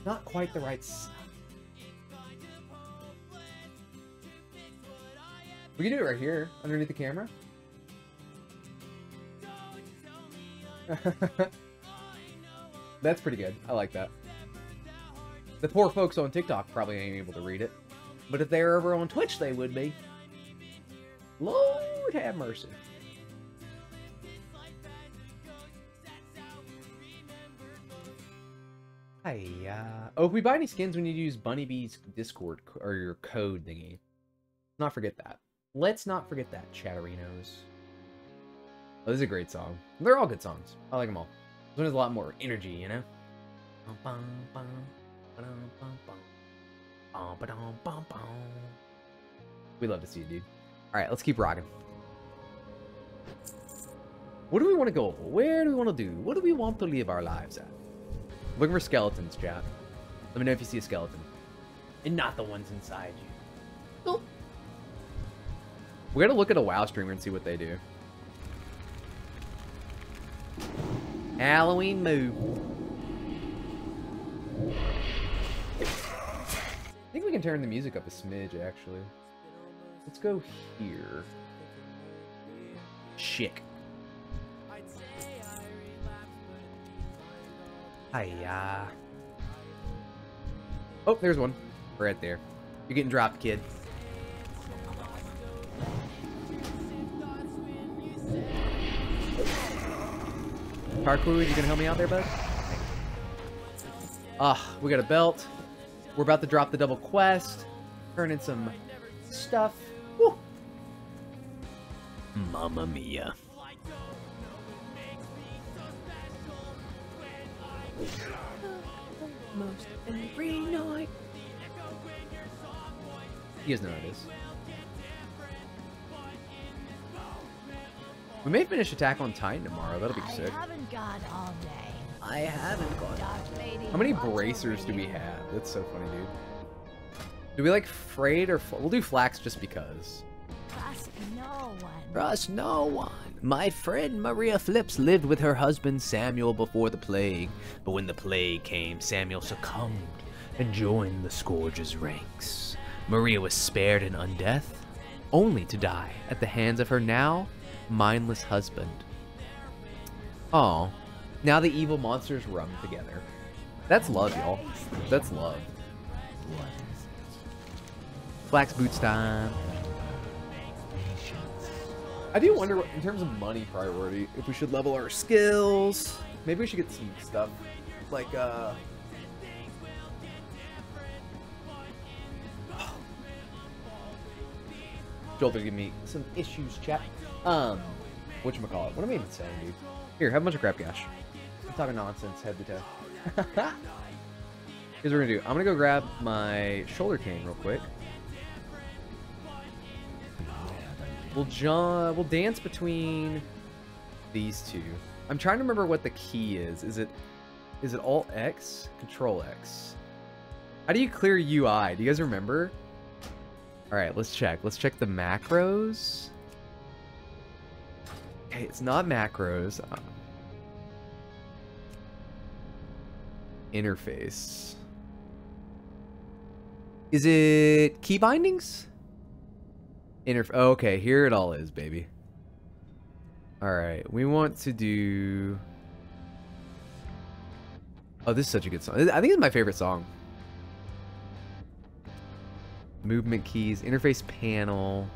Not quite the right s- We can do it right here, underneath the camera. That's pretty good. I like that. The poor folks on TikTok probably ain't able to read it. But if they're ever on Twitch, they would be. Lord have mercy. Hey, uh... Oh, if we buy any skins, we need to use Bunny Bee's Discord or your code thingy. Not forget that. Let's not forget that, Chatterinos. Oh, this is a great song. They're all good songs. I like them all. This one has a lot more energy, you know? We love to see you, dude. Alright, let's keep rocking. What do we want to go? Where do we want to do? What do we want to live our lives at? Looking for skeletons, chat. Let me know if you see a skeleton. And not the ones inside you. Oh. We gotta look at a WoW streamer and see what they do. Halloween move. I think we can turn the music up a smidge, actually. Let's go here. Chick. Hiya. Oh, there's one. Right there. You're getting dropped, kid. Parkour, you gonna help me out there, bud? Ah, we got a belt. We're about to drop the double quest. Turn in some stuff. Woo. Mamma mia. Most every night. You guys know what it is. We may finish Attack on Titan tomorrow. That'll be I sick. haven't got all day. I haven't got How many bracers do we have? That's so funny, dude. Do we like Frayed or... We'll do Flax just because. Trust no one. Trust no one. My friend Maria Flips lived with her husband Samuel before the plague, but when the plague came, Samuel succumbed and joined the Scourge's ranks. Maria was spared an undeath, only to die at the hands of her now mindless husband. Oh, now the evil monsters run together. That's love, y'all. That's love. Flax boots time. I do wonder, what, in terms of money priority, if we should level our skills. Maybe we should get some stuff like uh. Joel's give me some issues, chat. Um, whatchamacallit? What am I even saying, dude? Here, have a bunch of crap cash. I'm talking nonsense, head to toe. Here's what we're gonna do. I'm gonna go grab my shoulder cane real quick. We'll jo- we'll dance between these two. I'm trying to remember what the key is. Is it is it Alt X? Control X. How do you clear UI? Do you guys remember? All right, let's check. Let's check the macros. Okay, it's not macros. Uh, interface. Is it key bindings? Interf oh, okay, here it all is, baby. Alright, we want to do... Oh, this is such a good song. I think it's my favorite song. Movement keys, interface panel,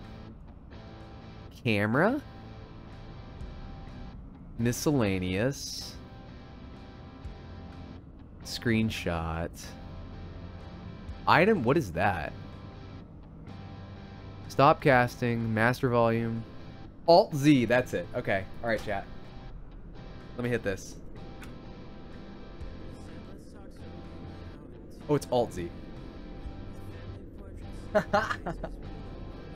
camera, miscellaneous, screenshot, item, what is that? Stop casting, master volume, Alt Z, that's it. Okay, alright chat. Let me hit this. Oh, it's Alt Z.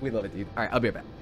we love it, dude. Alright, I'll be right back.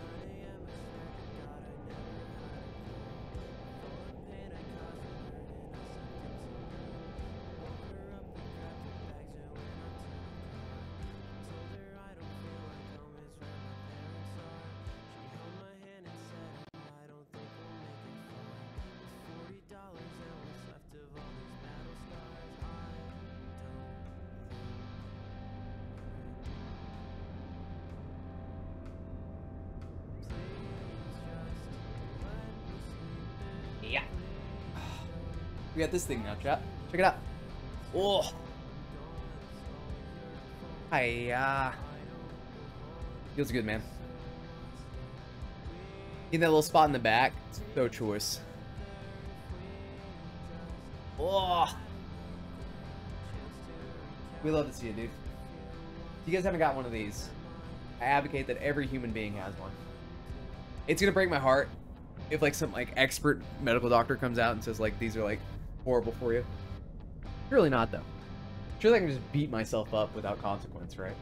Check it out. Oh. Hiya. Uh, feels good, man. In that little spot in the back, so choice. Oh. We love to see it, dude. If you guys haven't got one of these, I advocate that every human being has one. It's gonna break my heart if like some like expert medical doctor comes out and says like these are like horrible for you. Surely not though. Surely I can just beat myself up without consequence, right?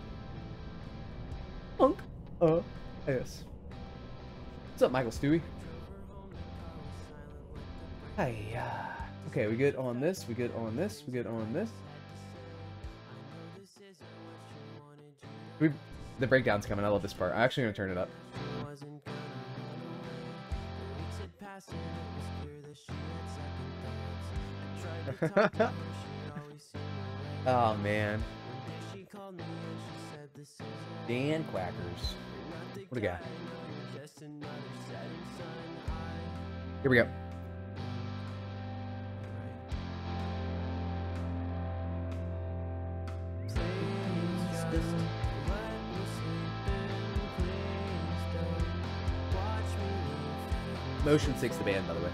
Punk. Uh. Yes. What's up, Michael Stewie? Hey. Uh, okay, we good on this. We good on this. We good on this. We, the breakdown's coming. I love this part. I'm actually gonna turn it up. oh man. Dan Quackers. What a guy. Here we go. Motion Six the band, by the way.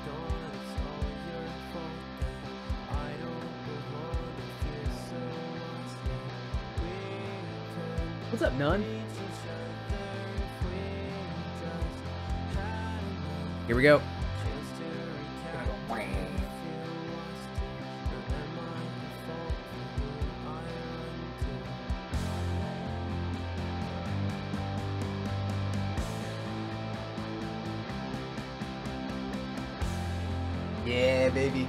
What's up, None? Here we go. Yeah, baby.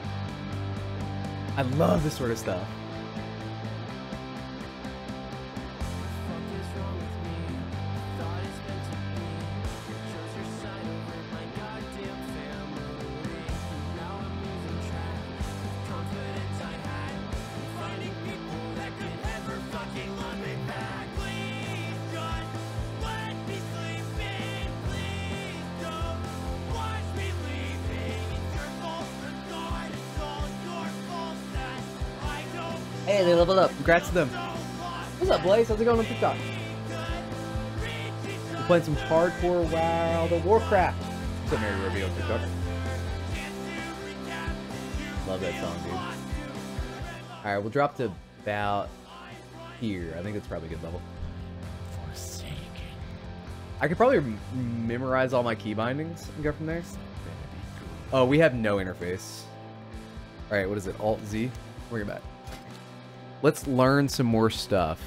I love this sort of stuff. Congrats to them. What's up, Blaze? How's it going on TikTok? We're playing some hardcore WoW the Warcraft. What's up, Mary Ruby on TikTok? Love that song, dude. Alright, we'll drop to about here. I think that's probably a good level. I could probably memorize all my key bindings and go from there. Oh, we have no interface. Alright, what is it? Alt Z? Bring it back. Let's learn some more stuff.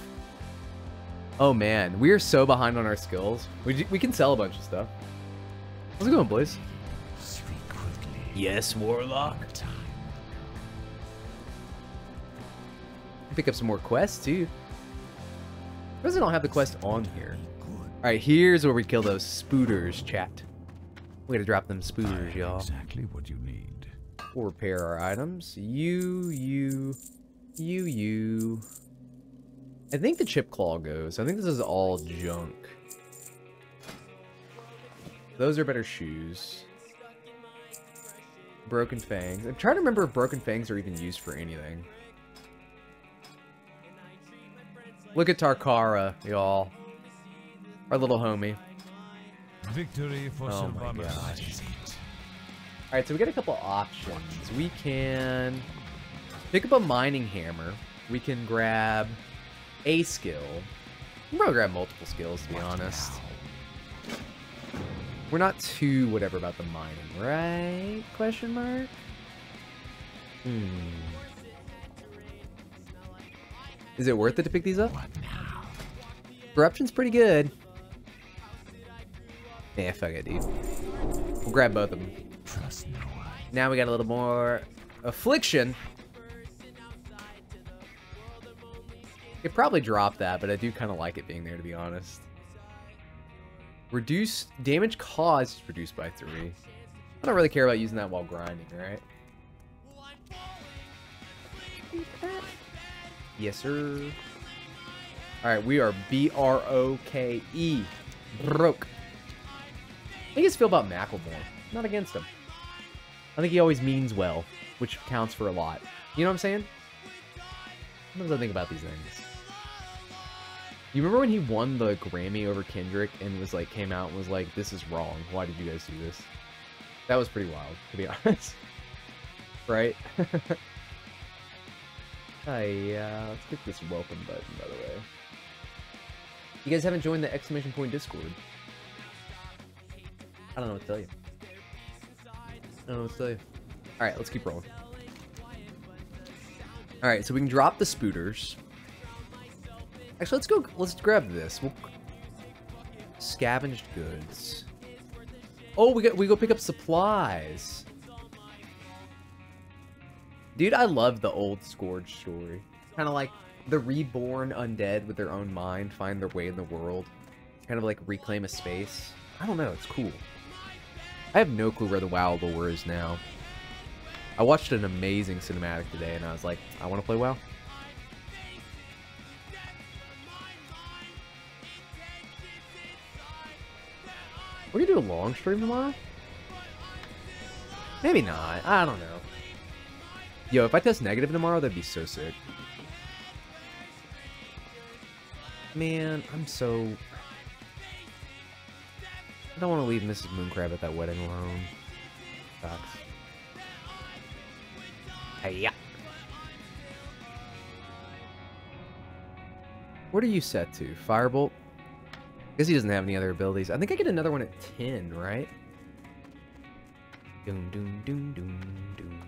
Oh man, we are so behind on our skills. We, we can sell a bunch of stuff. How's it going, boys? Yes, Warlock. Pick up some more quests too. Why does it not have the quest on here? Alright, here's where we kill those spooters, chat. Way to drop them spooters, y'all. Exactly what you need. We'll repair our items. You, you, You, you. I think the chip claw goes. I think this is all junk. Those are better shoes. Broken fangs. I'm trying to remember if broken fangs are even used for anything. Look at Tarkara, y'all. Our little homie. Victory for Oh my god. Alright, so we got a couple options. We can pick up a mining hammer. We can grab a skill. We can probably grab multiple skills, to be honest. We're not too whatever about the mining, right? Question mark? Hmm. Is it worth it to pick these up? Corruption's pretty good. Yeah, fuck it, dude. We'll grab both of them. Trust no one. Now we got a little more affliction. Could probably dropped that, but I do kind of like it being there, to be honest. Reduce damage caused is reduced by three. I don't really care about using that while grinding, right? Yes, sir. All right, we are B R O K E. Broke. I think it's feel about Macklemore. Not against him. I think he always means well, which counts for a lot. You know what I'm saying? Sometimes I think about these things. You remember when he won the Grammy over Kendrick and was like came out and was like, "This is wrong. Why did you guys do this?" That was pretty wild, to be honest. right? Hi, uh, let's click this welcome button, by the way. You guys haven't joined the exclamation point Discord. I don't know what to tell you. I don't know what to tell you. Alright, let's keep rolling. Alright, so we can drop the spooters. Actually, let's go, let's grab this. We'll... Scavenged goods. Oh, we got we go pick up supplies. Dude, I love the old Scourge story. Kind of like the reborn undead with their own mind find their way in the world. Kind of like reclaim a space. I don't know, it's cool. I have no clue where the WoW lore is now. I watched an amazing cinematic today and I was like, I want to play WoW. We're gonna do a long stream tomorrow? Maybe not. I don't know. Yo, if I test negative tomorrow, that'd be so sick. Man, I'm so... I don't want to leave Mrs. Mooncrab at that wedding alone. Sucks. Hey, yeah. What are you set to? Firebolt? Guess he doesn't have any other abilities. I think I get another one at 10, right? Doom, doom, doom, doom, doom.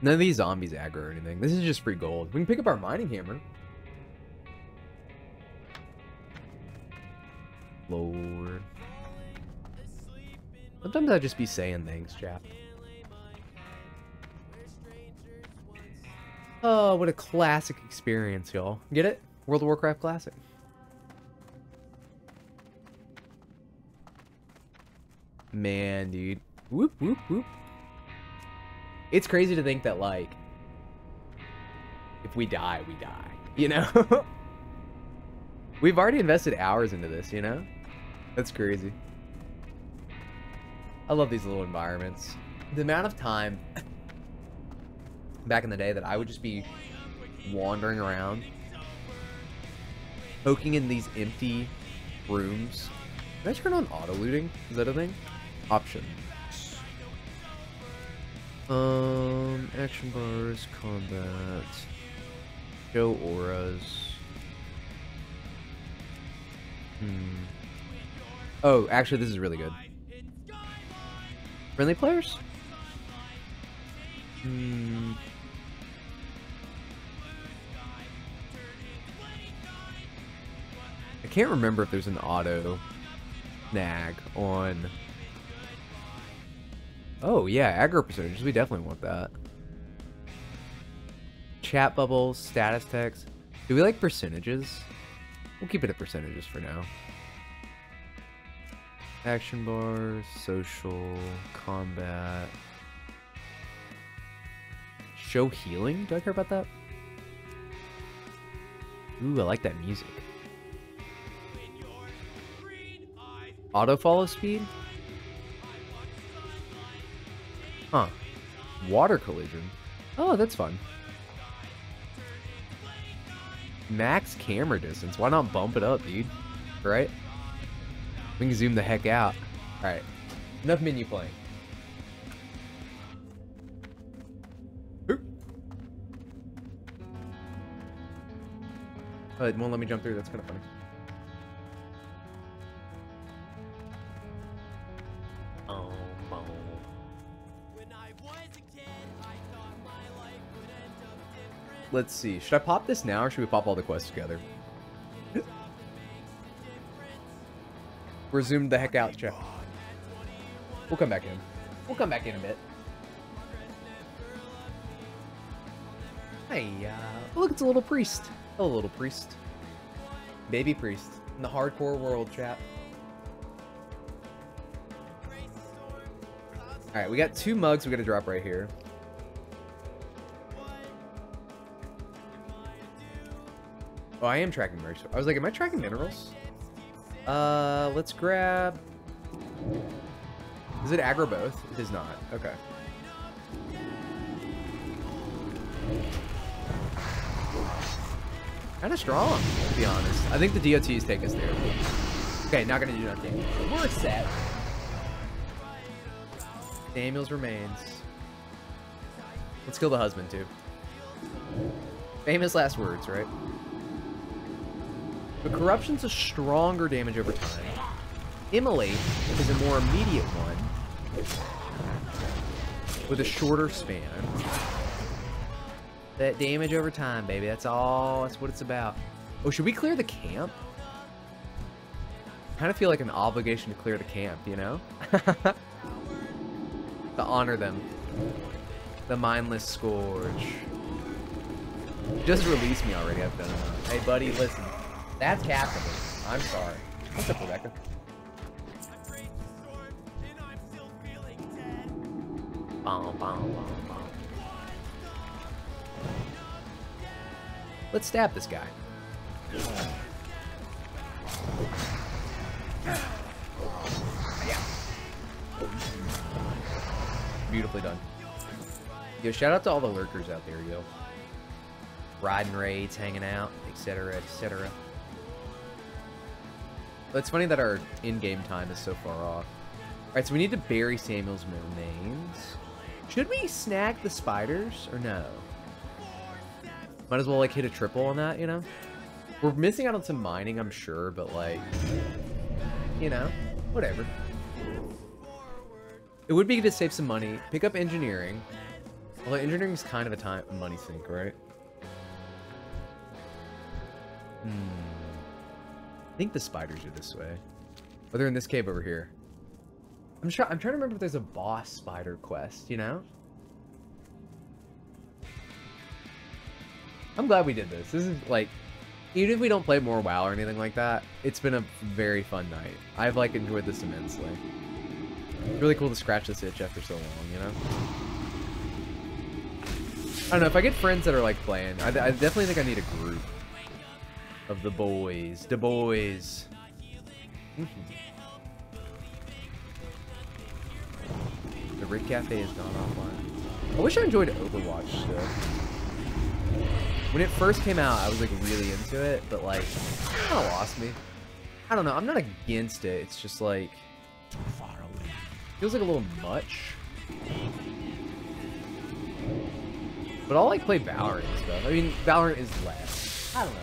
None of these zombies aggro or anything. This is just free gold. We can pick up our mining hammer. Lord. Sometimes I just be saying things, chap. Oh, what a classic experience, y'all. Get it? World of Warcraft Classic. Man, dude. Whoop, whoop, whoop. It's crazy to think that, like, if we die, we die. You know? We've already invested hours into this, you know? That's crazy. I love these little environments. The amount of time back in the day that I would just be wandering around, poking in these empty rooms. Can I turn on auto looting? Is that a thing? Options. Um, action bars, combat, show auras. Hmm. Oh, actually, this is really good. Friendly players? Hmm. I can't remember if there's an auto nag on. Oh, yeah, aggro percentages. We definitely want that. Chat bubbles, status text. Do we like percentages? We'll keep it at percentages for now. Action bar, social, combat, Show healing? Do I care about that? Ooh, I like that music. Auto follow speed? Huh. Water collision. Oh, that's fun. Max camera distance. Why not bump it up, dude? Right? We can zoom the heck out. Alright. Enough menu playing. Oh, it won't let me jump through. That's kind of funny. Let's see. Should I pop this now or should we pop all the quests together? We're zoomed the heck out, Jeff. We'll come back in. We'll come back in a bit. Hey, uh, look, it's a little priest. A little priest. Baby priest. In the hardcore world, chap. Alright, we got two mugs we gotta drop right here. Oh, I am tracking merch. I was like, am I tracking minerals? Uh, let's grab... Does it aggro both? It not. Okay. Kind of strong, to be honest. I think the DOTs take us there. Okay, not gonna do nothing. We're set. Samuel's remains. Let's kill the husband, too. Famous last words, right? But corruption's a stronger damage over time. Immolate is a more immediate one with a shorter span. That damage over time, baby. That's all. That's what it's about. Oh, should we clear the camp? I kind of feel like an obligation to clear the camp, you know? to honor them. The mindless scourge. Just release me already. I've done enough. Hey, buddy, listen. That's capitalism. I'm sorry. What's up, Rebecca? Bom, bom, bom, bom. Let's stab this guy. Beautifully done. Yo, shout out to all the lurkers out there, yo. Riding raids, hanging out, etc., etc. It's funny that our in-game time is so far off. Alright, so we need to bury Samuel's remains. Should we snag the spiders, or no? Might as well, like, hit a triple on that, you know? We're missing out on some mining, I'm sure, but, like... You know? Whatever. It would be good to save some money. Pick up engineering. Although engineering is kind of a time money sink, right? Hmm. I think the spiders are this way. Oh, they're in this cave over here. I'm trying. I'm trying to remember if there's a boss spider quest. You know. I'm glad we did this. This is like, even if we don't play more WoW or anything like that, it's been a very fun night. I've like enjoyed this immensely. It's really cool to scratch this itch after so long. You know. I don't know if I get friends that are like playing. I, I definitely think I need a group of the boys. The boys. Mm-hmm. the Rick Cafe is gone offline. I wish I enjoyed Overwatch still. When it first came out, I was like really into it, but like, it kind of lost me. I don't know. I'm not against it. It's just like, Too far away. feels like a little much. But I'll like play Valorant and stuff. I mean, Valorant is less. I don't know.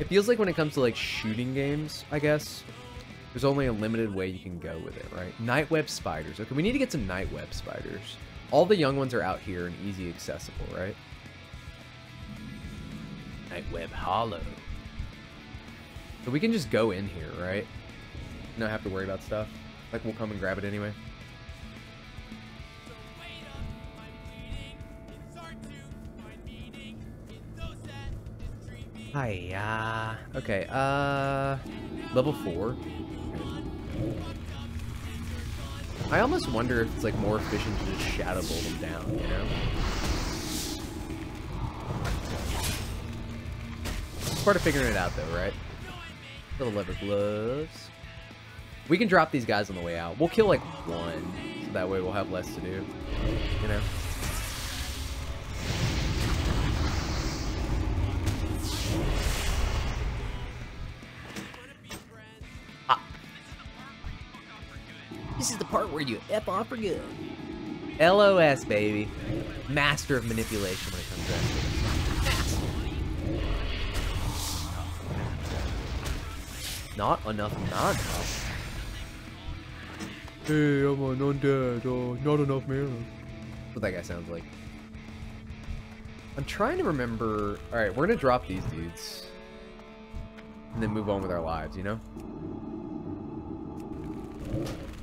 It feels like when it comes to like shooting games, I guess, there's only a limited way you can go with it, right? Night web spiders. Okay, we need to get some night web spiders. All the young ones are out here and easy accessible, right? Night web hollow. So we can just go in here, right? Not have to worry about stuff. Like we'll come and grab it anyway. Hiya. Okay, uh... Level 4. I almost wonder if it's like more efficient to just shadow bolt them down, you know? It's part of figuring it out though, right? Little lever gloves. We can drop these guys on the way out. We'll kill like one, so that way we'll have less to do. You know? Ah. This is the part where you F off for good. LOS, baby. Master of manipulation when it comes to that. Not enough mana. Hey, I'm an undead. Oh, not enough mana. That's what that guy sounds like. I'm trying to remember. All right, we're gonna drop these dudes, and then move on with our lives. You know.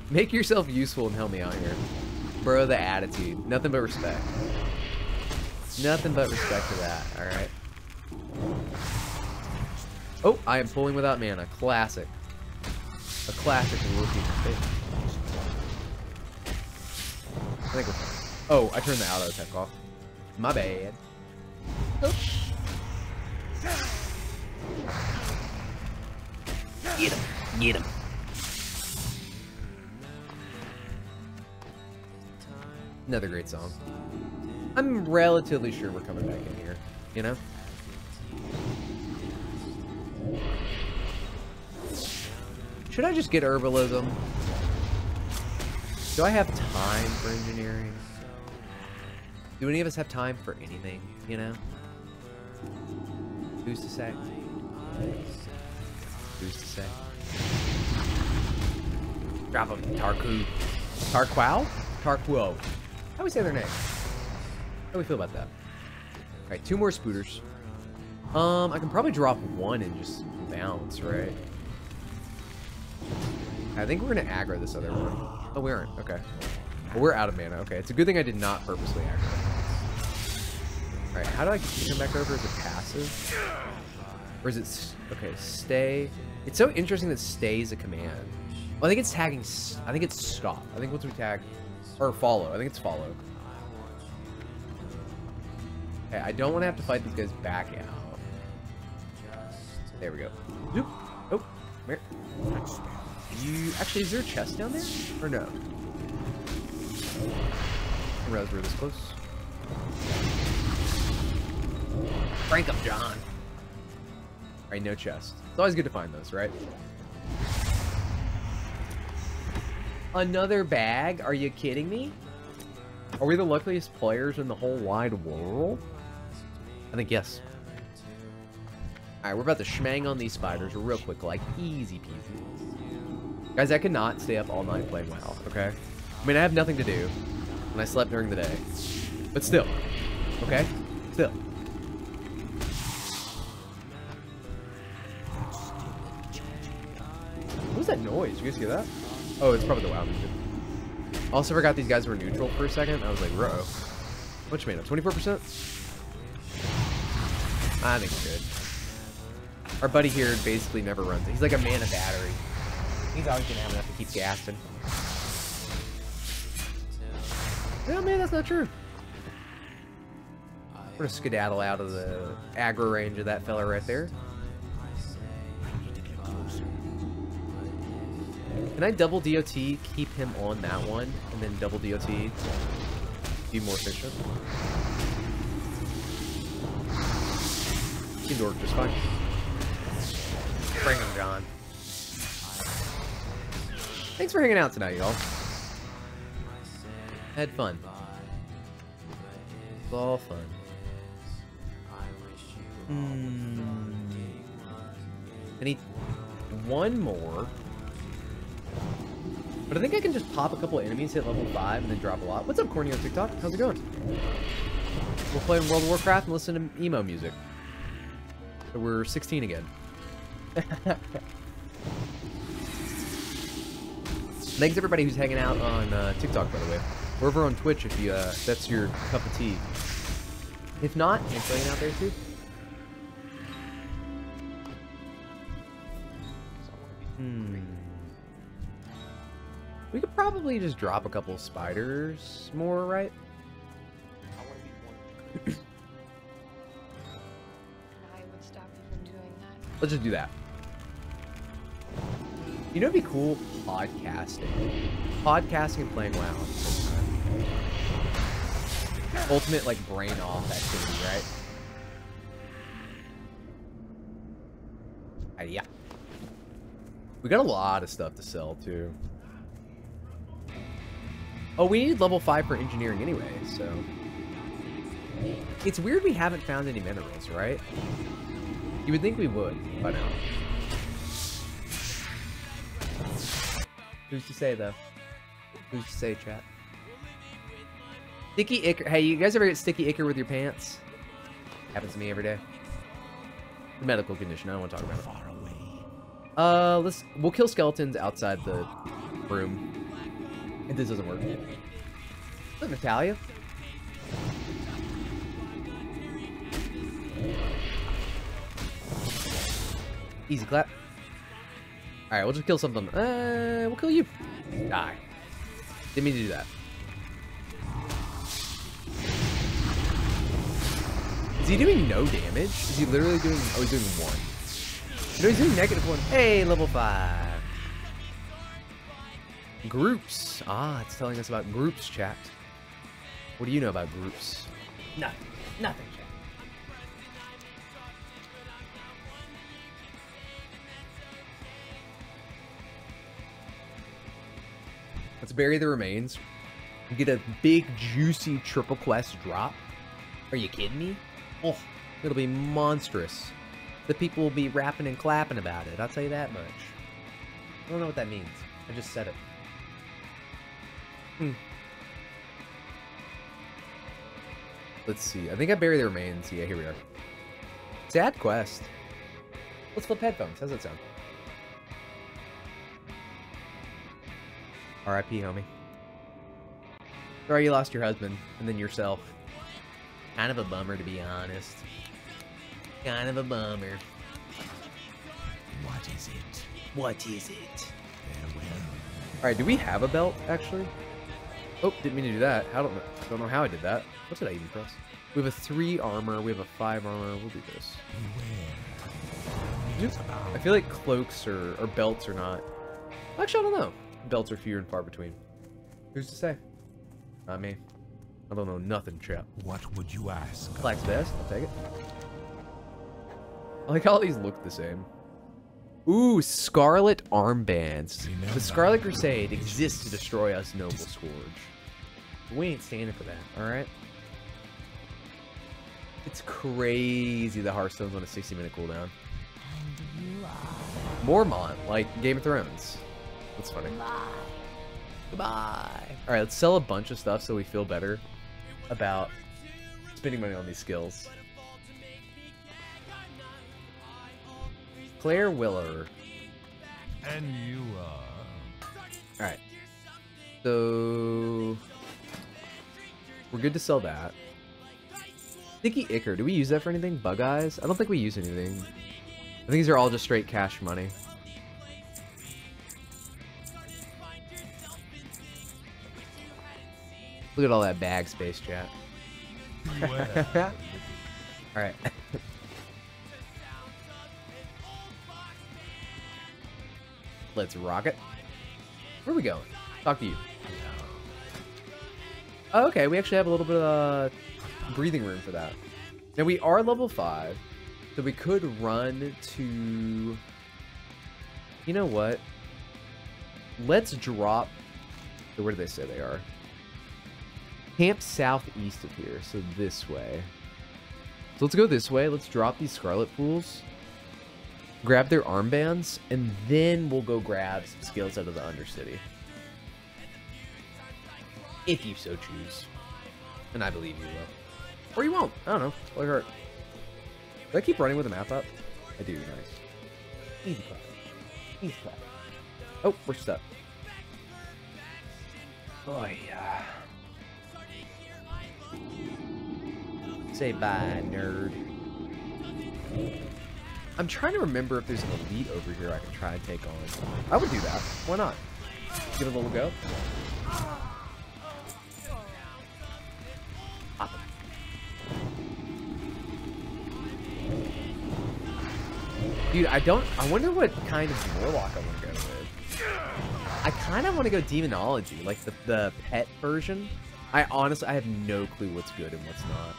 Make yourself useful and help me out here, bro. The attitude, nothing but respect. Nothing but respect to that. All right. Oh, I am pulling without mana. Classic. A classic rookie mistake. I think we're fine. Oh, I turned the auto attack off. My bad. Get him. Get him. Another great song. I'm relatively sure we're coming back in here, you know? Should I just get herbalism? Do I have time for engineering? Do any of us have time for anything, you know? Who's to say? Who's to say? Drop him, Tarku. Tarquow? Tarquo. How do we say their name? How do we feel about that? Alright, two more spooters. Um, I can probably drop one and just bounce, right? I think we're gonna aggro this other one. Oh, we aren't. Okay. Well, we're out of mana. Okay, it's a good thing I did not purposely aggro. Alright, how do I come back over? Is it passive? Or is it... Okay, stay. It's so interesting that stay is a command. Well, I think it's tagging... I think it's stop. I think once we tag... Or follow. I think it's follow. Okay, I don't want to have to fight these guys back out. There we go. Zoop. Oh, come here. You actually is there a chest down there or no? I realize we were this close. Frank up, John. All right, no chest. It's always good to find those, right? Another bag? Are you kidding me? Are we the luckiest players in the whole wide world? I think yes. Alright, we're about to schmang on these spiders real quick, like easy peasy. Guys, I could not stay up all night playing WoW, okay? I mean, I have nothing to do, and I slept during the day. But still, okay? Still. Was that noise? You guys hear that? Oh, it's probably the WoW. Also forgot these guys were neutral for a second. I was like, bro. You made up? 24%? I think good. Our buddy here basically never runs it. He's like a man of battery. He's always gonna have enough to keep gassing. No, man, that's not true. We're gonna skedaddle out of the aggro range of that fella right there. Can I double DOT, keep him on that one, and then double DOT, be more efficient? Seemed to work just fine. Bring him, John. Thanks for hanging out tonight, y'all. Had fun. It's all fun. Hmm. I need one more. But I think I can just pop a couple enemies, hit level 5, and then drop a lot. What's up, Corny on TikTok? How's it going? We're playing World of Warcraft and listen to emo music. We're 16 again. Thanks everybody who's hanging out on uh, TikTok, by the way. We're over on Twitch if you uh, that's your cup of tea. If not, I'm playing out there too. Hmm. We could probably just drop a couple spiders more, right? I want to be one. I would stop you from doing that. Let's just do that. You know, it'd be cool podcasting. Podcasting and playing WoW. at the same time. Ultimate like brain off activity, right? Yeah. We got a lot of stuff to sell too. Oh, we need level 5 for engineering anyway, so... It's weird we haven't found any minerals, right? You would think we would by now. Who's to say, though? Who's to say, chat? Sticky ichor. Hey, you guys ever get sticky ichor with your pants? Happens to me every day. Medical condition. I don't want to talk about it. Far away. Uh, let's. We'll kill skeletons outside the room. If this doesn't work. Look, Natalia. Easy clap. All right, we'll just kill something. Uh, we'll kill you. Die. Didn't mean to do that. Is he doing no damage? Is he literally doing? Oh, he's doing one. No, he's doing negative one. Hey, level five. Groups. Ah, it's telling us about groups, chat. What do you know about groups? Nothing. Nothing, chat. Let's bury the remains. Get a big, juicy triple quest drop. Are you kidding me? Oh, it'll be monstrous. The people will be rapping and clapping about it. I'll tell you that much. I don't know what that means. I just said it. Hmm. Let's see. I think I buried the remains. Yeah, here we are. Sad quest. Let's flip headphones. How's that sound? R.I.P. homie. Sorry you lost your husband and then yourself. Kind of a bummer, to be honest. Kind of a bummer. What is it? What is it? Farewell. Alright, do we have a belt, actually? Oh, didn't mean to do that. I don't know, don't know how I did that. What did I even press? We have a 3 armor, we have a 5 armor. We'll do this. Just- I feel like cloaks or, or belts are not... Actually, I don't know. Belts are few and far between. Who's to say? Not me. I don't know nothing, chap. What would you ask? Black's best. I'll take it. I like how all these look the same. Ooh, Scarlet Armbands. The Scarlet Crusade exists to destroy us, Noble Scourge. We ain't standing for that, alright? It's crazy the Hearthstone's on a 60 minute cooldown. You are Mormont, like Game of Thrones. That's funny. mine. Goodbye. Alright, let's sell a bunch of stuff so we feel better about spending money on these skills. Claire Willer. And you are. Alright. So... We're good to sell that. Sticky Ichor. Do we use that for anything? Bug Eyes? I don't think we use anything. I think these are all just straight cash money. Look at all that bag space, chat. Alright. Let's rock it. Where are we going? Talk to you. Okay, we actually have a little bit of uh, breathing room for that. Now we are level 5, so we could run to... You know what? Let's drop... Where do they say they are? Camp southeast of here, so this way. So let's go this way. Let's drop these Scarlet Fools. Grab their armbands, and then we'll go grab some skills out of the Undercity. If you so choose. And I believe you will. Or you won't. I don't know. Play hurt. Do I keep running with the map up? I do. Nice. Easy clap. Easy clap. Oh, we're stuck. Oh, yeah. Say bye, nerd. I'm trying to remember if there's an elite over here I can try and take on. I would do that. Why not? Give it a little go. Dude, I don't. I wonder what kind of warlock I want to go with. I kind of want to go demonology, like the the pet version. I honestly, I have no clue what's good and what's not.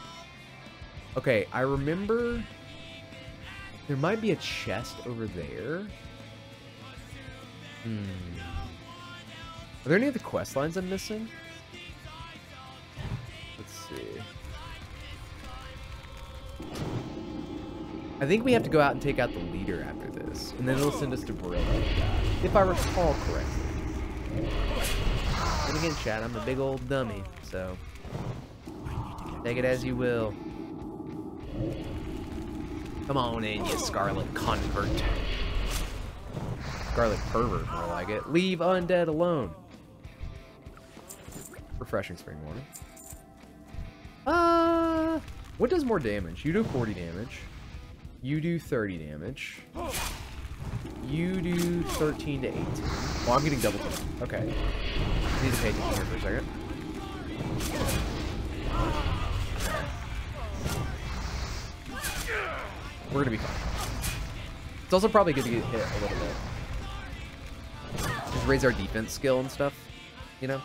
Okay, I remember there might be a chest over there. Hmm. Are there any other quest lines I'm missing? I think we have to go out and take out the leader after this, and then it'll send us to Brill, if I recall correctly. And again, chat, I'm a big old dummy, so take it as you will. Come on in, you scarlet convert. Scarlet pervert, more like it. Leave undead alone. Refreshing spring water. Uh, what does more damage? You do 40 damage. You do 30 damage. You do 13 to 18. Well, I'm getting double damage. Okay. I need to pay attention here for a second. We're gonna be fine. It's also probably good to get hit a little bit. Just raise our defense skill and stuff, you know?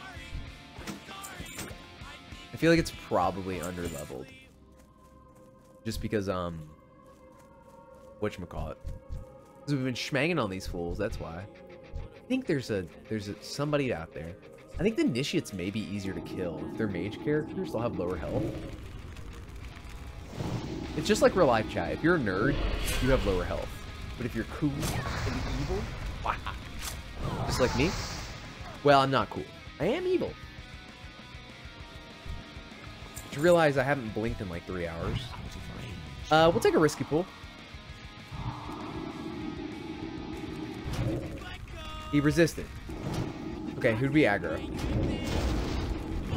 I feel like it's probably under leveled. Just because, um, whatchamacallit. Because we've been schmanging on these fools, that's why. I think there's a, there's a, somebody out there. I think the initiates may be easier to kill. If they're mage characters, they'll have lower health. It's just like real life chat. If you're a nerd, you have lower health. But if you're cool and evil, wow. Just like me? Well, I'm not cool. I am evil. To realize I haven't blinked in like three hours. Uh, we'll take a risky pool. He resisted. Okay, who'd be aggro?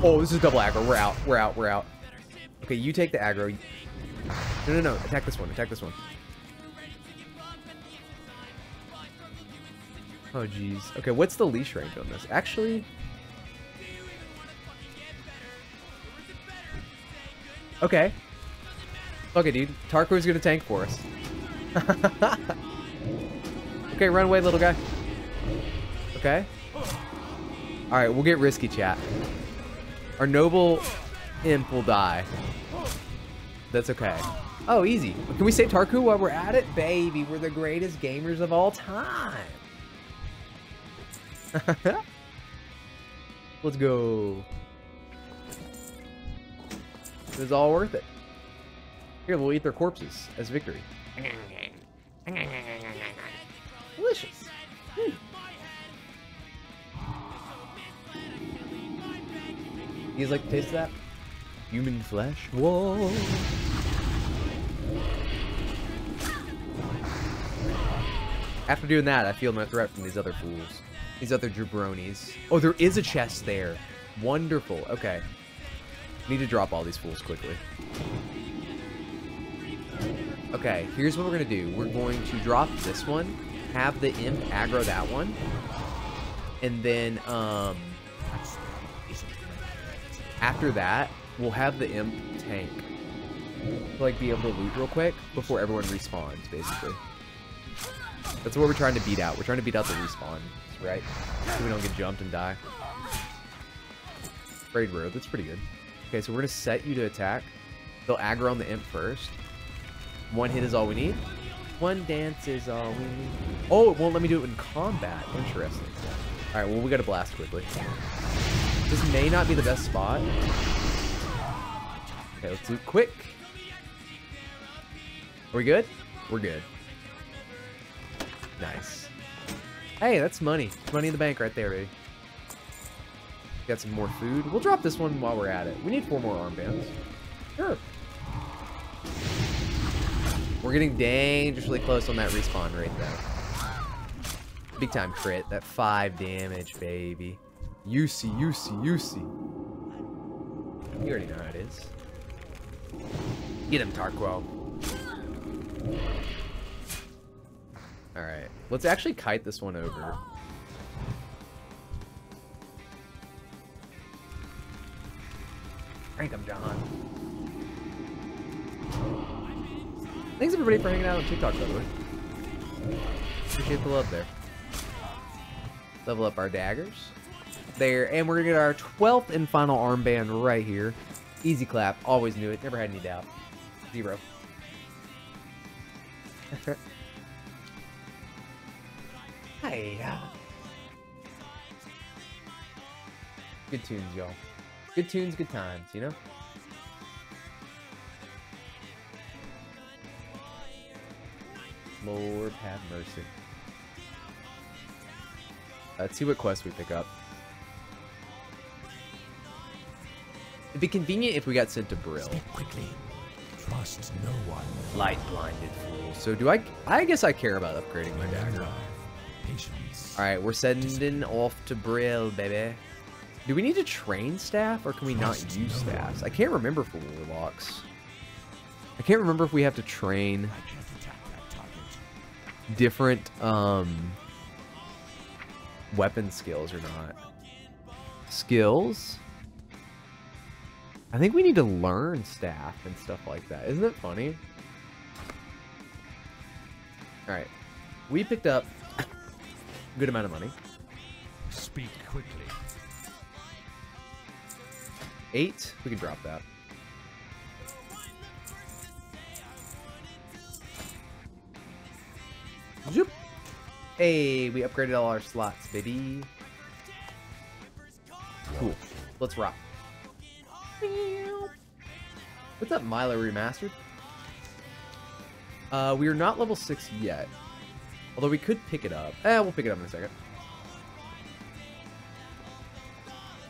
Oh, this is double aggro. We're out. We're out. We're out. Okay, you take the aggro. No, no, no. Attack this one. Attack this one. Oh, jeez. Okay, what's the leash range on this? Actually... Okay. Okay, dude. Tarko's gonna tank for us. okay, run away, little guy. Okay. Alright, we'll get risky, chat. Our noble imp will die. That's okay. Oh, easy. Can we say Tarku while we're at it? Baby, we're the greatest gamers of all time. Let's go. It was all worth it. Here, we'll eat their corpses as victory. Delicious. Hmm. You guys like taste that? Human flesh? Whoa! After doing that, I feel no threat from these other fools. These other jabronis. Oh, there is a chest there. Wonderful. Okay. Need to drop all these fools quickly. Okay, here's what we're going to do. We're going to drop this one, have the imp aggro that one, and then, um, after that, we'll have the imp tank. Like, be able to loot real quick before everyone respawns, basically. That's what we're trying to beat out. We're trying to beat out the respawn, right? So we don't get jumped and die. Raid road, that's pretty good. Okay, so we're going to set you to attack. They'll aggro on the imp first. One hit is all we need. One dance is all we. Oh, it won't let me do it in combat. Interesting. Alright, well, we gotta blast quickly. This may not be the best spot. Okay, let's loot quick. Are we good? We're good. Nice. Hey, that's money. Money in the bank right there, baby. Got some more food. We'll drop this one while we're at it. We need four more armbands. Sure. We're getting dangerously close on that respawn rate, though. Big time crit. That five damage, baby. UC, UC, UC. You already know how it is. Get him, Tarquo. Alright. Let's actually kite this one over. Crank him, John. Thanks everybody for hanging out on TikTok, by the way. Appreciate the love there. Level up our daggers. There, and we're gonna get our 12th and final armband right here. Easy clap, always knew it, never had any doubt. Zero. Hey. Good tunes, y'all. Good tunes, good times, you know? Lord have mercy. Let's see what quest we pick up. It'd be convenient if we got sent to Brill. Speak quickly. Trust no one. Light blinded fool. So do I? I guess I care about upgrading my dagger. Patience. All right, we're sending off to Brill, baby. Do we need to train staff, or can we not use no staffs? one. I can't remember for warlocks. I can't remember if we have to train different um, weapon skills or not. Skills? I think we need to learn staff and stuff like that. Isn't it funny? Alright. We picked up a good amount of money. Speak quickly. Eight. We can drop that. Zoop. Hey, we upgraded all our slots, baby. Cool. Let's rock. What's up, Milo Remastered? Uh, we are not level 6 yet. Although we could pick it up. Eh, we'll pick it up in a second.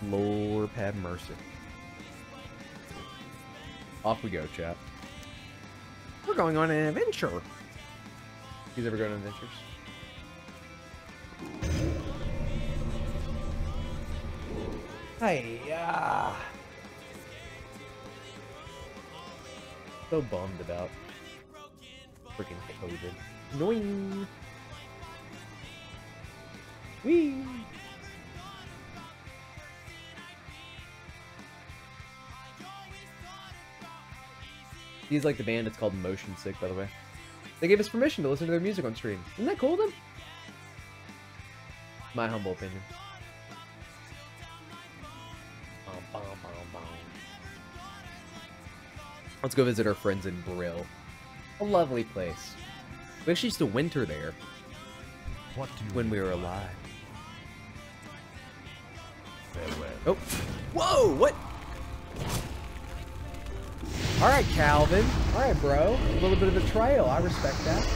Lord have mercy. Off we go, chat. We're going on an adventure. Guys ever go on adventures? Hey, uh... So bummed about freaking COVID. Annoying. Wee. He's like the band. It's called Motion Sick, by the way. They gave us permission to listen to their music on stream. Isn't that cool of them? My humble opinion. Let's go visit our friends in Brill. A lovely place. We actually used to winter there What do you when we were alive. Farewell. Oh. Whoa, what? Alright, Calvin. Alright, bro. A little bit of betrayal. I respect that.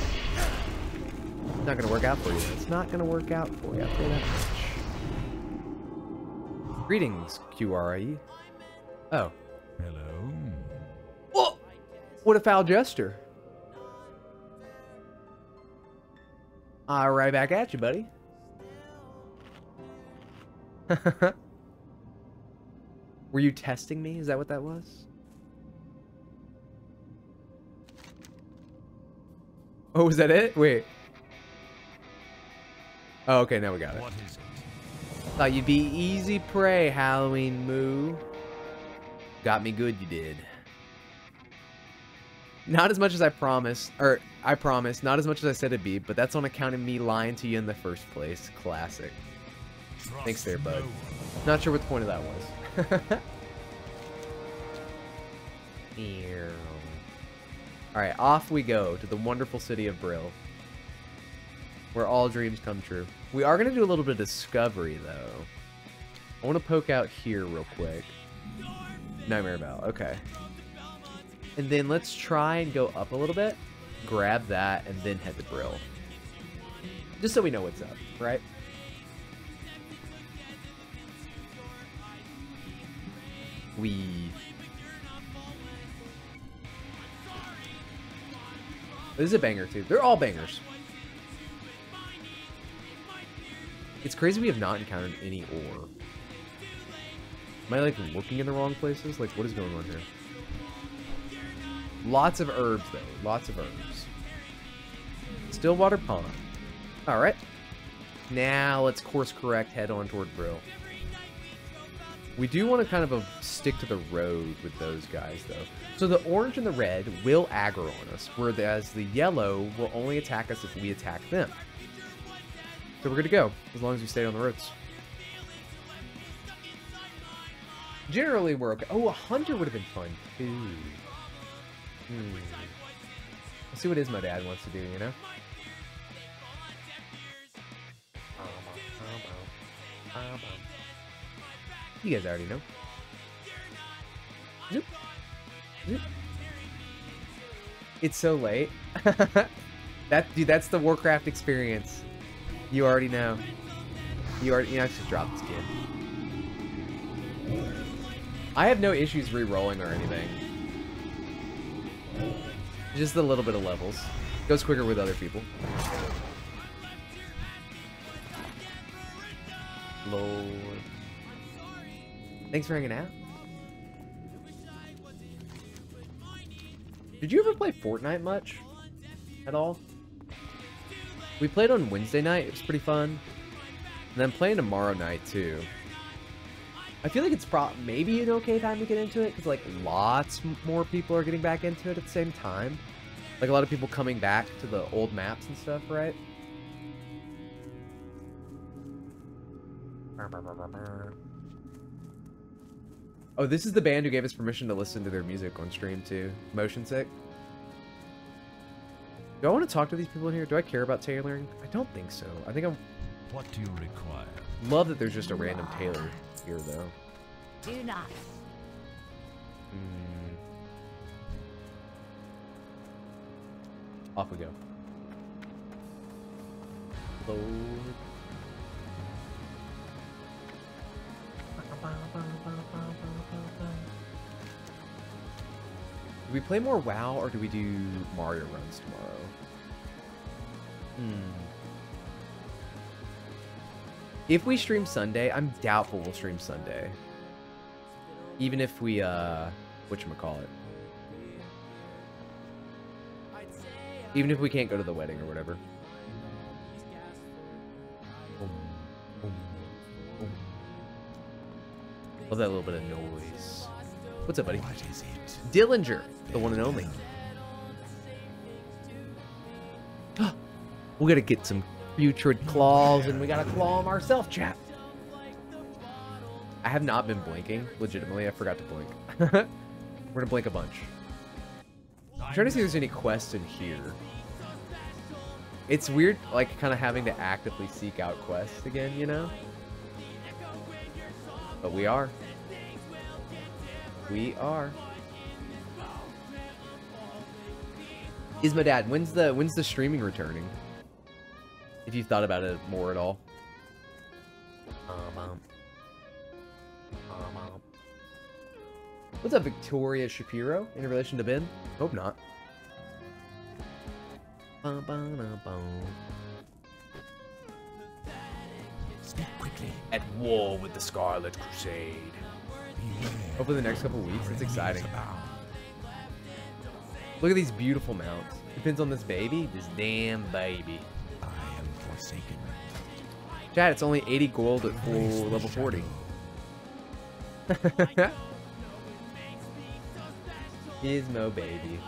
It's not gonna work out for you. It's not gonna work out for you. I'll that much. Greetings, QRIE. Oh. Hello. Whoa! What a foul jester. All right, back at you, buddy. Were you testing me? Is that what that was? Oh, was that it? Wait. Oh, okay, now we got it. What is it? Thought you'd be easy prey, Halloween Moo. Got me good, you did. Not as much as I promised, or I promised, not as much as I said it'd be, but that's on account of me lying to you in the first place. Classic. Trust Thanks there, bud. no. Not sure what the point of that was. Ew. Alright, off we go to the wonderful city of Brill. Where all dreams come true. We are going to do a little bit of discovery, though. I want to poke out here real quick. Nightmare Vale, okay. And then let's try and go up a little bit. Grab that, and then head to Brill. Just so we know what's up, right? We. This is a banger too. They're all bangers. It's crazy we have not encountered any ore. Am I like looking in the wrong places? Like what is going on here? Lots of herbs though. Lots of herbs. Stillwater Pond. Alright. Now let's course correct head on toward Brill. We do want to kind of uh, stick to the road with those guys, though. So the orange and the red will aggro on us, whereas the yellow will only attack us if we attack them. So we're good to go, as long as we stay on the roads. Generally, we're okay. Oh, a hunter would have been fun, too. Hmm. Let's see what my Dad wants to do, you know? You guys already know. Zoop. Zoop. It's so late. that dude, that's the Warcraft experience. You already know. You already you know, I just dropped this kid. I have no issues re-rolling or anything. Just a little bit of levels. Goes quicker with other people. Lord. Thanks for hanging out. Did you ever play Fortnite much? At all? We played on Wednesday night. It was pretty fun. And then playing tomorrow night, too. I feel like it's pro maybe an okay time to get into it, because, like, lots more people are getting back into it at the same time. Like, a lot of people coming back to the old maps and stuff, right? Oh, this is the band who gave us permission to listen to their music on stream, too. Motion Sick. Do I want to talk to these people in here? Do I care about tailoring? I don't think so. I think I'm... What do you require? Love that there's just a random tailor here, though. Do not. Hmm. Off we go. Lord. Do we play more WoW or do we do Mario runs tomorrow? Hmm. If we stream Sunday, I'm doubtful we'll stream Sunday. Even if we, uh, whatchamacallit. Even if we can't go to the wedding or whatever. Love that little bit of noise. What's up, buddy? What is it? Dillinger, the one and only. we gotta get some putrid claws, and we gotta claw them ourselves, chap. I have not been blinking, legitimately. I forgot to blink. We're gonna blink a bunch. I'm trying to see if there's any quests in here. It's weird, like, kind of having to actively seek out quests again, you know? But we are. We are. Ismodad? When's the when's the streaming returning? If you've thought about it more at all. Um, um. Um, um. What's up, Victoria Shapiro? In relation to Ben? Hope not. Bum, bum, bum, bum. Speak quickly. At war with the Scarlet Crusade. Beware. Hopefully the next couple weeks. It's Rings exciting. Look at these beautiful mounts. Depends on this baby. This damn baby. I am forsaken. Chad, it's only 80 gold at full level 40. shadow. Gizmo baby.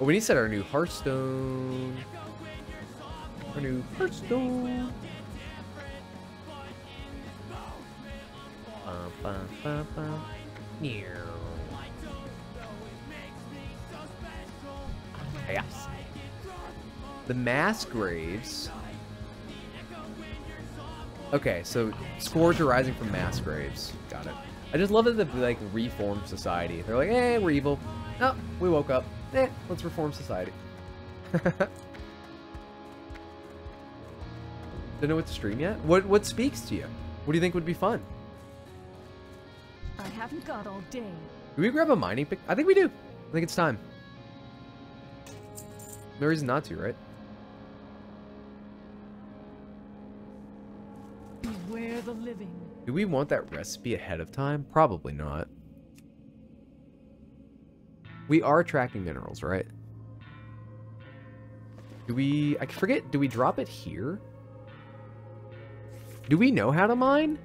Oh, we need to set our new Hearthstone. Our new Hearthstone. Bum, bum, bum, bum. Meow. The mass graves. Okay, so scores are rising from mass graves. Got it. I just love that the like reformed society. They're like, hey, we're evil. Oh, we woke up. Eh, let's reform society. Don't know what to stream yet. What what speaks to you? What do you think would be fun? I haven't got all day. Do we grab a mining pick? I think we do. I think it's time. No reason not to, right? Beware the living. Do we want that recipe ahead of time? Probably not. We are tracking minerals, right? Do we... I forget, do we drop it here? Do we know how to mine?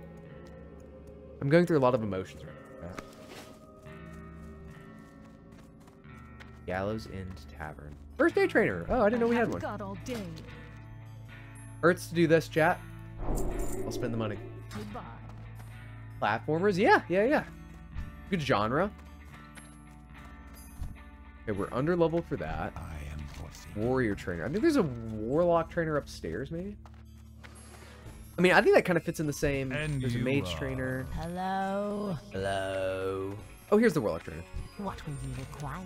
I'm going through a lot of emotions right now. Gallows' End Tavern. First Aid trainer. Oh, I didn't know we had one. got all day. Hurts to do this, chat. I'll spend the money. Goodbye. Platformers? Yeah, yeah, yeah. Good genre. Okay, we're under level for that. I am forsaken. Warrior trainer. I think there's a warlock trainer upstairs, maybe. I mean, I think that kind of fits in the same. And there's a mage are- trainer. Hello. Hello. Oh, here's the warlock trainer. What will you require?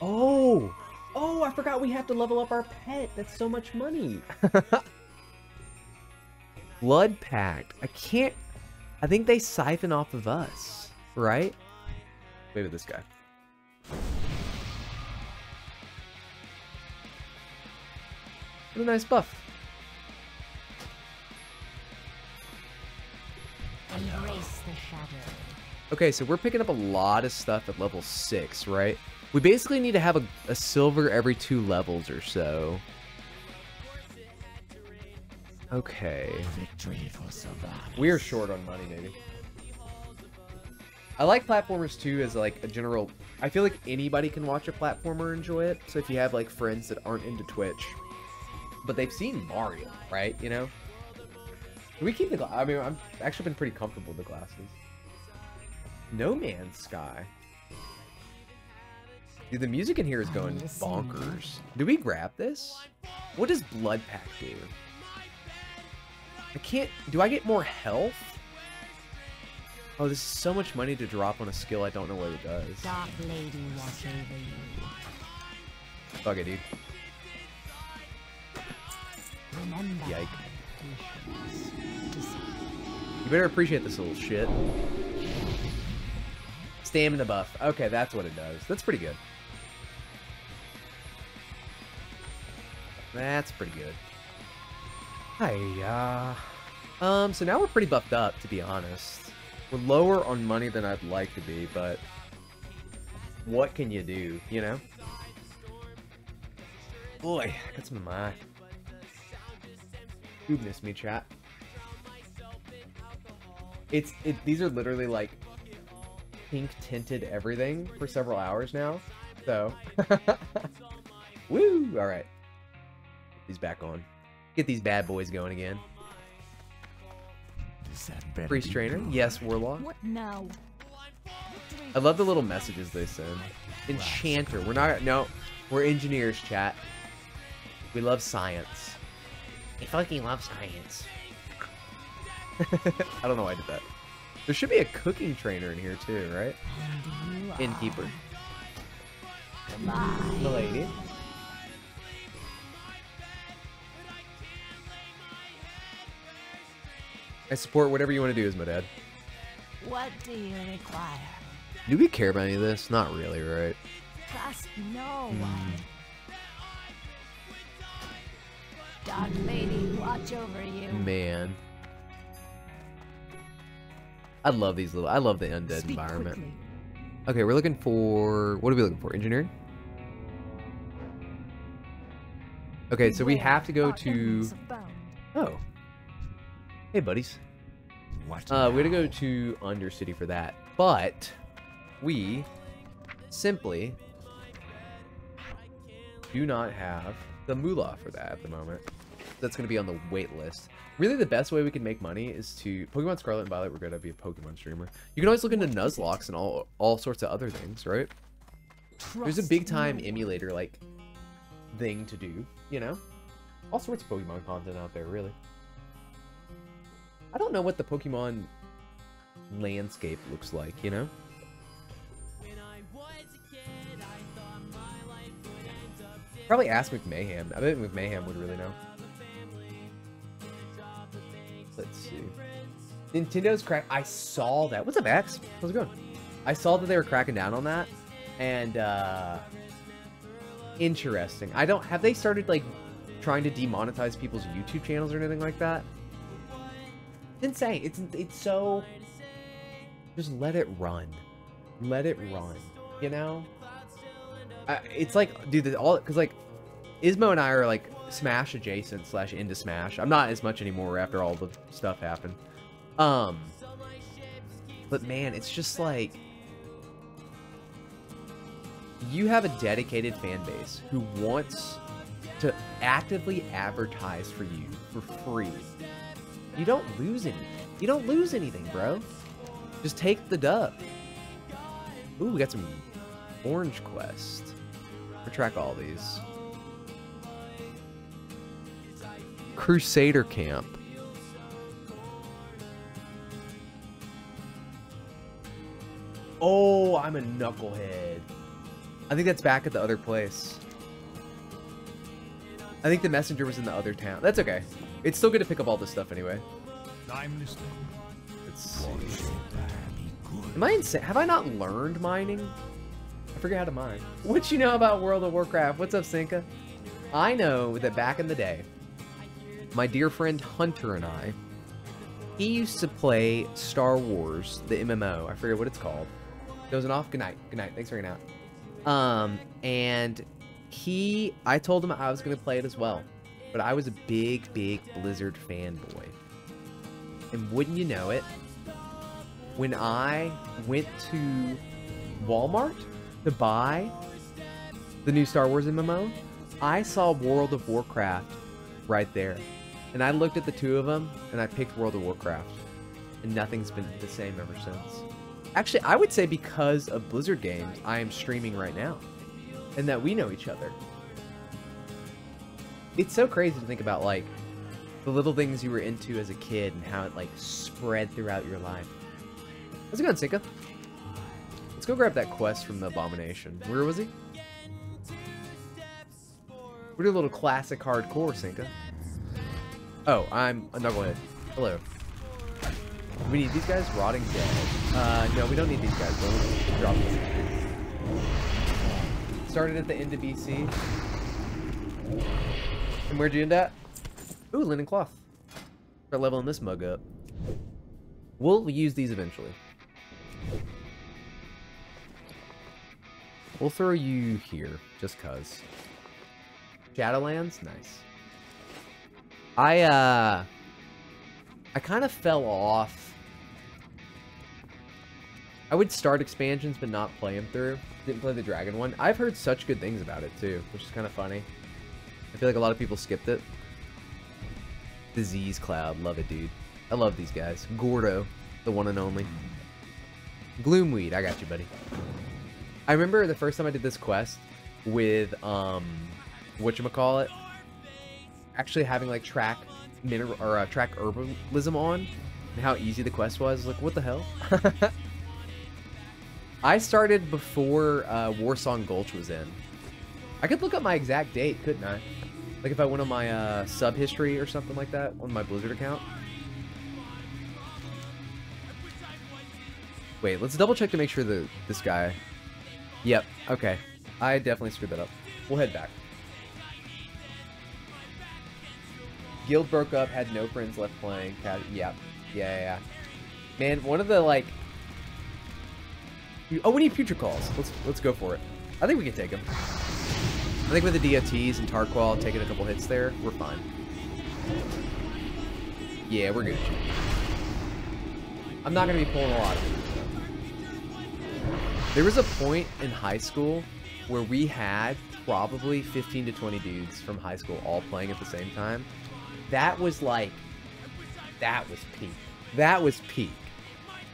Oh, oh, I forgot we have to level up our pet. That's so much money. Blood Pact. I can't. I think they siphon off of us, right? Maybe this guy. What a nice buff. Embrace the shadow. Okay, so we're picking up a lot of stuff at level 6, right? We basically need to have a, a silver every two levels or so. Okay. Victory. We are short on money, maybe. I like platformers too as like a general... I feel like anybody can watch a platformer and enjoy it. So if you have like friends that aren't into Twitch, but they've seen Mario, right? You know? Can we keep the... I mean, I've actually been pretty comfortable with the glasses. No Man's Sky. Dude, the music in here is going bonkers. Do we grab this? What does Blood Pact do? I can't... Do I get more health? Oh, this is so much money to drop on a skill I don't know what it does. Dark Lady watch over you. Fuck it, dude. Remember. Yike. You better appreciate this little shit. Stamina buff. Okay, that's what it does. That's pretty good. That's pretty good. Hiya. Um, so now we're pretty buffed up, to be honest. We're lower on money than I'd like to be, but what can you do, you know? Boy, I got some my. Goodness me, chat. It's it. These are literally like pink tinted everything for several hours now. So, woo! All right, he's back on. Get these bad boys going again. Does that Priest trainer, good? yes, warlock. What now? I love the little messages they send. Enchanter. We're not. No, we're engineers, chat. We love science. I fucking love science. I don't know why I did that. There should be a cooking trainer in here too, right? And you are Innkeeper. goodbye. Milady. I support whatever you want to do Ismodad. What do you require? Do we care about any of this? Not really, right? Trust no Hmm. one. Dark Lady watch over you. Man. I love these little I love the undead Speak environment. quickly. Okay, we're looking for what are we looking for? Engineering? Okay, so we have to go to enemies have found. Oh. Hey buddies. What Uh we gotta go to Undercity for that. But we simply do not have the moolah for that at the moment. That's gonna be on the wait list. Really the best way we can make money is to Pokemon Scarlet and Violet, we're gonna be a Pokemon streamer. You can always look into Nuzlocke and all all sorts of other things, right? There's a big time emulator like thing to do, you know? All sorts of Pokemon content out there, really. I don't know what the Pokemon landscape looks like, you know? Probably ask McMahon. I bet McMahon would really know. Let's see. Nintendo's crack. I saw that. What's up, X? How's it going? I saw that they were cracking down on that, and uh, interesting. I don't. Have they started like trying to demonetize people's YouTube channels or anything like that? It's insane. It's it's so. Just let it run. Let it run. You know. Uh, it's like, dude, all because like, Ismo and I are like Smash adjacent slash into Smash. I'm not as much anymore after all the stuff happened. Um, But man, it's just like you have a dedicated fan base who wants to actively advertise for you for free. You don't lose anything. You don't lose anything, bro. Just take the dub. Ooh, we got some orange quest. Retract all these. Crusader Camp. Oh, I'm a knucklehead. I think that's back at the other place. I think the messenger was in the other town. That's okay. It's still good to pick up all this stuff anyway. I'm listening. Let's see. Am I insane? Have I not learned mining? I forget how to mine. What you know about World of Warcraft? What's up, Sinka? I know that back in the day, my dear friend Hunter and I, he used to play Star Wars, the MMO. I forget what it's called. Dozing off. Good night. Good night. Thanks for hanging out. Um, and he, I told him I was going to play it as well. But I was a big, big Blizzard fanboy. And wouldn't you know it, when I went to Walmart to buy the new Star Wars MMO, I saw World of Warcraft right there. And I looked at the two of them and I picked World of Warcraft. And nothing's been the same ever since. Actually, I would say because of Blizzard games, I am streaming right now. And that we know each other. It's so crazy to think about, like, the little things you were into as a kid and how it, like, spread throughout your life. How's it going, Sinka? Let's go grab that quest from the Abomination. Where was he? We do a little classic hardcore, Sinka. Oh, I'm a knucklehead. Hello. We need these guys rotting dead. Uh, no, we don't need these guys. We'll drop them. Started at the end of BC. And where'd you end at? Ooh, linen cloth. Start leveling this mug up. We'll use these eventually. We'll throw you here, just cuz. Shadowlands? Nice. I, uh... I kind of fell off. I would start expansions, but not play them through. Didn't play the dragon one. I've heard such good things about it, too, which is kind of funny. I feel like a lot of people skipped it. Disease Cloud. Love it, dude. I love these guys. Gordo, the one and only. Gloomweed. I got you, buddy. I remember the first time I did this quest with, um, whatchamacallit, actually having, like, track mineral, or uh, track herbalism on, and how easy the quest was. Like, what the hell? I started before uh, Warsong Gulch was in. I could look up my exact date, couldn't I? Like if I went on my uh, sub history or something like that on my Blizzard account. Wait, let's double check to make sure that this guy... Yep, okay. I definitely screwed that up. We'll head back. Guild broke up, had no friends left playing. Yeah. yeah, yeah, yeah. Man, one of the, like... Oh, we need future calls. Let's let's go for it. I think we can take them. I think with the DOTs and Tarqual taking a couple hits there, we're fine. Yeah, we're good. I'm not going to be pulling a lot of these. There was a point in high school where we had probably 15 to 20 dudes from high school all playing at the same time. That was like, that was peak. That was peak.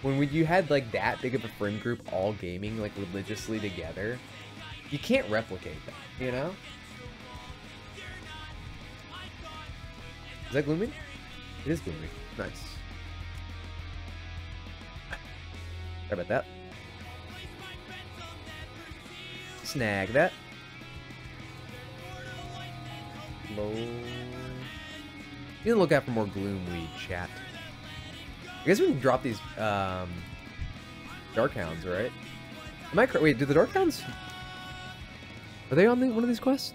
When we, you had like that big of a friend group all gaming like religiously together, you can't replicate that, you know? Is that gloomy? It is gloomy. Nice. Sorry about that. Snag that. Low. You can look out for more gloomweed chat. I guess we can drop these um, dark hounds, right? Am I wait? Do the dark hounds? Are they on the, one of these quests?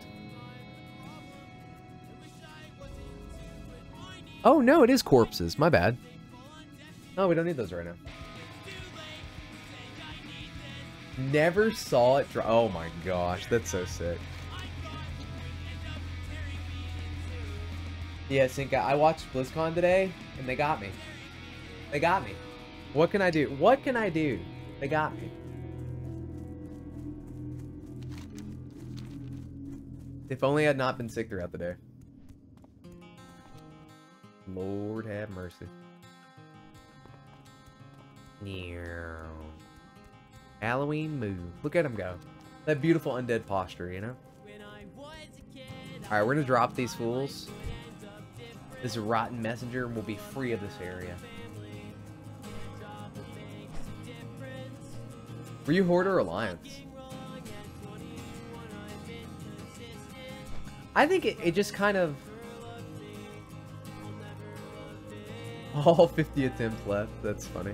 Oh no, it is corpses. My bad. No, we don't need those right now. Never saw it drop. Oh my gosh, that's so sick. Yeah, Sinka, I watched BlizzCon today, and they got me. They got me. What can I do? What can I do? They got me. If only I'd not been sick throughout the day. Lord have mercy. Meow. Halloween move. Look at him go. That beautiful undead posture, you know? Alright, we're gonna drop these fools. This rotten messenger will be free of this area. Were you Horde or Alliance? I think it, it just kind of... All 50 attempts left. That's funny.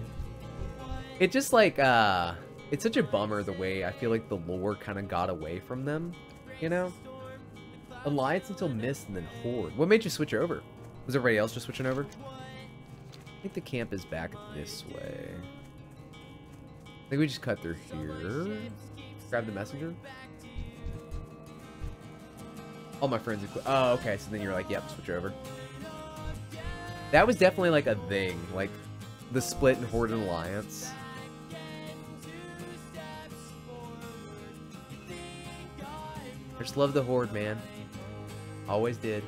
It just like, uh... It's such a bummer the way I feel like the lore kind of got away from them, you know? Alliance until Mist and then Horde. What made you switch over? Was everybody else just switching over? I think the camp is back this way. I think we just cut through here. Grab the messenger. All my friends. Oh, okay. So then you're like, yep, switch over. That was definitely like a thing, like the split in Horde and Alliance. I just love the Horde, man. Always did.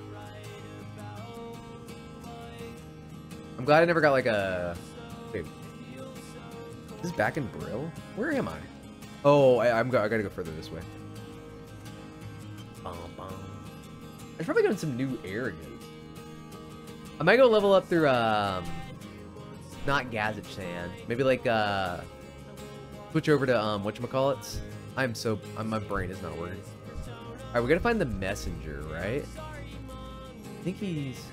I'm glad I never got like a... Wait. Is this back in Brill? Where am I? Oh, I, I'm go I gotta go further this way. Bum, bum. Should probably go some new areas. I might go level up through, um... Not Gazet Maybe like, uh... Switch over to, um, whatchamacallits? I'm so... My brain is not working. Alright, we gotta find the messenger, right? I think he's...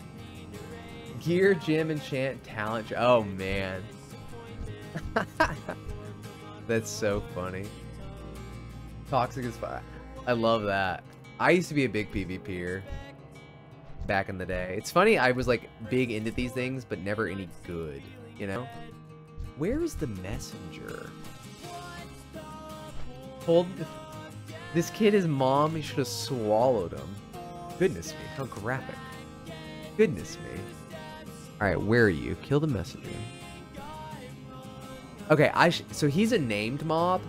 Gear, gym, enchant, talent... Oh, man. That's so funny. Toxic is fine. I love that. I used to be a big PvPer back in the day. It's funny, I was like big into these things, but never any good, you know? Where is the messenger? Hold... This kid is mom, he should have swallowed him. Goodness me, how graphic. Goodness me. Alright, where are you? Kill the messenger. Okay, I so he's a named mob.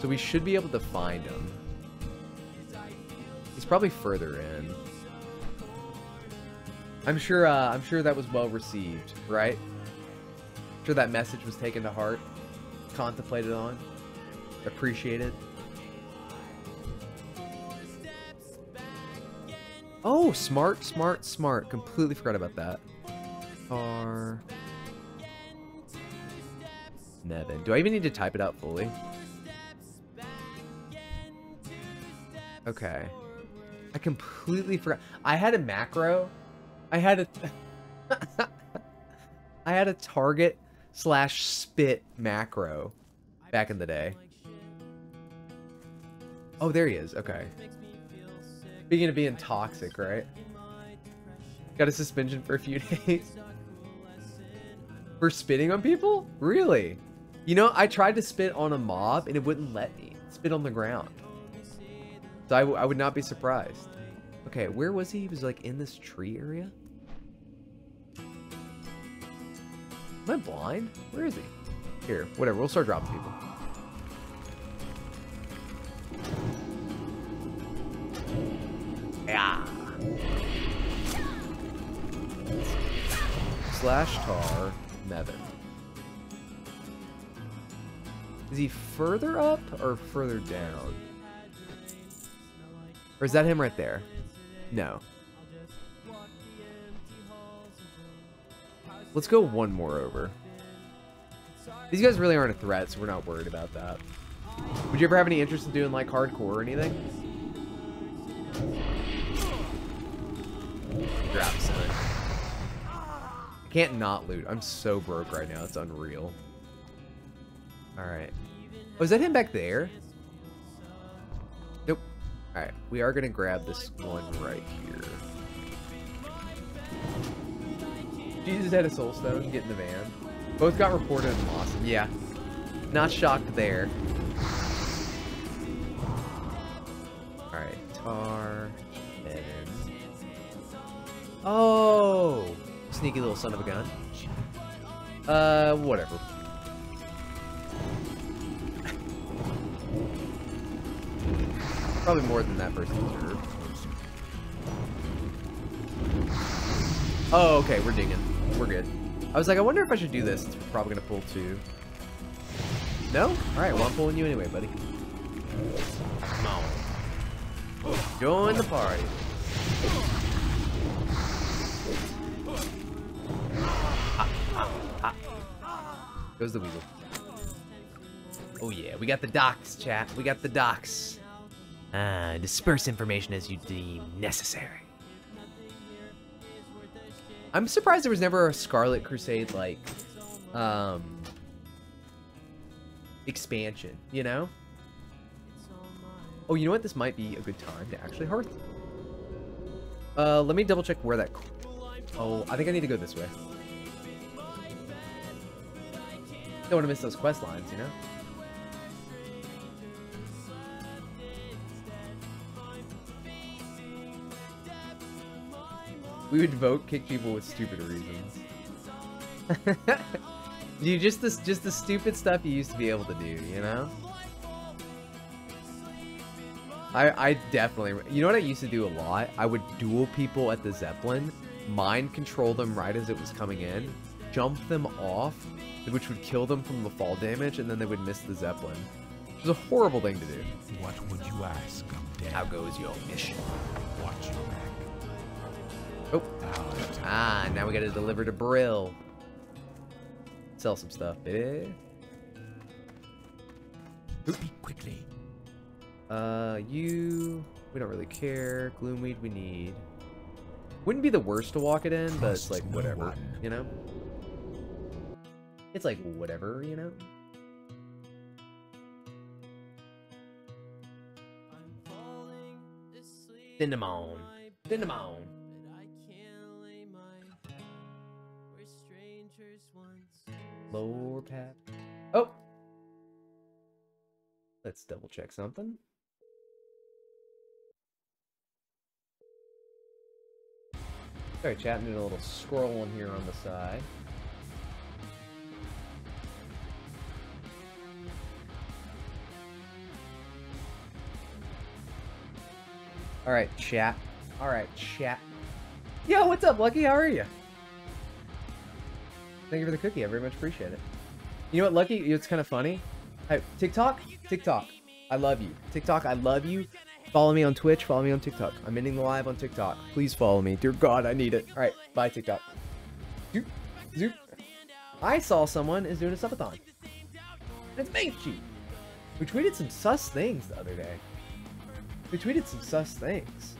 So we should be able to find him. He's probably further in. I'm sure uh, I'm sure that was well received, right? I'm sure that message was taken to heart, contemplated on, appreciated. Oh, smart, smart, smart. Completely forgot about that. Are Nevin. Do I even need to type it out fully? Okay. I completely forgot. I had a macro. I had a... I had a target slash spit macro back in the day. Oh, there he is. Okay. Speaking of being toxic, right? Got a suspension for a few days. for spitting on people? Really? You know, I tried to spit on a mob and it wouldn't let me. Spit on the ground. So I, I would not be surprised. Okay, where was he? He was like in this tree area? Am I blind? Where is he? Here, whatever. We'll start dropping people. Yeah. Slash tar, Nevin. Is he further up or further down? Or is that him right there? No. Let's go one more over. These guys really aren't a threat, so we're not worried about that. Would you ever have any interest in doing like hardcore or anything? Drop son. I can't not loot. I'm so broke right now. It's unreal. Alright. Oh, is that him back there? Alright, we are going to grab this one right here. Jesus had a soul stone. Get in the van. Both got reported and lost. Yeah. Not shocked there. Alright, Tar, Evan. Oh! Sneaky little son of a gun. Uh, whatever. Probably more than that person deserved. Oh, okay, we're digging. We're good. I was like, I wonder if I should do this. It's probably gonna pull two. No? Alright, well I'm pulling you anyway, buddy. Come on. Join the party. Goes the weasel. Oh yeah, we got the docs, chat. We got the docs. Ah, disperse information as you deem necessary. I'm surprised there was never a Scarlet Crusade like um expansion, you know? Oh, you know what? This might be a good time to actually hearth. Uh, let me double check where that. Oh, I think I need to go this way. Don't want to miss those quest lines, you know? We would vote kick people with stupid reasons. Dude, just this just the stupid stuff you used to be able to do, you know? I I definitely you know what I used to do a lot? I would duel people at the Zeppelin, mind control them right as it was coming in, jump them off, which would kill them from the fall damage, and then they would miss the Zeppelin. It was a horrible thing to do. What would you ask of death? How goes your mission? Watch your back. Oh. Ah, now we gotta deliver to Brill. Sell some stuff, baby. Speak quickly. Uh, you... We don't really care. Gloomweed we need. Wouldn't be the worst to walk it in, but it's like, no whatever, one. you know? It's like, whatever, you know? Cinnamon. Cinnamon. Oh! Let's double check something. Sorry, chat, doing a little scrolling here on the side. Alright, chat. Alright, chat. Yo, what's up, Lucky? How are you? Thank you for the cookie. I very much appreciate it. You know what, Lucky? It's kind of funny. TikTok? TikTok. I love you. TikTok, I love you. Follow me on Twitch. Follow me on TikTok. I'm ending the live on TikTok. Please follow me. Dear God, I need it. All right, bye, TikTok. Zoop. Zoop. I saw someone is doing a subathon. It's Manchi. We tweeted some sus things the other day. We tweeted some sus things.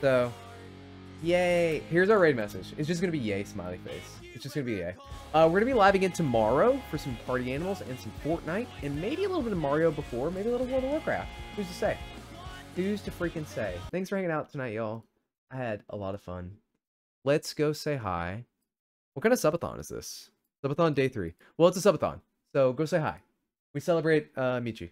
So, yay. Here's our raid message. It's just going to be yay, smiley face. It's just going to be yay. Uh, we're going to be live again tomorrow for some party animals and some Fortnite. And maybe a little bit of Mario before. Maybe a little World of Warcraft. Who's to say? Who's to freaking say? Thanks for hanging out tonight, y'all. I had a lot of fun. Let's go say hi. What kind of subathon is this? Subathon day three. Well, it's a subathon. So go say hi. We celebrate uh, Michi.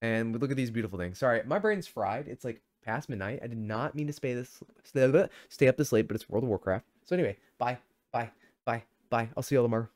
And we look at these beautiful things. Sorry, my brain's fried. It's like past midnight. I did not mean to stay this stay up this late, but it's World of Warcraft. So anyway, bye, bye, bye. I'll see y'all tomorrow.